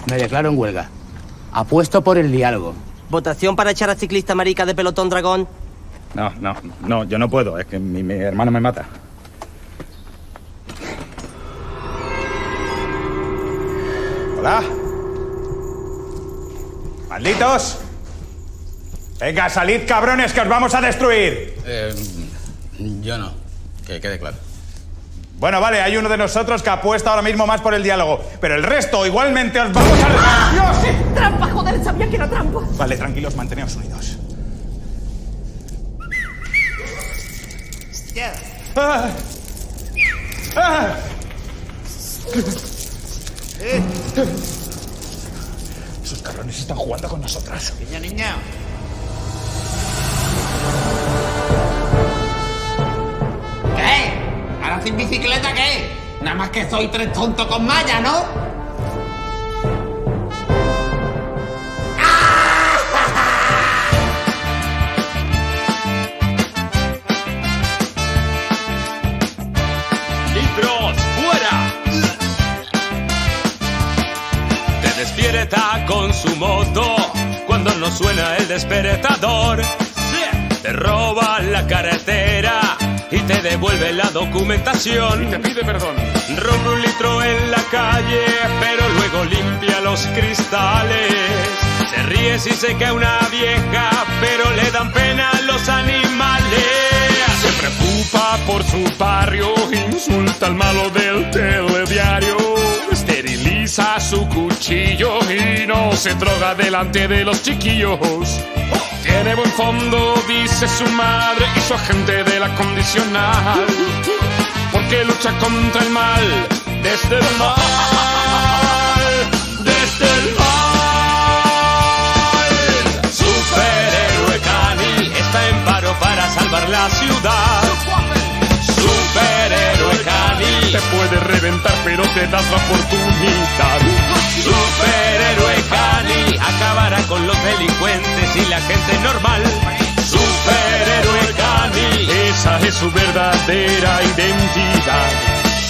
Me declaro en huelga. Apuesto por el diálogo. Votación para echar a ciclista marica de pelotón dragón. No, no, no, yo no puedo, es que mi, mi hermano me mata. Hola. ¡Malditos! Venga, salid cabrones que os vamos a destruir. Eh, yo no, que quede claro. Bueno, vale, hay uno de nosotros que apuesta ahora mismo más por el diálogo, pero el resto igualmente os vamos a... ¡Dios! ¡Trampa, joder! Sabía que era trampa. Vale, tranquilos, manteneos unidos. Ah. Ah. Esos cabrones están jugando con nosotras. Niña, niña. ¿Qué? ¿Ahora sin bicicleta qué? Nada más que soy tres tontos con malla, ¿no? ¡Litros, fuera! Te despierta con su suena el despertador. Te roba la carretera y te devuelve la documentación. Y te pide perdón. Rompe un litro en la calle, pero luego limpia los cristales. Se ríe si se cae una vieja, pero le dan pena a los animales. Se preocupa por su barrio, insulta al malo del telediario, esteriliza su cuchillo y no se droga delante de los chiquillos. Tiene buen fondo, dice su madre y su agente de la condicional, porque lucha contra el mal, desde el mal, desde el mal. Superhéroe Cani está en paro para salvar la ciudad. Superhéroe Cani reventar, pero te das la oportunidad. Superhéroe Cani acabará con los delincuentes y la gente normal. Superhéroe Cani, Esa es su verdadera identidad.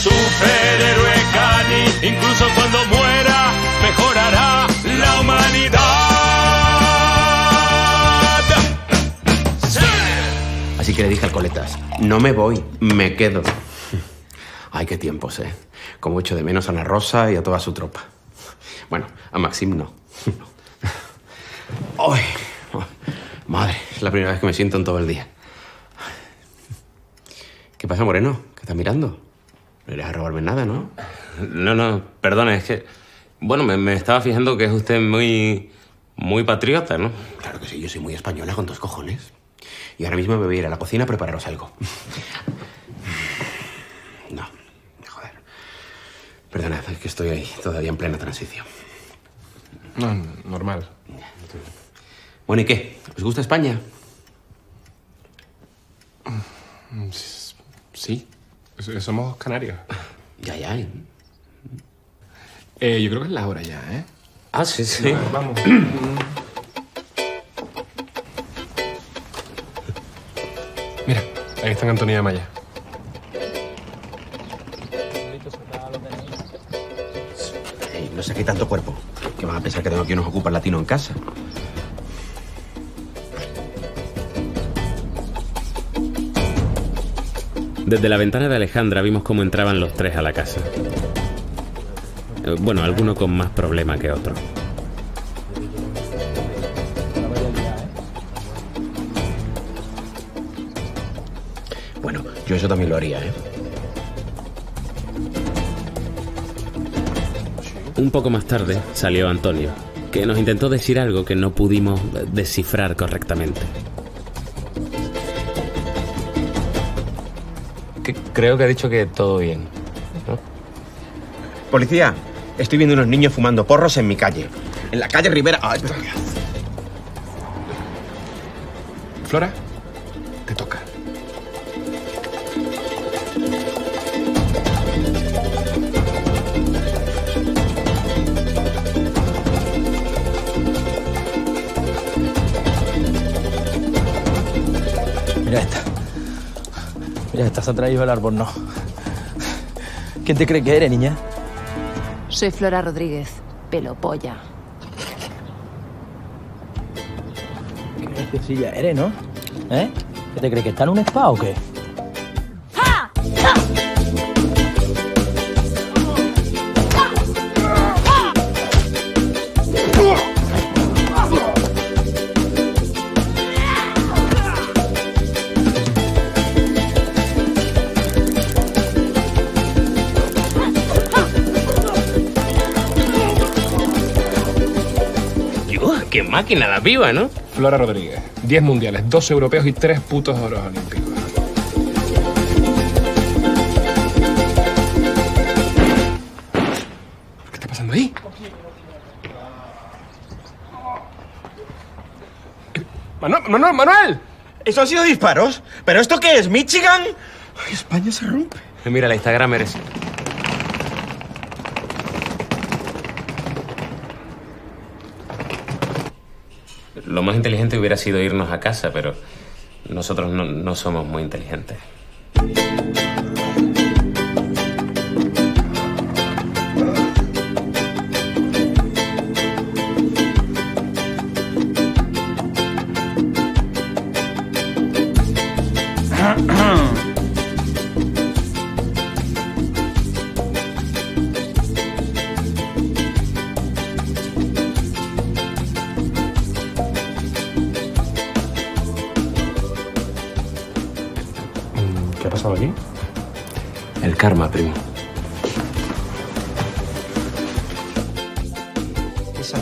superhéroe Cani, incluso cuando muera, mejorará la humanidad. Así que le dije al coletas, no me voy, me quedo. Ay, qué tiempos, ¿eh? Como echo de menos a Ana Rosa y a toda su tropa. Bueno, a Maxim no. Ay, madre, es la primera vez que me siento en todo el día. ¿Qué pasa, Moreno? ¿Qué estás mirando? No irás a robarme nada, ¿no? No, no, perdona, es que. Bueno, me, me estaba fijando que es usted muy. muy patriota, ¿no? Claro que sí, yo soy muy española con dos cojones. Y ahora mismo me voy a ir a la cocina a prepararos algo. No, joder. Perdonad, es que estoy ahí, todavía en plena transición. No, normal. Bueno, ¿y qué? ¿Os gusta España? Sí. Somos canarios. Ya, ya. ¿eh? Eh, yo creo que es la hora ya, ¿eh? Ah, sí, sí. Vamos. Mira, ahí están Antonio y Amaya. No saqué tanto cuerpo. Que van a pensar que tengo aquí unos ocupas latinos en casa. Desde la ventana de Alejandra vimos cómo entraban los tres a la casa. Eh, Bueno, alguno con más problema que otro. Bueno, yo eso también lo haría, ¿eh? Un poco más tarde salió Antonio, que nos intentó decir algo que no pudimos descifrar correctamente. Creo que ha dicho que todo bien. Policía, estoy viendo unos niños fumando porros en mi calle. En la calle Rivera. Ay, Flora, Mira esta, se ha traído el árbol, no. ¿Quién te cree que eres, niña? Soy Flora Rodríguez, pelo polla. Qué graciosilla eres, ¿no? ¿Eh? ¿Qué te crees que está en un spa o qué? Máquina la viva, ¿no? Flora Rodríguez. 10 mundiales, 2 europeos y 3 putos oros olímpicos. ¿Qué está pasando ahí? Manuel, Manuel, Manuel. ¿Eso han sido disparos? ¿Pero esto qué es? ¿Michigan? Ay, España se rompe. Mira, la Instagram eres. Más inteligente hubiera sido irnos a casa, pero nosotros no, no somos muy inteligentes. Karma, primo.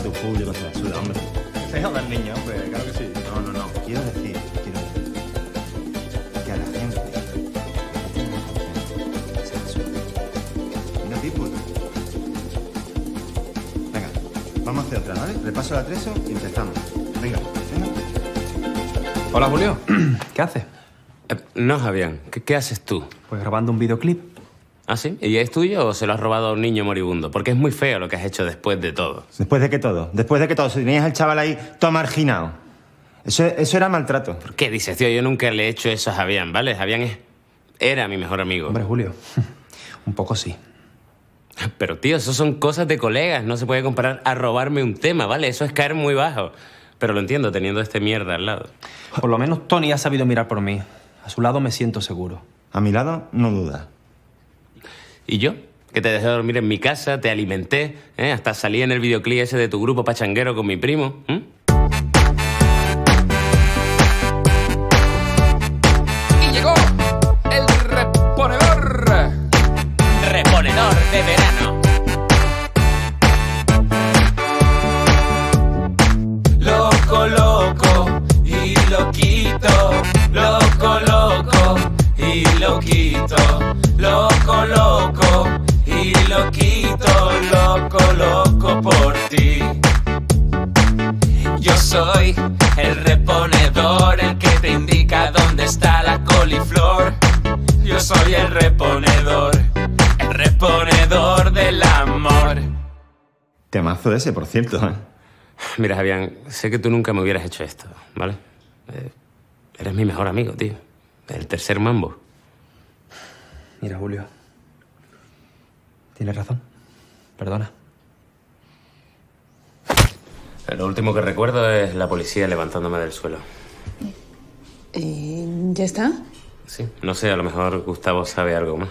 Tu Julio no se la suda, hombre. Se joda el niño, pues claro que sí. No, no, no. Quiero decir, quiero decir que a la gente se la suda. ¿Y no people? Venga, vamos a hacer otra, ¿vale? Repaso la treso y empezamos. Venga, venga. Hola, Julio. ¿Qué haces? Eh, No, Javián. ¿Qué, qué haces tú? Pues grabando un videoclip. ¿Ah, sí? ¿Y es tuyo o se lo has robado a un niño moribundo? Porque es muy feo lo que has hecho después de todo. Después de que todo, después de que todo, si tenías al chaval ahí todo marginado. Eso, eso era maltrato. ¿Por qué dices, tío? Yo nunca le he hecho eso a Javián, ¿vale? Javián es... era mi mejor amigo. Hombre, Julio. Un poco sí. Pero, tío, eso son cosas de colegas. No se puede comparar a robarme un tema, ¿vale? Eso es caer muy bajo. Pero lo entiendo teniendo este mierda al lado. Por lo menos Tony ha sabido mirar por mí. A su lado me siento seguro. A mi lado, no duda. ¿Y yo? Que te dejé dormir en mi casa, te alimenté, ¿eh? hasta salí en el videoclip ese de tu grupo pachanguero con mi primo. Loquito. Loco, loco y loquito. Loco, loco por ti. Yo soy el reponedor, el que te indica dónde está la coliflor. Yo soy el reponedor, el reponedor del amor. Temazo ese, por cierto. ¿eh? Mira, Javián, sé que tú nunca me hubieras hecho esto, ¿vale? Eh, eres mi mejor amigo, tío. El tercer mambo. Mira, Julio. Tienes razón. Perdona. Lo último que recuerdo es la policía levantándome del suelo. Eh, ¿Ya está? Sí, no sé, a lo mejor Gustavo sabe algo más.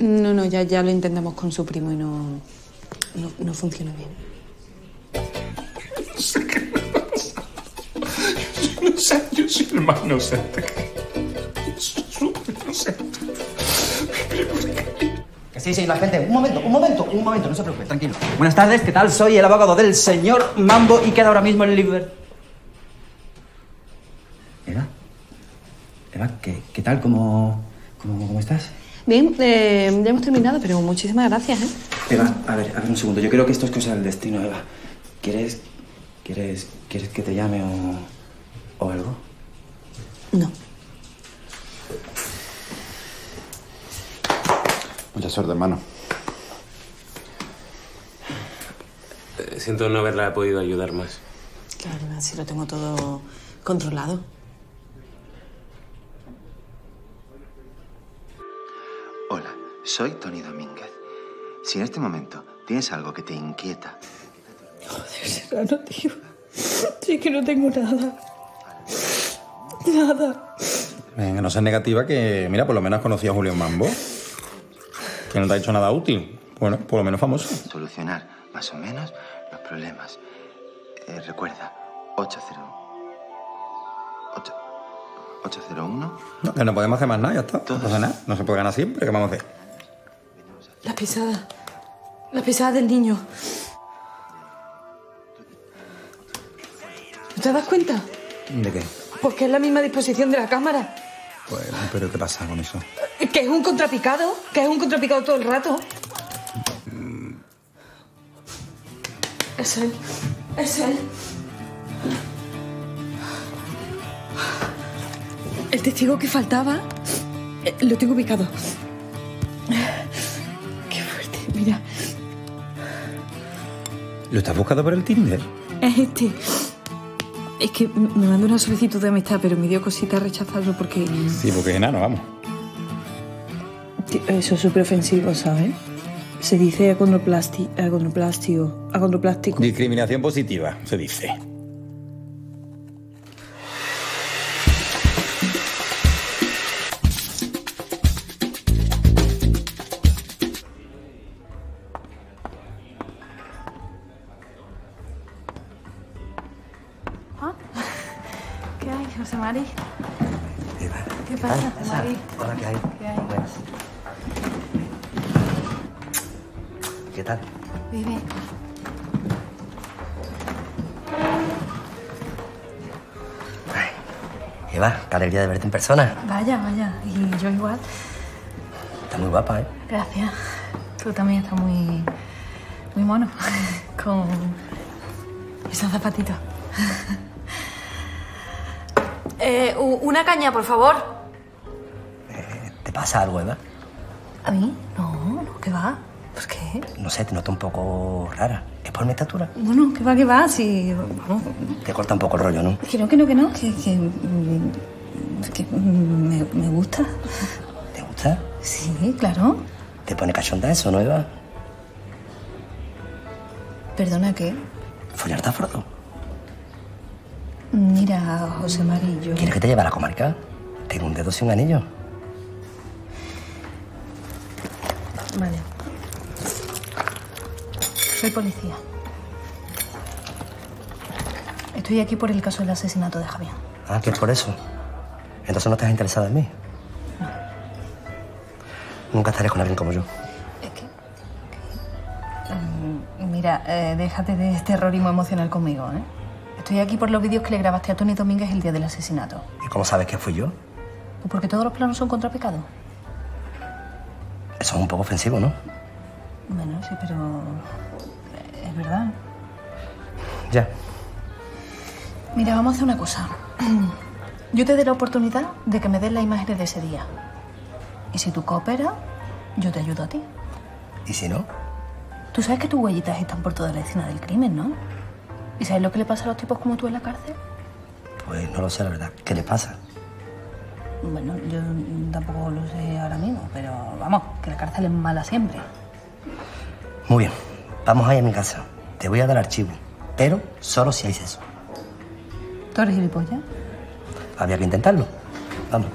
No, no, ya, ya lo intentamos con su primo y no, no, no funciona bien. No sé, yo soy el más inocente. Súper inocente. Sí, sí, la gente. Un momento, un momento, un momento, no se preocupe, tranquilo. Buenas tardes, ¿qué tal? Soy el abogado del señor Mambo y queda ahora mismo en Liber. Eva. Eva, ¿qué, qué tal? ¿Cómo, cómo, cómo estás? Bien, eh, ya hemos terminado, pero muchísimas gracias, ¿eh? Eva, a ver, a ver un segundo. Yo creo que esto es cosa del destino, Eva. ¿Quieres. ¿Quieres. ¿Quieres que te llame o. o algo? No. Mucha suerte, hermano. Eh, Siento no haberla podido ayudar más. Claro, así lo tengo todo controlado. Hola, soy Tony Domínguez. Si en este momento tienes algo que te inquieta, Serrano, tío. Sí que no tengo nada. Nada. Venga, no seas negativa que, mira, por lo menos conocido a Julio Mambo. Que no te ha hecho nada útil. Bueno, por lo menos famoso. solucionar más o menos los problemas. Eh, recuerda, 80. 8 801. No, que no podemos hacer más nada, ya está. No pasa nada. No se puede ganar siempre. ¿Qué vamos a hacer? La pisada. La pisada del niño. ¿No te das cuenta? ¿De qué? Porque es la misma disposición de la cámara. Bueno, pero ¿qué pasa con eso? Que es un contrapicado. Que es un contrapicado todo el rato. Es él. Es él. El testigo que faltaba eh, lo tengo ubicado. Qué fuerte. Mira, ¿Lo estás buscando por el Tinder? es este. Es que me mandó una solicitud de amistad, pero me dio cosita rechazarlo porque. Sí, porque es enano, vamos. Eso es súper ofensivo, ¿sabes? Se dice acondroplástico. Discriminación positiva, se dice. ¿Qué hay, José Mari? ¿Qué pasa, Mari? Hola, ¿qué hay? ¿Qué hay? Buenas. ¿Qué tal? Vive. Eva, qué alegría de verte en persona. Vaya, vaya. Y yo igual. Está muy guapa, ¿eh? Gracias. Tú también estás muy. muy mono. Con. esos zapatitos. eh, una caña, por favor. ¿Te pasa algo, Eva? ¿A mí? No, no, ¿qué va? Pues qué. No sé, te noto un poco rara. ¿Es por mi estatura? No, no, ¿qué va, qué va? Si. Vamos. Te corta un poco el rollo, ¿no? Que no, que no, que no. Que. que, que, me, me gusta. ¿Te gusta? Sí, claro. ¿Te pone cachonda eso, no, Eva? Perdona, ¿qué? ¿Follarte a Frodo? Mira, José Marillo. ¿Quieres que te lleve a la comarca? Tengo un dedo sin un anillo. Vale. Soy policía. Estoy aquí por el caso del asesinato de Javier. Ah, que es por eso. Entonces no estás interesada en mí. Nunca estaré con alguien como yo. Mm, Mira, eh, déjate de terrorismo emocional conmigo, ¿eh? Estoy aquí por los vídeos que le grabaste a Tony Domínguez el día del asesinato. ¿Y cómo sabes que fui yo? Pues porque todos los planos son contra pecado. Eso es un poco ofensivo, ¿no? Bueno, sí, pero... eh, Es verdad. Ya. Mira, vamos a hacer una cosa. Yo te doy la oportunidad de que me des las imágenes de ese día. Y si tú cooperas, yo te ayudo a ti. ¿Y si no? Tú sabes que tus huellitas están por toda la escena del crimen, ¿no? ¿Y sabes lo que le pasa a los tipos como tú en la cárcel? Pues no lo sé, la verdad. ¿Qué le pasa? Bueno, yo tampoco lo sé ahora mismo, pero vamos, que la cárcel es mala siempre. Muy bien. Vamos ahí a mi casa. Te voy a dar archivo. Pero solo si hay eso. ¿Tú eres gilipollas? Había que intentarlo. Vamos.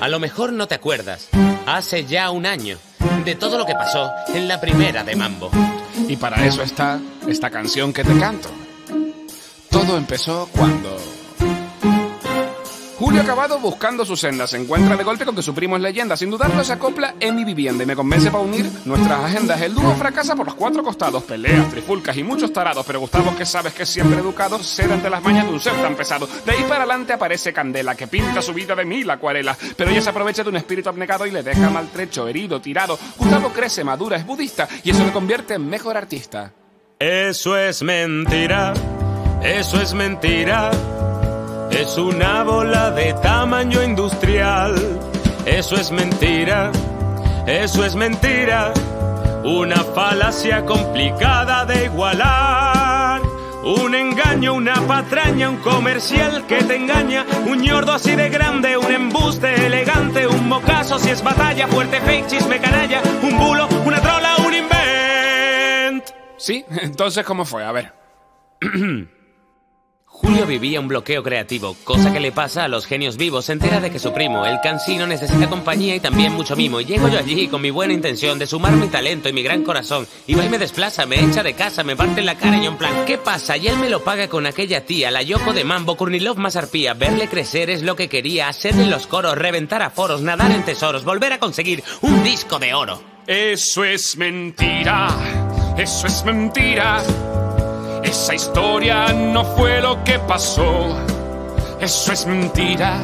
A lo mejor no te acuerdas, hace ya un año, de todo lo que pasó en la primera de Mambo. Y para eso está esta canción que te canto. Todo empezó cuando... Julio Acabado, buscando su senda, se encuentra de golpe con que su primo es leyenda. Sin dudarlo, se acopla en mi vivienda y me convence para unir nuestras agendas. El dúo fracasa por los cuatro costados, peleas, trifulcas y muchos tarados. Pero Gustavo, que sabes que siempre educado, cede ante las mañas de un ser tan pesado. De ahí para adelante aparece Candela, que pinta su vida de mil acuarelas. Pero ella se aprovecha de un espíritu abnegado y le deja maltrecho, herido, tirado. Gustavo crece, madura, es budista y eso le convierte en mejor artista. Eso es mentira, eso es mentira. Es una bola de tamaño industrial. Eso es mentira, eso es mentira. Una falacia complicada de igualar. Un engaño, una patraña, un comercial que te engaña. Un ñordo así de grande, un embuste elegante. Un mocazo si es batalla, fuerte fake, chisme canalla. Un bulo, una trola, un invent. ¿Sí? Entonces, ¿cómo fue? A ver. Julio vivía un bloqueo creativo, cosa que le pasa a los genios vivos. Se entera de que su primo, el cansino, necesita compañía y también mucho mimo. Y llego yo allí con mi buena intención de sumar mi talento y mi gran corazón. Y y me desplaza, me echa de casa, me parte en la cara y yo en plan, ¿qué pasa? Y él me lo paga con aquella tía, la Yoko de Mambo, Kurnilov más arpía. Verle crecer es lo que quería, hacerle los coros, reventar a foros, nadar en tesoros, volver a conseguir un disco de oro. Eso es mentira, eso es mentira. Esa historia no fue lo que pasó. Eso es mentira,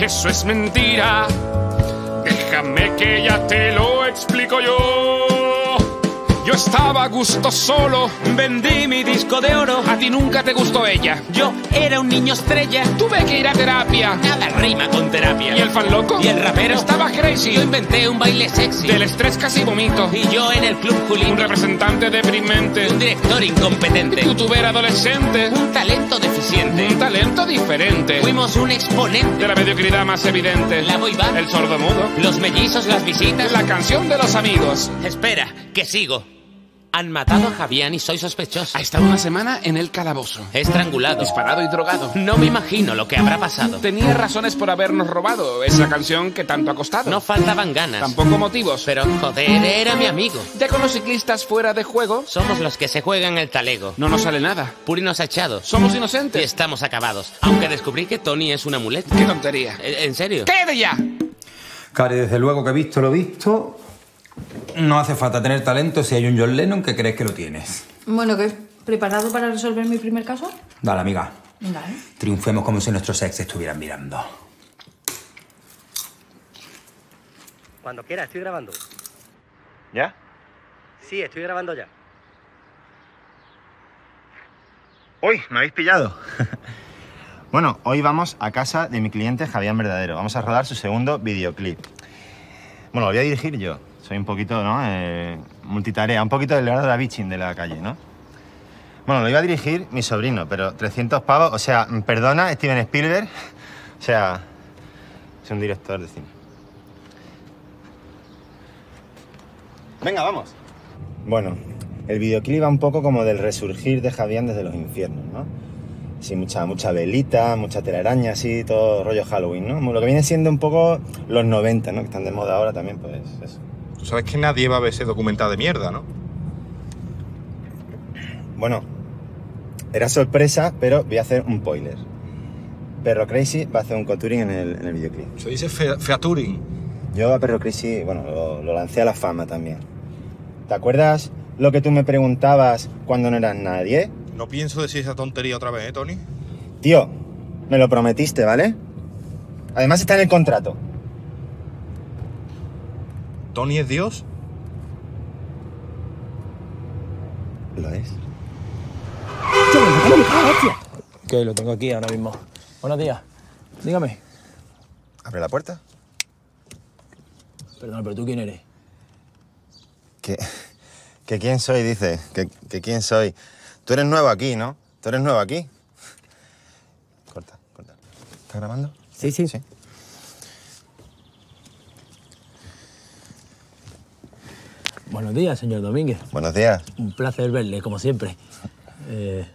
eso es mentira. Déjame que ya te lo explico yo. Yo estaba a gusto solo, vendí mi disco de oro. A ti nunca te gustó ella. Yo era un niño estrella. Tuve que ir a terapia. Nada rima con terapia. ¿Y el fan loco? ¿Y el rapero? Estaba crazy. Yo inventé un baile sexy. Del estrés casi vomito. Y yo en el club Julito. Un representante deprimente. Un director incompetente. Youtuber adolescente. Un talento deficiente. Un talento diferente. Fuimos un exponente. De la mediocridad más evidente. La boy band. El sordo mudo. Los mellizos, las visitas. La canción de los amigos. Espera, que sigo. Han matado a Javián y soy sospechoso. Ha estado una semana en el calabozo. Estrangulado. Disparado y drogado. No me imagino lo que habrá pasado. Tenía razones por habernos robado esa canción que tanto ha costado. No faltaban ganas. Tampoco motivos. Pero, joder, era mi amigo. Ya con los ciclistas fuera de juego. Somos los que se juegan el talego. No nos sale nada. Puri nos ha echado. Somos Y inocentes. estamos acabados. Aunque descubrí que Tony es un amuleto. Qué tontería. ¿En en serio? ¡Quede ya! Cari, desde luego que he visto lo visto. No hace falta tener talento si hay un John Lennon que crees que lo tienes. Bueno, ¿qué? ¿Preparado para resolver mi primer caso? Dale, amiga. Venga, ¿eh? Triunfemos como si nuestros ex estuvieran mirando. Cuando quiera, estoy grabando. ¿Ya? Sí, estoy grabando ya. Uy, me habéis pillado. bueno, hoy vamos a casa de mi cliente Javier Verdadero. Vamos a rodar su segundo videoclip. Bueno, lo voy a dirigir yo. Soy un poquito, ¿no? Eh, multitarea, un poquito del Leonardo da Vinci de la calle, ¿no? Bueno, lo iba a dirigir mi sobrino, pero 300 pavos, o sea, perdona, Steven Spielberg, o sea, es un director de cine. Venga, vamos. Bueno, el videoclip va un poco como del resurgir de Javián desde los infiernos, ¿no? Sí, mucha, mucha velita, mucha telaraña, así, todo rollo Halloween, ¿no? Lo que viene siendo un poco los 90, ¿no? Que están de moda ahora también, pues eso. Tú sabes que nadie va a ver ese documental de mierda, ¿no? Bueno, era sorpresa, pero voy a hacer un spoiler. Perro Crazy va a hacer un contouring en el, en el videoclip. Se dice fe- featuring. Yo a Perro Crazy, bueno, lo, lo lancé a la fama también. ¿Te acuerdas lo que tú me preguntabas cuando no eras nadie? No pienso decir esa tontería otra vez, ¿eh, Tony? Tío, me lo prometiste, ¿vale? Además está en el contrato. ¿Tony es Dios? Lo es. Ok, lo tengo aquí ahora mismo. Buenos días. Dígame. ¿Abre la puerta? Perdón, pero tú quién eres. ¿Que, que quién soy, dice? ¿Que, que quién soy? Tú eres nuevo aquí, ¿no? ¿Tú eres nuevo aquí? Corta, corta. ¿Estás grabando? Sí, sí. Sí. Buenos días, señor Domínguez. Buenos días. Un placer verle, como siempre. Eh,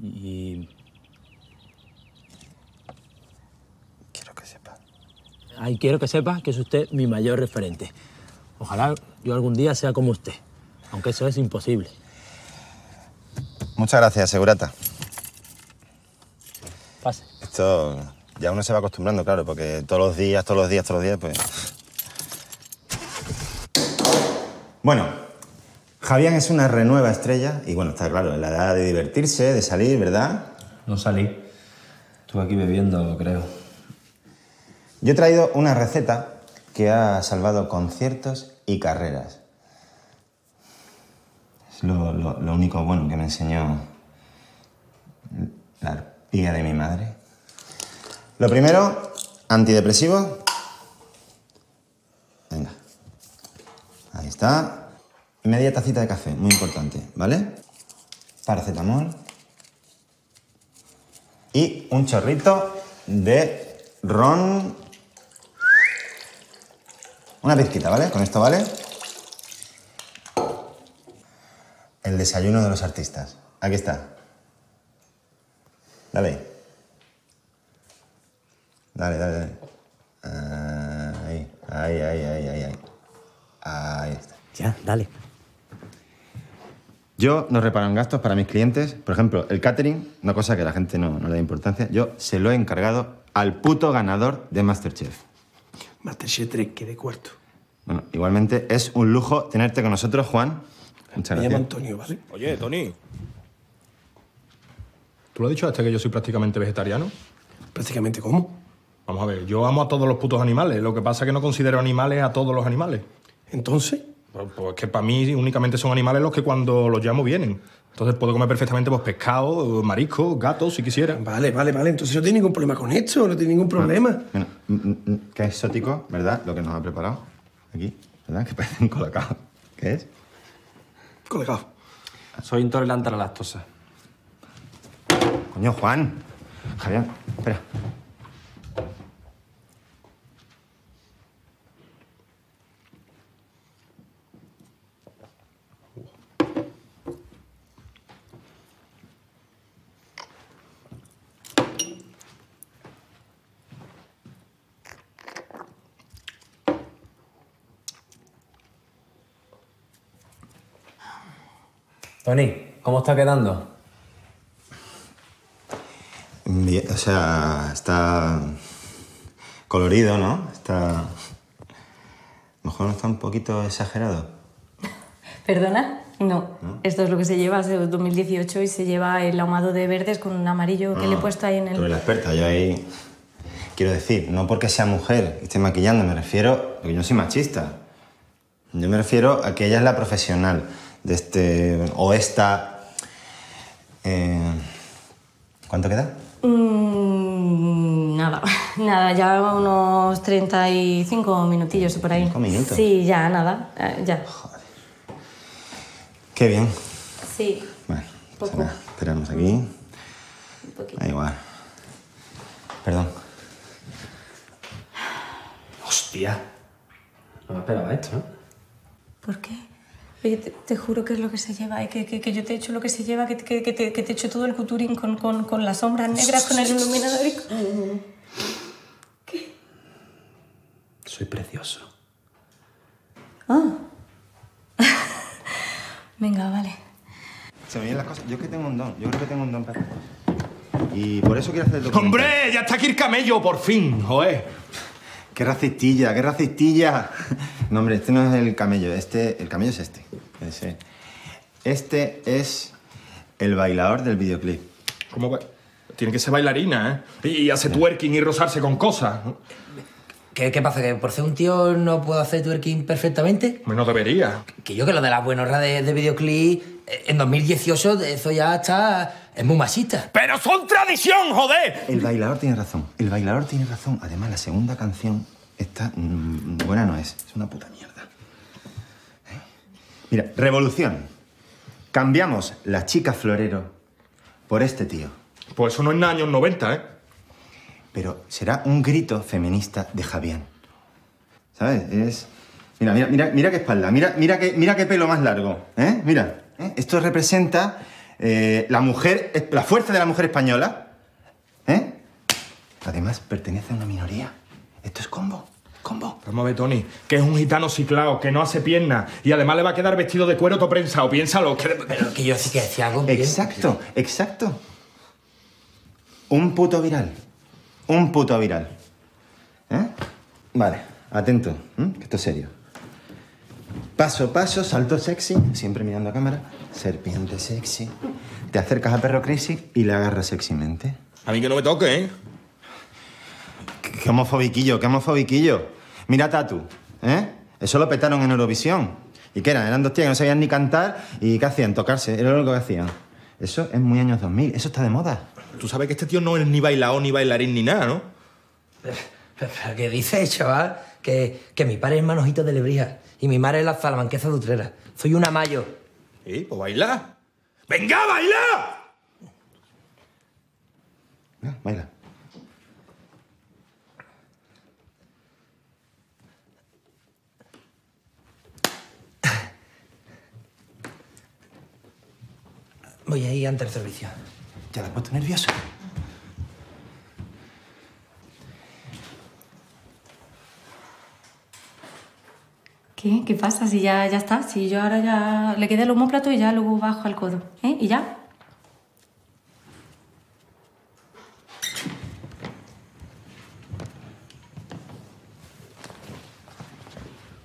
y... Quiero que sepa. Ay, quiero que sepa que es usted mi mayor referente. Ojalá yo algún día sea como usted, aunque eso es imposible. Muchas gracias, Segurata. Pase. Esto ya uno se va acostumbrando, claro, porque todos los días, todos los días, todos los días, pues... Bueno, Javián es una renueva estrella y bueno, está claro, en la edad de divertirse, de salir, ¿verdad? No salí. Estuve aquí bebiendo, creo. Yo he traído una receta que ha salvado conciertos y carreras. Es lo, lo- lo único bueno que me enseñó la arpía de mi madre. Lo primero, antidepresivo. Venga. Ahí está. Media tacita de café, muy importante, ¿vale? Paracetamol. Y un chorrito de ron una pizquita, ¿vale? Con esto vale. El desayuno de los artistas. Aquí está. Dale. Dale, dale, dale. Ahí, ahí, ahí, ahí, ahí, ahí. Está. Ya, dale. Yo no reparo en gastos para mis clientes. Por ejemplo, el catering, una cosa que la gente no, no le da importancia, yo se lo he encargado al puto ganador de Masterchef. Masterchef 3, que de cuarto. Bueno, igualmente es un lujo tenerte con nosotros, Juan. Muchas Me llamo gracias. Antonio, ¿vale? Oye, Tony. ¿Tú lo has dicho a este que yo soy prácticamente vegetariano? ¿Prácticamente cómo? Vamos a ver, yo amo a todos los putos animales. Lo que pasa es que no considero animales a todos los animales. ¿Entonces? Pues, pues que para mí únicamente son animales los que cuando los llamo vienen. Entonces puedo comer perfectamente pues, pescado, marisco, gato, si quisiera. Vale, vale, vale. Entonces no tiene ningún problema con esto, no tiene ningún problema. Bueno, mm, mm, mm, qué exótico, ¿verdad? Lo que nos ha preparado aquí, ¿verdad? Que parece un colacao. ¿Qué es? Colgado. Soy intolerante a la lactosa. Coño, Juan. Javier, espera. Tony, ¿cómo está quedando? Bien, o sea, está colorido, ¿no? Está... A lo mejor no está un poquito exagerado. ¿Perdona? No. Esto es lo que se lleva desde 2018 y se lleva el ahumado de verdes con un amarillo que le he No, puesto ahí en Tú eres el... la experta, yo ahí... Quiero decir, no porque sea mujer y esté maquillando, me refiero... Porque yo no soy machista. Yo me refiero a que ella es la profesional de este... o esta... eh, ¿Cuánto queda? Mm, nada, nada, ya unos 35 minutillos o por ahí. minutos? Sí, ya, nada, eh, ya. Qué bien. Sí, Bueno, poco. nada, esperamos aquí. Da igual. Perdón. Hostia. No me esperaba esto, ¿no? ¿Por qué? Oye, te, te juro que es lo que se lleva, eh, que, que, que yo te he hecho lo que se lleva, que, que, que te, que te he hecho todo el couturing con, con, con las sombras negras, con el iluminador y con... Soy precioso. Ah. Venga, vale. Se me vienen las cosas. Yo es que tengo un don. Yo creo que tengo un don para... Y por eso quiero hacer el documental. ¡Hombre! ¡Ya está aquí el camello, por fin! ¡Joder! ¡Qué racistilla! ¡Qué racistilla! No, hombre, este no es el camello. Este... El camello es este. Ese. Este es el bailador del videoclip. ¿Cómo va? Tiene que ser bailarina, ¿eh? Y hace twerking y rozarse con cosas. ¿Qué, qué pasa? ¿Que por ser un tío no puedo hacer twerking perfectamente? No debería. Que yo que lo de la buenorra de, de videoclip eh, en 2018, de eso ya está... es muy machista. ¡Pero son tradición, joder! El bailador tiene razón. El bailador tiene razón. Además, la segunda canción, esta mm, buena no es. Es una puta mierda. ¿Eh? Mira, revolución. Cambiamos la chica florero por este tío. Pues eso no es en años 90, ¿eh? Pero será un grito feminista de Javián. ¿Sabes? Es. Mira, mira, mira, mira qué espalda, mira, mira, qué, mira qué pelo más largo. ¿eh? Mira, ¿eh? esto representa eh, la mujer, eh, la fuerza de la mujer española. ¿eh? Además, pertenece a una minoría. Esto es combo. Combo. Vamos a ver, Tony, que es un gitano ciclado, que no hace piernas y además le va a quedar vestido de cuero todo prensado. Piénsalo. Que... Pero que yo sí que decía algo bien. Exacto, exacto. Un puto viral. Un puto viral. ¿Eh? Vale, atento, que esto es serio. Paso a paso, salto sexy, siempre mirando a cámara. Serpiente sexy. Te acercas a perro crazy y le agarras sexymente. A mí que no me toque, ¿eh? Qué, qué homofobiquillo, qué homofobiquillo. Mira Tatu, ¿eh? Eso lo petaron en Eurovisión. ¿Y qué eran? Eran dos tías que no sabían ni cantar y ¿qué hacían? Tocarse. Era lo único que hacían. Eso es muy años 2000. Eso está de moda. Tú sabes que este tío no es ni bailaor, ni bailarín, ni nada, ¿no? Pero, pero ¿qué dices, chaval? Que, que mi padre es manojito de Lebrija y mi madre es la salamanquesa de Utrera. Soy una mayo. ¿Eh? Pues baila. ¡Venga, baila! Baila. Voy a ir ante el servicio. ¿Ya te has puesto nervioso? ¿Qué? ¿Qué pasa? Si ya, ya está, si yo ahora ya le queda el homóplato y ya luego bajo al codo, ¿eh? ¿Y ya?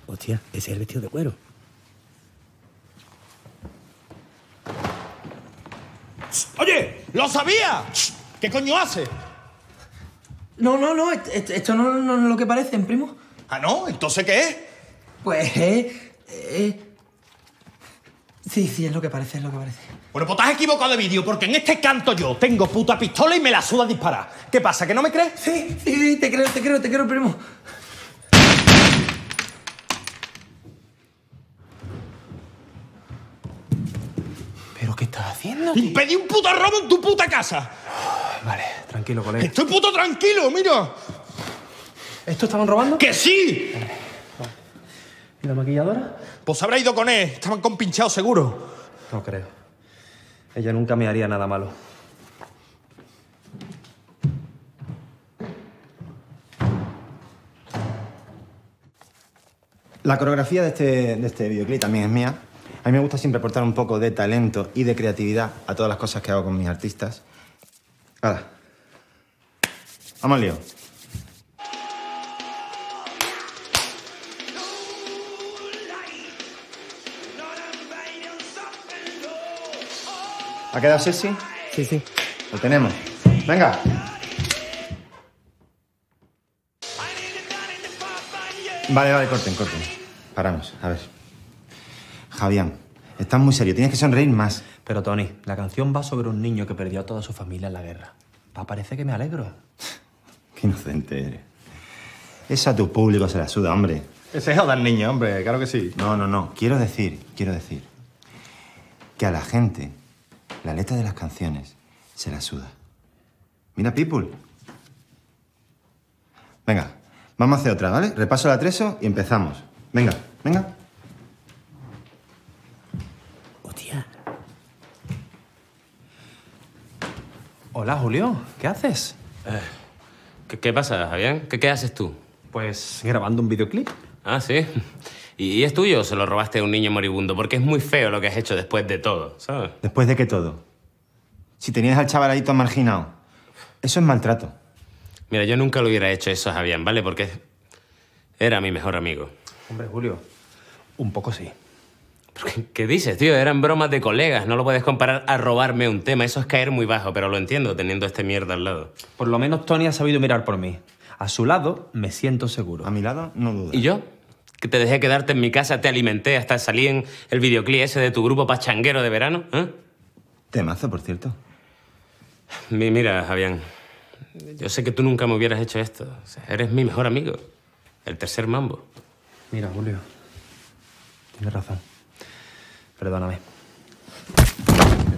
Hostia, ese es el vestido de cuero. ¡Oye! ¡Lo sabía! ¿Qué coño hace? No, no, no, est- est- esto no, no es lo que parece, primo. ¿Ah, no? ¿Entonces qué es? Pues, eh, eh, Sí, sí, es lo que parece, es lo que parece. Bueno, pues te has equivocado de vídeo, porque en este canto yo tengo puta pistola y me la suda disparar. ¿Qué pasa, que no me crees? Sí, sí, sí, te creo, te creo, te creo, primo. ¿Pero qué estás haciendo? ¡Impedí un puto robo en tu puta casa! Vale, tranquilo, colega. Estoy puto tranquilo, mira. ¿Esto estaban robando? ¡Que sí! ¿Y la maquilladora? Pues habrá ido con él. Estaban compinchados seguro. No creo. Ella nunca me haría nada malo. La coreografía de este, de este videoclip también es mía. A mí me gusta siempre aportar un poco de talento y de creatividad a todas las cosas que hago con mis artistas. Ahora, vamos al lío. ¿Ha quedado sexy? Sí, sí. Lo tenemos. Venga. Vale, vale, corten, corten. Paramos, a ver. Javián, estás muy serio, tienes que sonreír más. Pero Tony, la canción va sobre un niño que perdió a toda su familia en la guerra. Pa, parece que me alegro. Qué inocente eres. Eso a tu público se la suda, hombre. Ese es al niño, hombre, claro que sí. No, no, no. Quiero decir, quiero decir que a la gente la letra de las canciones se la suda. Mira, People. Venga, vamos a hacer otra, ¿vale? Repaso la treso y empezamos. Venga, venga. Hola, Julio. ¿Qué haces? Eh, ¿Qué, qué pasa, Javier? ¿Qué, ¿Qué haces tú? Pues grabando un videoclip. Ah, sí. ¿Y, y es tuyo o se lo robaste a un niño moribundo? Porque es muy feo lo que has hecho después de todo, ¿sabes? ¿Después de qué todo? Si tenías al chaval ahí todo marginado. Eso es maltrato. Mira, yo nunca lo hubiera hecho eso a Javier, ¿vale? Porque era mi mejor amigo. Hombre, Julio, un poco sí. ¿Qué, qué dices, tío? Eran bromas de colegas. No lo puedes comparar a robarme un tema. Eso es caer muy bajo, pero lo entiendo teniendo este mierda al lado. Por lo menos Tony ha sabido mirar por mí. A su lado me siento seguro. A mi lado, no dudo. ¿Y yo? Que te dejé quedarte en mi casa, te alimenté hasta salí en el videoclip ese de tu grupo pachanguero de verano. ¿eh? Temazo, por cierto. Mi- Mira, Javián, yo sé que tú nunca me hubieras hecho esto. O sea, eres mi mejor amigo. El tercer mambo. Mira, Julio. Tienes razón. Perdóname.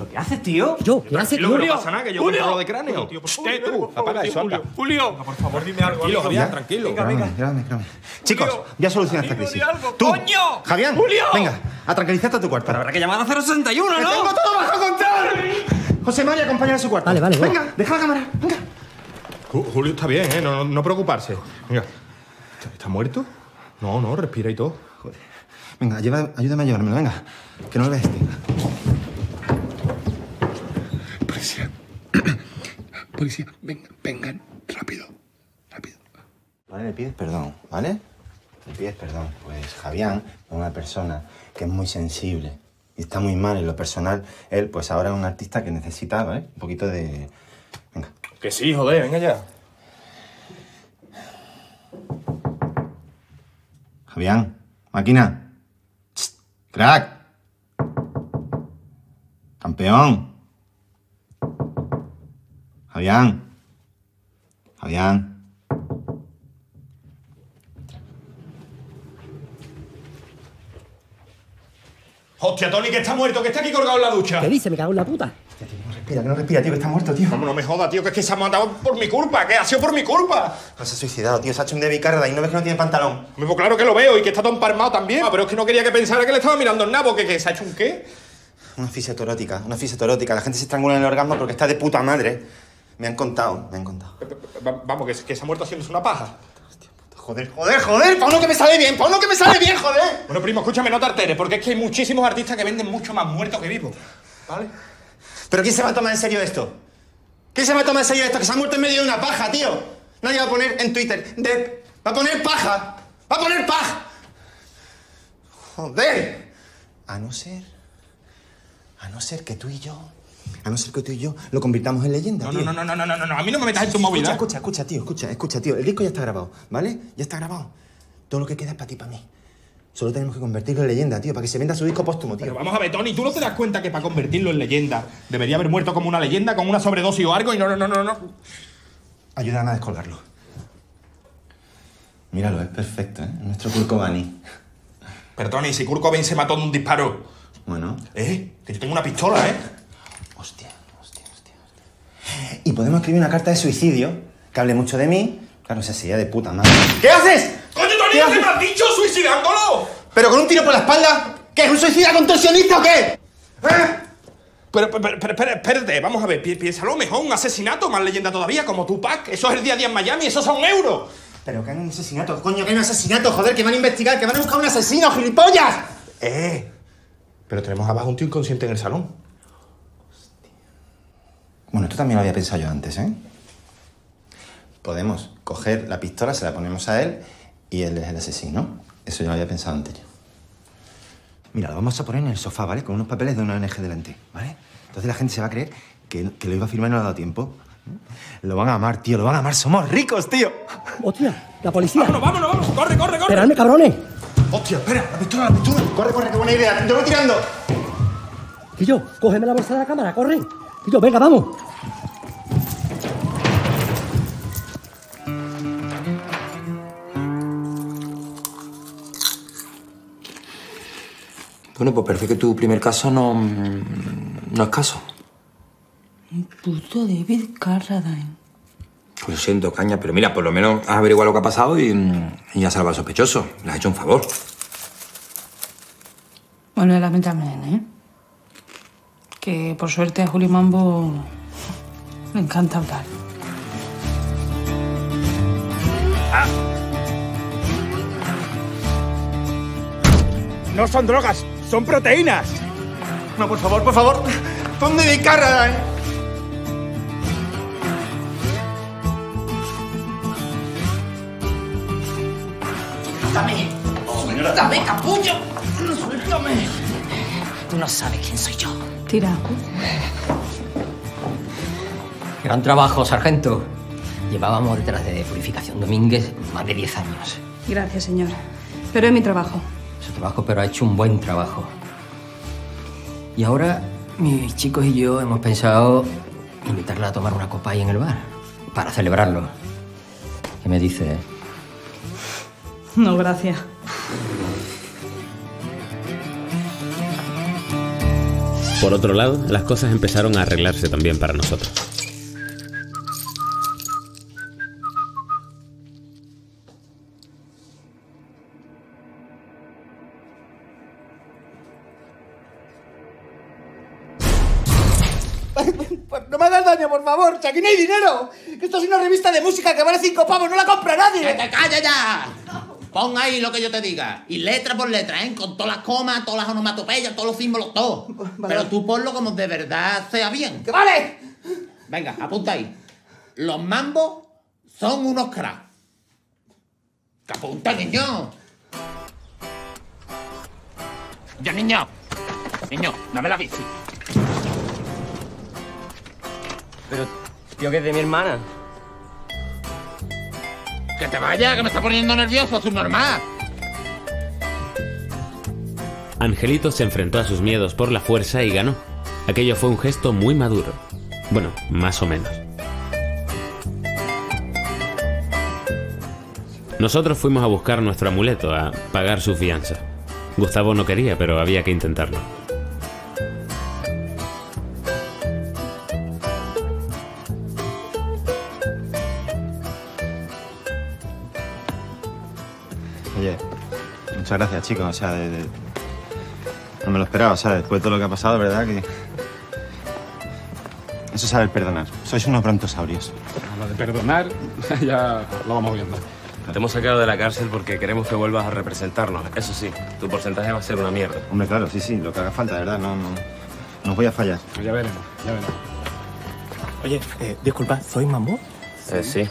¿Pero qué haces, tío? Yo, ¿qué haces, Julio? no pasa nada, que yo Julio. controlo de cráneo. Tío, Usted, tú, apaga eso, anda. Julio, por favor, dime algo. Tranquilo, Ya. tranquilo. Venga, venga. Chicos, ya soluciona esta crisis. Tú, ¡Coño! Javián, ¡Julio! venga, a tranquilizarte a tu cuarto. Habrá que llamar a 061, ¡Que ¿no? tengo todo bajo control! José María, acompaña a su cuarto. Vale, vale, voy. Venga, deja la cámara. Venga. Ju- Julio está bien, ¿eh? No, no, no preocuparse. Venga. ¿Está, está muerto? No, no, respira y todo. Venga, lleva- ayúdame a llevármelo, venga. Que no lo veas este. Policía. Policía, vengan, vengan, rápido. Vale, le pides perdón, ¿vale? Le pides perdón. Pues Javián es una persona que es muy sensible y está muy mal en lo personal. Él, pues ahora es un artista que necesita, ¿vale? Un poquito de... Que sí, joder, venga ya. Javián, máquina. Crack. Campeón. Javián. Javián. Hostia, Tony, que está muerto, que está aquí colgado en la ducha. ¿Qué dice? Me cago en la puta. Respira, que no respira, tío, que está muerto, tío. Vamos, no me joda, tío, que es que se ha matado por mi culpa, que ha sido por mi culpa. No se ha suicidado, tío. Se ha hecho un Carradine y no ves que no tiene pantalón. Hombre, Pues claro que lo veo y que está todo empalmado también. Ah, Pero es que no quería que pensara que le estaba mirando el nabo, que, que se ha hecho un qué. Una asfixia torótica, una asfixia torótica. La gente se estrangula en el orgasmo porque está de puta madre. Me han contado, me han contado. Va- Vamos, que, que se ha muerto haciéndose una paja. Joder, joder, joder, pa' uno que me sale bien, pa' uno que me sale bien, joder. Bueno, primo, escúchame, no te alteres, porque es que hay muchísimos artistas que venden mucho más muertos que vivos. ¿Vale? ¿Pero quién se va a tomar en serio esto? ¿Quién se va a tomar en serio esto? Que se ha muerto en medio de una paja, tío. Nadie va a poner en Twitter, Dep, va a poner paja. Va a poner paja. Joder. A no ser... A no ser que tú y yo... A no ser que tú y yo lo convirtamos en leyenda, No, tío. no, no, no, no, no, no, no, a mí no me metas en tu movida. Escucha, escucha, tío, escucha, escucha, tío. El disco ya está grabado, ¿vale? Ya está grabado. Todo lo que queda es para ti para mí. Solo tenemos que convertirlo en leyenda, tío, para que se venda su disco póstumo, tío. Pero vamos a ver, Tony, ¿tú no te das cuenta que para convertirlo en leyenda debería haber muerto como una leyenda, con una sobredosis o algo? Y no, no, no, no, no. Ayúdame a descolgarlo. Míralo, es perfecto, ¿eh? Nuestro Kurt Cobain. Pero Tony, si Kurt Cobain se mató de un disparo. Bueno. ¿Eh? Que yo tengo una pistola, ¿eh? Y podemos escribir una carta de suicidio que hable mucho de mí. Claro, esa sería de puta madre. ¿Qué haces? ¡Coño, Tony, ¿Qué ¿qué me has dicho suicidándolo? ¿Pero con un tiro por la espalda? ¿Qué es un suicida contorsionista o qué? ¿Eh? Pero, pero, pero, pero, espérate, vamos a ver, pi- piénsalo mejor, un asesinato, más leyenda todavía, como Tupac. Eso es el día a día en Miami, esos son euros. Pero que hay un asesinato, coño, que hay un asesinato, joder, que van a investigar, que van a buscar un asesino, gilipollas. Eh, Pero tenemos abajo un tío inconsciente en el salón. Bueno, esto también lo había pensado yo antes, ¿eh? Podemos coger la pistola, se la ponemos a él y él es el asesino. Eso yo lo había pensado antes yo. Mira, lo vamos a poner en el sofá, ¿vale? Con unos papeles de una ONG delante, ¿vale? Entonces la gente se va a creer que, que lo iba a firmar y no le ha dado tiempo. Lo van a amar, tío, lo van a amar. Somos ricos, tío. Hostia, la policía. Vámonos, vámonos, vámonos. Corre, corre, corre. Esperadme, cabrones. Hostia, espera, la pistola, la pistola. Corre, corre, qué buena idea. Yo voy tirando. Pillo, cógeme la bolsa de la cámara, corre. Venga, vamos. Bueno, pues parece que tu primer caso no, no es caso. Puto David Carradine. Pues siento, caña, pero mira, por lo menos has averiguado lo que ha pasado y, y has salvado al sospechoso. Le has hecho un favor. Bueno, lamentable, ¿eh? Que por suerte a Julio Mambo le encanta hablar. No son drogas, son proteínas. No, por favor, por favor. ¿Dónde mi cara? ¡Suéltame! ¡Suéltame, capullo! ¡Suéltame! Tú no sabes quién soy yo. Tira. Gran trabajo, sargento. Llevábamos detrás de Purificación Domínguez más de 10 años. Gracias, señor. Pero es mi trabajo. Su trabajo, pero ha hecho un buen trabajo. Y ahora, mis chicos y yo hemos pensado invitarla a tomar una copa ahí en el bar. Para celebrarlo. ¿Qué me dice? No, gracias. Por otro lado, las cosas empezaron a arreglarse también para nosotros. Pues no me hagas daño, por favor. Si aquí no hay dinero. Que esto es una revista de música que vale cinco pavos. No la compra nadie. ¡Que te calles ya! Pon ahí lo que yo te diga. Y letra por letra, ¿eh? Con todas las comas, todas las onomatopeyas, todos los símbolos, todo. Pero tú ponlo como de verdad sea bien. ¡Que vale! Venga, apunta ahí. Los mambos son unos cracks. ¡Que apunta, niño! Ya, niño. Niño, dame la bici. Pero, tío, que es de mi hermana. Que te vaya, que me está poniendo nervioso, es normal. Angelito se enfrentó a sus miedos por la fuerza y ganó. Aquello fue un gesto muy maduro. Bueno, más o menos. Nosotros fuimos a buscar nuestro amuleto, a pagar su fianza. Gustavo no quería, pero había que intentarlo. Muchas gracias, chicos. O sea, de- de- no me lo esperaba, o sea, después de todo lo que ha pasado, ¿verdad? Que... Eso es saber perdonar. Sois unos brontosaurios. Lo de perdonar, ya lo vamos viendo. Te hemos sacado de la cárcel porque queremos que vuelvas a representarnos. Eso sí, tu porcentaje va a ser una mierda. Hombre, claro, sí, sí, lo que haga falta, de verdad. No, no, no os voy a fallar. Ya veremos, ya veremos. Oye, eh, disculpa, ¿soy mambo? Eh, sí.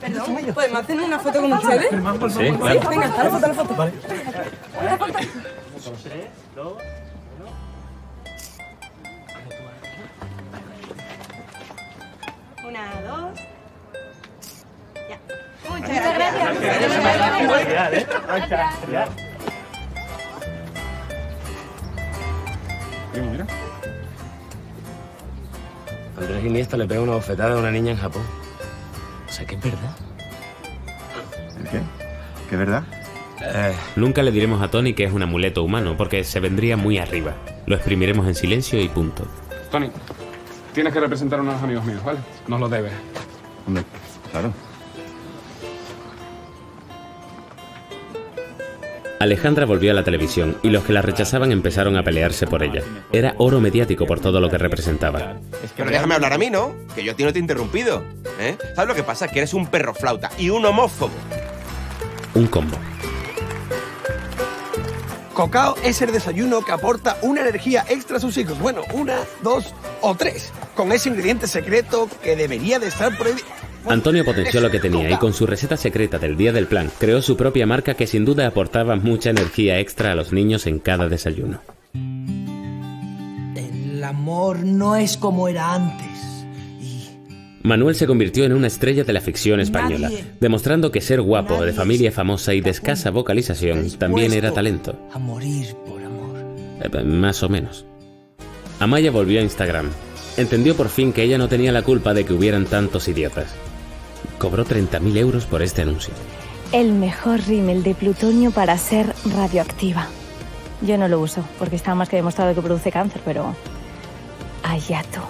Perdón, ¿podemos hacer una foto con ustedes? Sí, claro. Venga, hasta la foto, la foto. Vale. Una foto. Una, dos. Ya. Muchas gracias. Andrés Iniesta le pega una bofetada a una niña en Japón. Sea, que es verdad. ¿El qué? ¿Qué es verdad? Eh, nunca le diremos a Tony que es un amuleto humano, porque se vendría muy arriba. Lo exprimiremos en silencio y punto. Tony, tienes que representar a unos amigos míos, ¿vale? Nos lo debes. Hombre, claro. Alejandra volvió a la televisión y los que la rechazaban empezaron a pelearse por ella. Era oro mediático por todo lo que representaba. Pero déjame hablar a mí, ¿no? Que yo a ti no te he interrumpido. ¿eh? ¿Sabes lo que pasa? Que eres un perro flauta y un homófobo. Un combo. Cocao es el desayuno que aporta una energía extra a sus hijos. Bueno, una, dos o tres. Con ese ingrediente secreto que debería de estar prohibido. Antonio potenció lo que tenía y con su receta secreta del día del plan creó su propia marca que sin duda aportaba mucha energía extra a los niños en cada desayuno. El amor no es como era antes. Manuel se convirtió en una estrella de la ficción española, demostrando que ser guapo, de familia famosa y de escasa vocalización también era talento. A morir por amor. Eh, Más o menos. Amaya volvió a Instagram. Entendió por fin que ella no tenía la culpa de que hubieran tantos idiotas. Cobró 30.000 euros por este anuncio. El mejor rímel de plutonio para ser radioactiva. Yo no lo uso, porque está más que demostrado que produce cáncer, pero... Allá tú.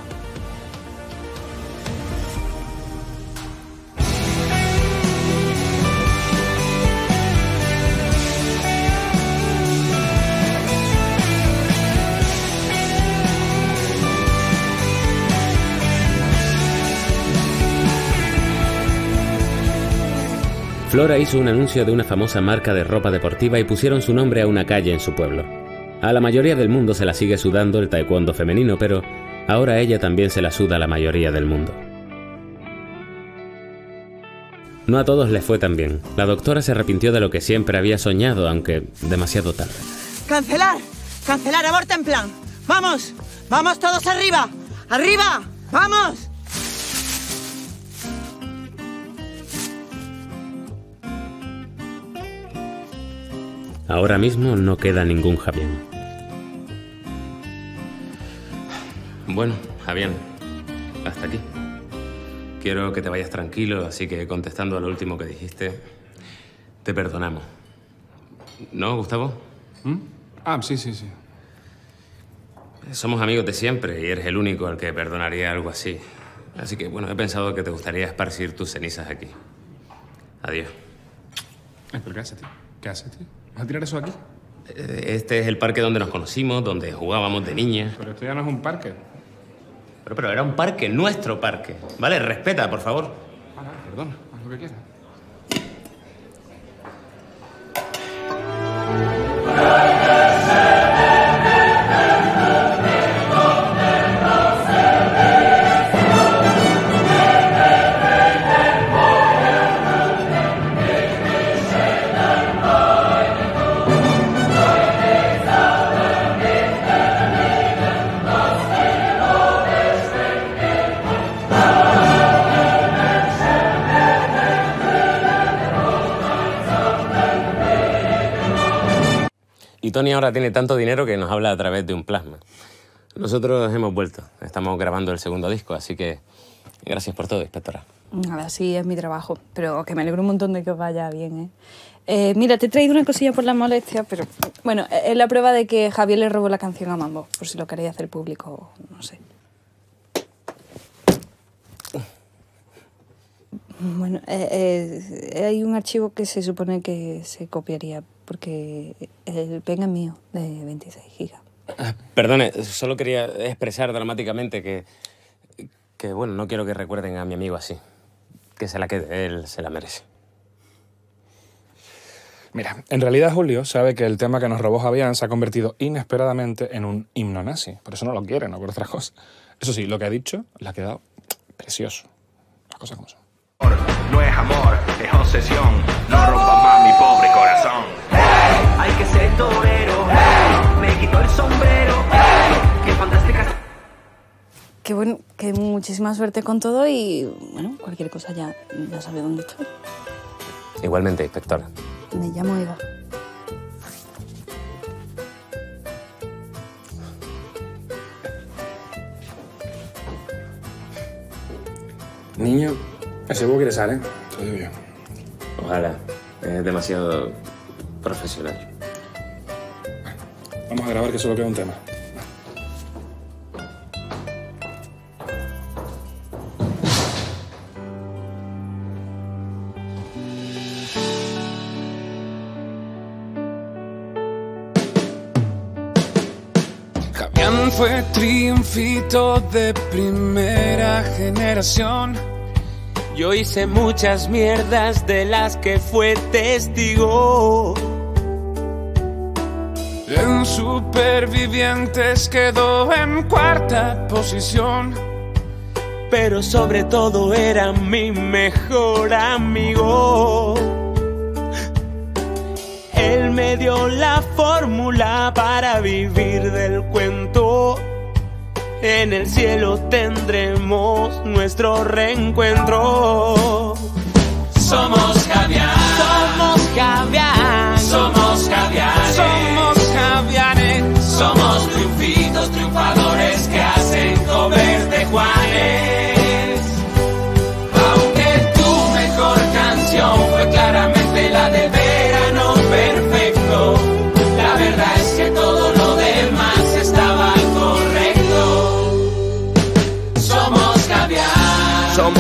Flora hizo un anuncio de una famosa marca de ropa deportiva y pusieron su nombre a una calle en su pueblo. A la mayoría del mundo se la sigue sudando el taekwondo femenino, pero ahora ella también se la suda a la mayoría del mundo. No a todos les fue tan bien. La doctora se arrepintió de lo que siempre había soñado, aunque demasiado tarde. ¡Cancelar! ¡Cancelar! ¡Aborta en plan! ¡Vamos! ¡Vamos todos arriba! ¡Arriba! ¡Vamos! Ahora mismo no queda ningún Javier. Bueno, Javier, hasta aquí. Quiero que te vayas tranquilo, así que contestando a lo último que dijiste, te perdonamos. ¿No, Gustavo? Ah, sí, sí, sí. Somos amigos de siempre y eres el único al que perdonaría algo así. Así que, bueno, he pensado que te gustaría esparcir tus cenizas aquí. Adiós. Ay, ¿Pero qué haces, tío? ¿Qué haces, tío? ¿Vas a tirar eso aquí? Eh, Este es el parque donde nos conocimos, donde jugábamos de niña. Pero esto ya no es un parque. Pero, pero era un parque, nuestro parque. ¿Vale? Respeta, por favor. Ah, no, perdón, haz lo que quieras. Tony ahora tiene tanto dinero que nos habla a través de un plasma. Nosotros hemos vuelto. Estamos grabando el segundo disco, así que gracias por todo, inspectora. Nada, sí, es mi trabajo, pero que me alegro un montón de que os vaya bien, ¿eh? Eh, mira, te he traído una cosilla por la molestia, pero bueno, es la prueba de que Javier le robó la canción a Mambo, por si lo queréis hacer público, no sé. Bueno, eh, eh, hay un archivo que se supone que se copiaría, porque el pen es mío, de 26 gigas. Perdone, solo quería expresar dramáticamente que, que, bueno, no quiero que recuerden a mi amigo así. Que se la quede, él se la merece. Mira, en realidad Julio sabe que el tema que nos robó Javián se ha convertido inesperadamente en un himno nazi. Por eso no lo quiere, no por otras cosas. Eso sí, lo que ha dicho le ha quedado precioso. Las cosas como son. No es amor, es obsesión. No rompa pobre corazón. Hay que ser torero. Me quito el sombrero. Qué fantástica. Que bueno, que muchísima suerte con todo y bueno, cualquier cosa ya, ya sabe dónde estoy. Igualmente, inspectora. Me llamo Eva. Niño, ese buque quiere sale, digo yo. Ojalá. Es demasiado profesional. Vamos a grabar que solo queda un tema. Javián fue triunfito de primera generación. Yo hice muchas mierdas de las que fue testigo. En Supervivientes quedó en cuarta posición. Pero sobre todo era mi mejor amigo. Él me dio la fórmula para vivir del cuento. En el cielo tendremos nuestro reencuentro. Somos caviar. Somos caviar. Somos caviares. Somos caviares. Somos triunfitos, triunfadores que hacen comer de Juanes. Aunque tu mejor canción fue claramente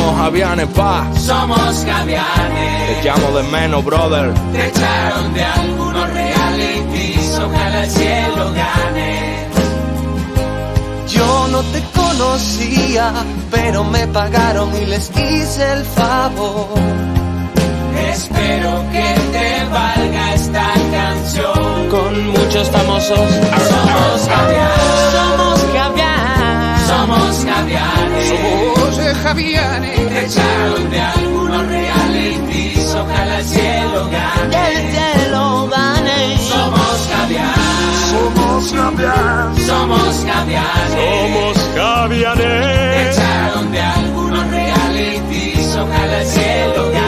Somos Javianes, pa. Somos caviares. Te llamo de menos, brother. Te echaron de algunos realities, ojalá el cielo gane. Yo no te conocía, pero me pagaron y les hice el favor. Espero que te valga esta canción. Con muchos famosos. Somos caviar. Somos. Somos Javianes. Somos eh, Javianes. Echaron de algunos realities. Ojalá el cielo gane. El cielo. Somos Javianes. Somos Javianes. Somos Javianes. Somos Javianes. Te echaron de algunos realities. Ojalá el cielo gane.